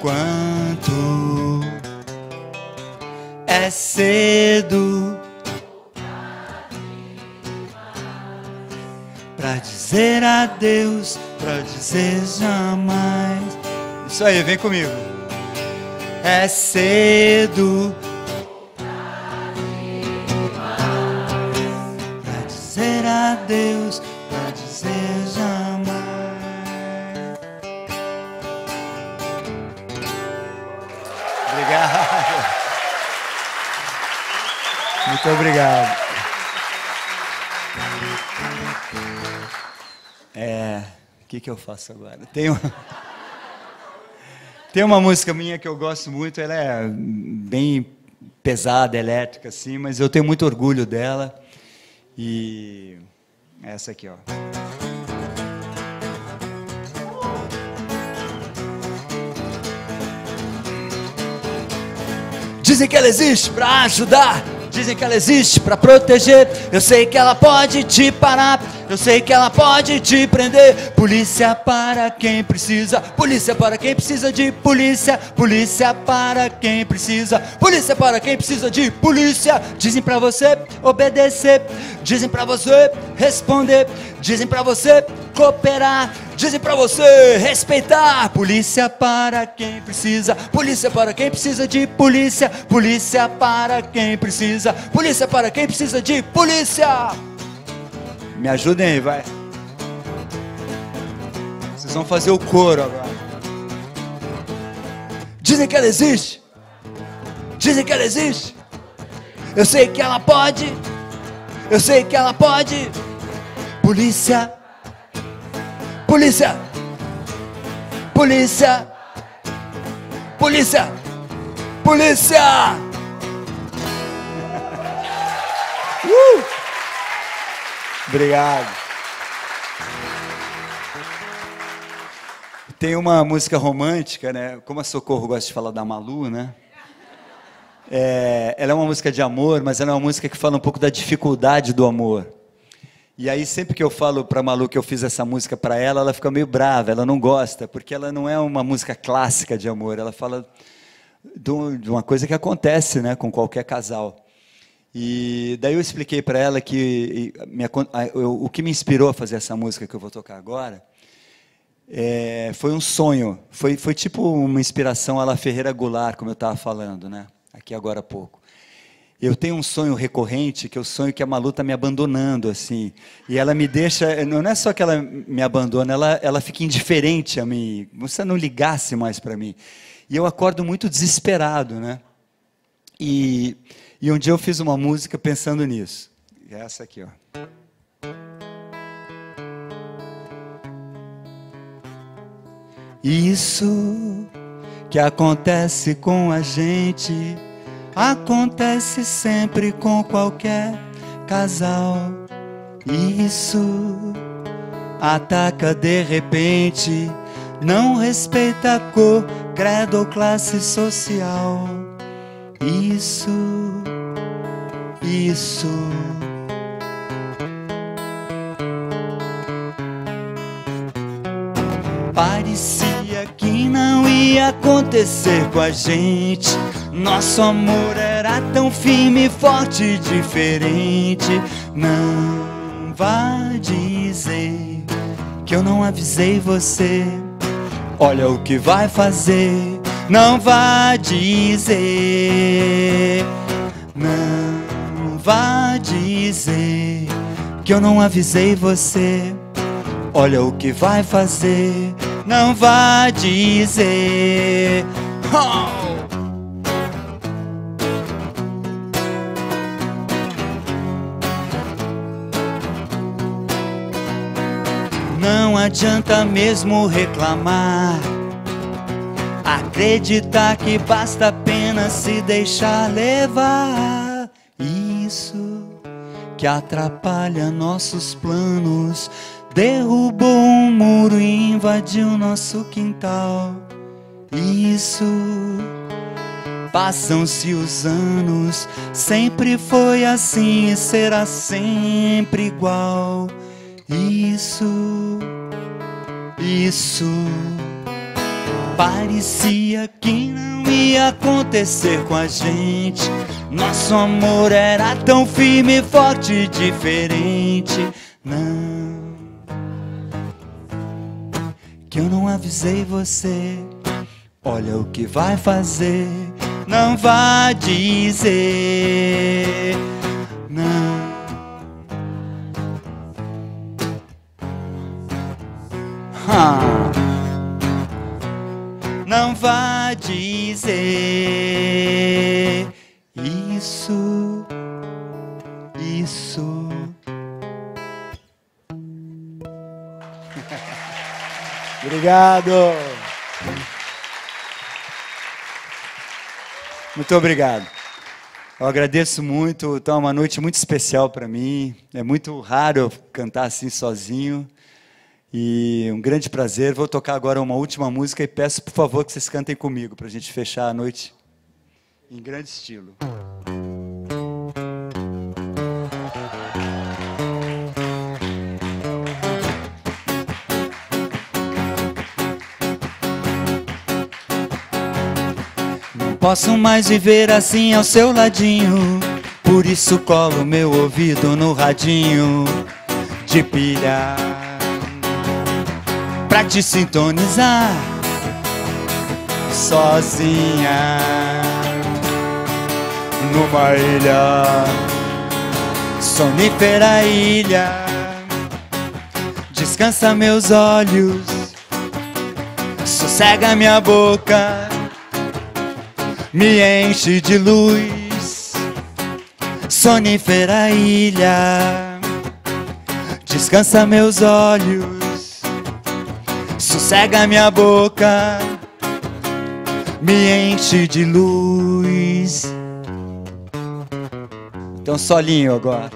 quanto é cedo pra dizer adeus, pra dizer jamais. Isso aí, vem comigo. É cedo Deus para dizer jamais. Obrigado. Muito obrigado. É, o que, que eu faço agora? Tem uma, tem uma música minha que eu gosto muito, ela é bem pesada, elétrica, assim, mas eu tenho muito orgulho dela. E essa aqui, ó. Dizem que ela existe para ajudar Dizem que ela existe para proteger. Eu sei que ela pode te parar. Eu sei que ela pode te prender. Polícia para quem precisa. Polícia para quem precisa de polícia. Polícia para quem precisa. Polícia para quem precisa de polícia. Dizem para você obedecer. Dizem para você responder. Dizem para você cooperar. Dizem para você respeitar. Polícia para quem precisa. Polícia para quem precisa de polícia. Polícia para quem precisa. Polícia para quem precisa de polícia. Me ajudem aí, vai. Vocês vão fazer o coro agora. Dizem que ela existe. Dizem que ela existe. Eu sei que ela pode. Eu sei que ela pode. Polícia Polícia! Polícia! Polícia! Polícia! Uh! Obrigado. Tem uma música romântica, né? Como a Socorro gosta de falar da Malu, né? É, ela é uma música de amor, mas ela é uma música que fala um pouco da dificuldade do amor. E aí sempre que eu falo para a Malu que eu fiz essa música para ela, ela fica meio brava, ela não gosta, porque ela não é uma música clássica de amor, ela fala de uma coisa que acontece, né, com qualquer casal. E daí eu expliquei para ela que minha, o que me inspirou a fazer essa música que eu vou tocar agora é, foi um sonho, foi, foi tipo uma inspiração à La Ferreira Goulart, como eu estava falando, né, aqui agora há pouco. Eu tenho um sonho recorrente, que é o sonho que a Malu está me abandonando, assim. E ela me deixa. Não é só que ela me abandona, ela, ela fica indiferente a mim. Você não ligasse mais para mim. E eu acordo muito desesperado, né? E, e um dia eu fiz uma música pensando nisso. É essa aqui, ó. Isso que acontece com a gente acontece sempre com qualquer casal. Isso ataca de repente, não respeita cor, credo ou classe social. Isso, isso. Parecia que não ia acontecer com a gente Nosso amor era tão firme, forte e diferente. Não vá dizer que eu não avisei você. Olha o que vai fazer. Não vá dizer. Não vá dizer que eu não avisei você. Olha o que vai fazer. Não vá dizer. Oh! Não adianta mesmo reclamar. Acreditar que basta apenas se deixar levar. Isso que atrapalha nossos planos. Derrubou um muro e invadiu nosso quintal. Isso. Passam-se os anos, sempre foi assim e será sempre igual. Isso, isso. Parecia que não ia acontecer com a gente. Nosso amor era tão firme, forte e diferente. Não, que eu não avisei você. Olha o que vai fazer. Não vá dizer. Não. Ah. Não vá dizer isso, isso. Obrigado. Muito obrigado. Eu agradeço muito. Então, é uma noite muito especial para mim. É muito raro eu cantar assim sozinho. E um grande prazer. Vou tocar agora uma última música e peço, por favor, que vocês cantem comigo para a gente fechar a noite em grande estilo. Não posso mais viver assim ao seu ladinho. Por isso colo meu ouvido no radinho de pilha pra te sintonizar sozinha numa ilha, sonífera ilha. Descansa meus olhos, sossega minha boca, me enche de luz, sonífera ilha. Descansa meus olhos, sossega minha boca, me enche de luz. Então, solinho agora.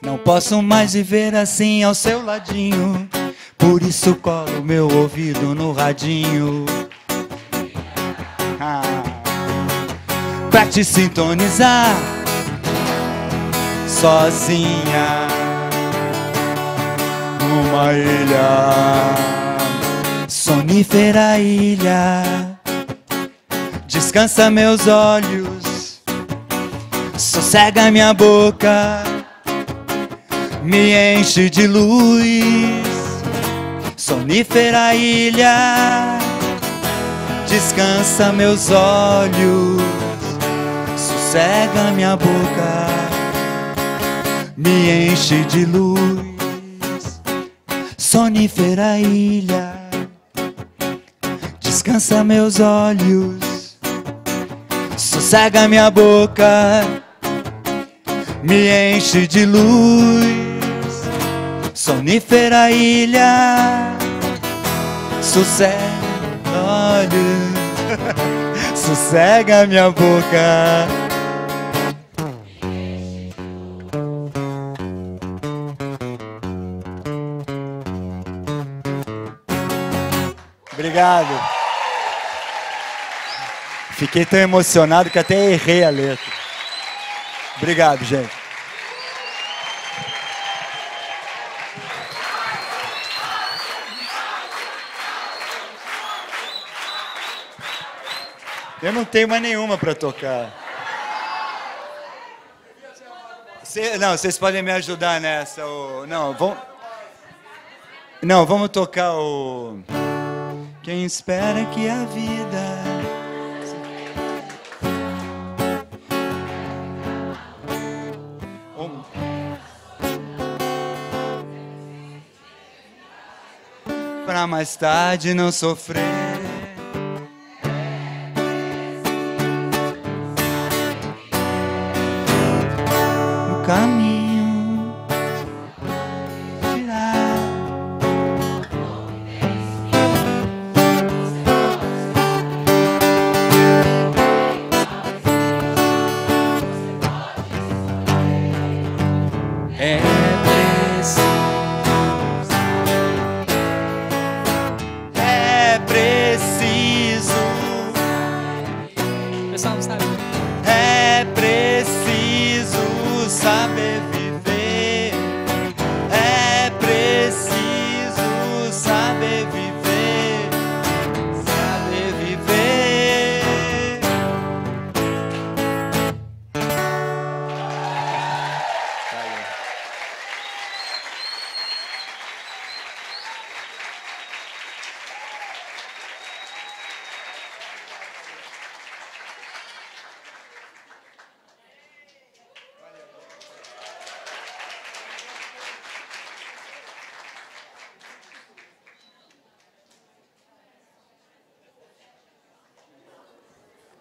Não posso mais viver assim ao seu ladinho. Por isso colo meu ouvido no radinho. Ah, pra te sintonizar sozinha numa ilha, sonífera ilha. Descansa meus olhos, sossega minha boca, me enche de luz. Sonífera ilha, descansa meus olhos, sossega minha boca, me enche de luz. Sonífera ilha, descansa meus olhos, sossega minha boca, me enche de luz. Sonífera ilha, sossega olhos, sossega minha boca. Fiquei tão emocionado que até errei a letra. Obrigado, gente. Eu não tenho mais nenhuma para tocar. Cê, não, vocês podem me ajudar nessa. Ou, não, vamos. Não, vamos tocar o. Quem espera que a vida Pra mais tarde não sofrer. No caminho.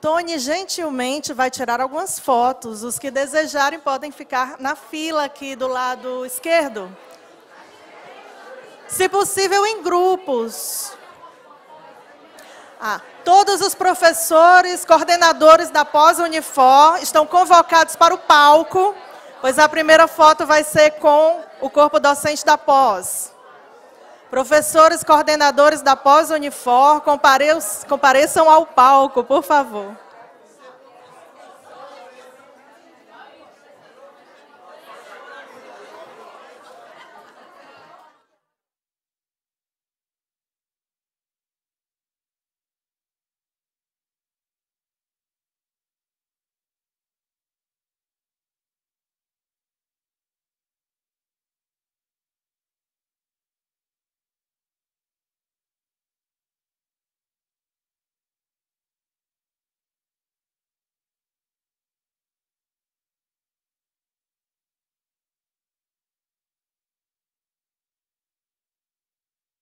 Tony gentilmente vai tirar algumas fotos. Os que desejarem podem ficar na fila aqui do lado esquerdo. Se possível, em grupos. Ah, todos os professores, coordenadores da pós-Unifor estão convocados para o palco, pois a primeira foto vai ser com o corpo docente da pós. Professores, coordenadores da pós-Unifor, compareçam ao palco, por favor.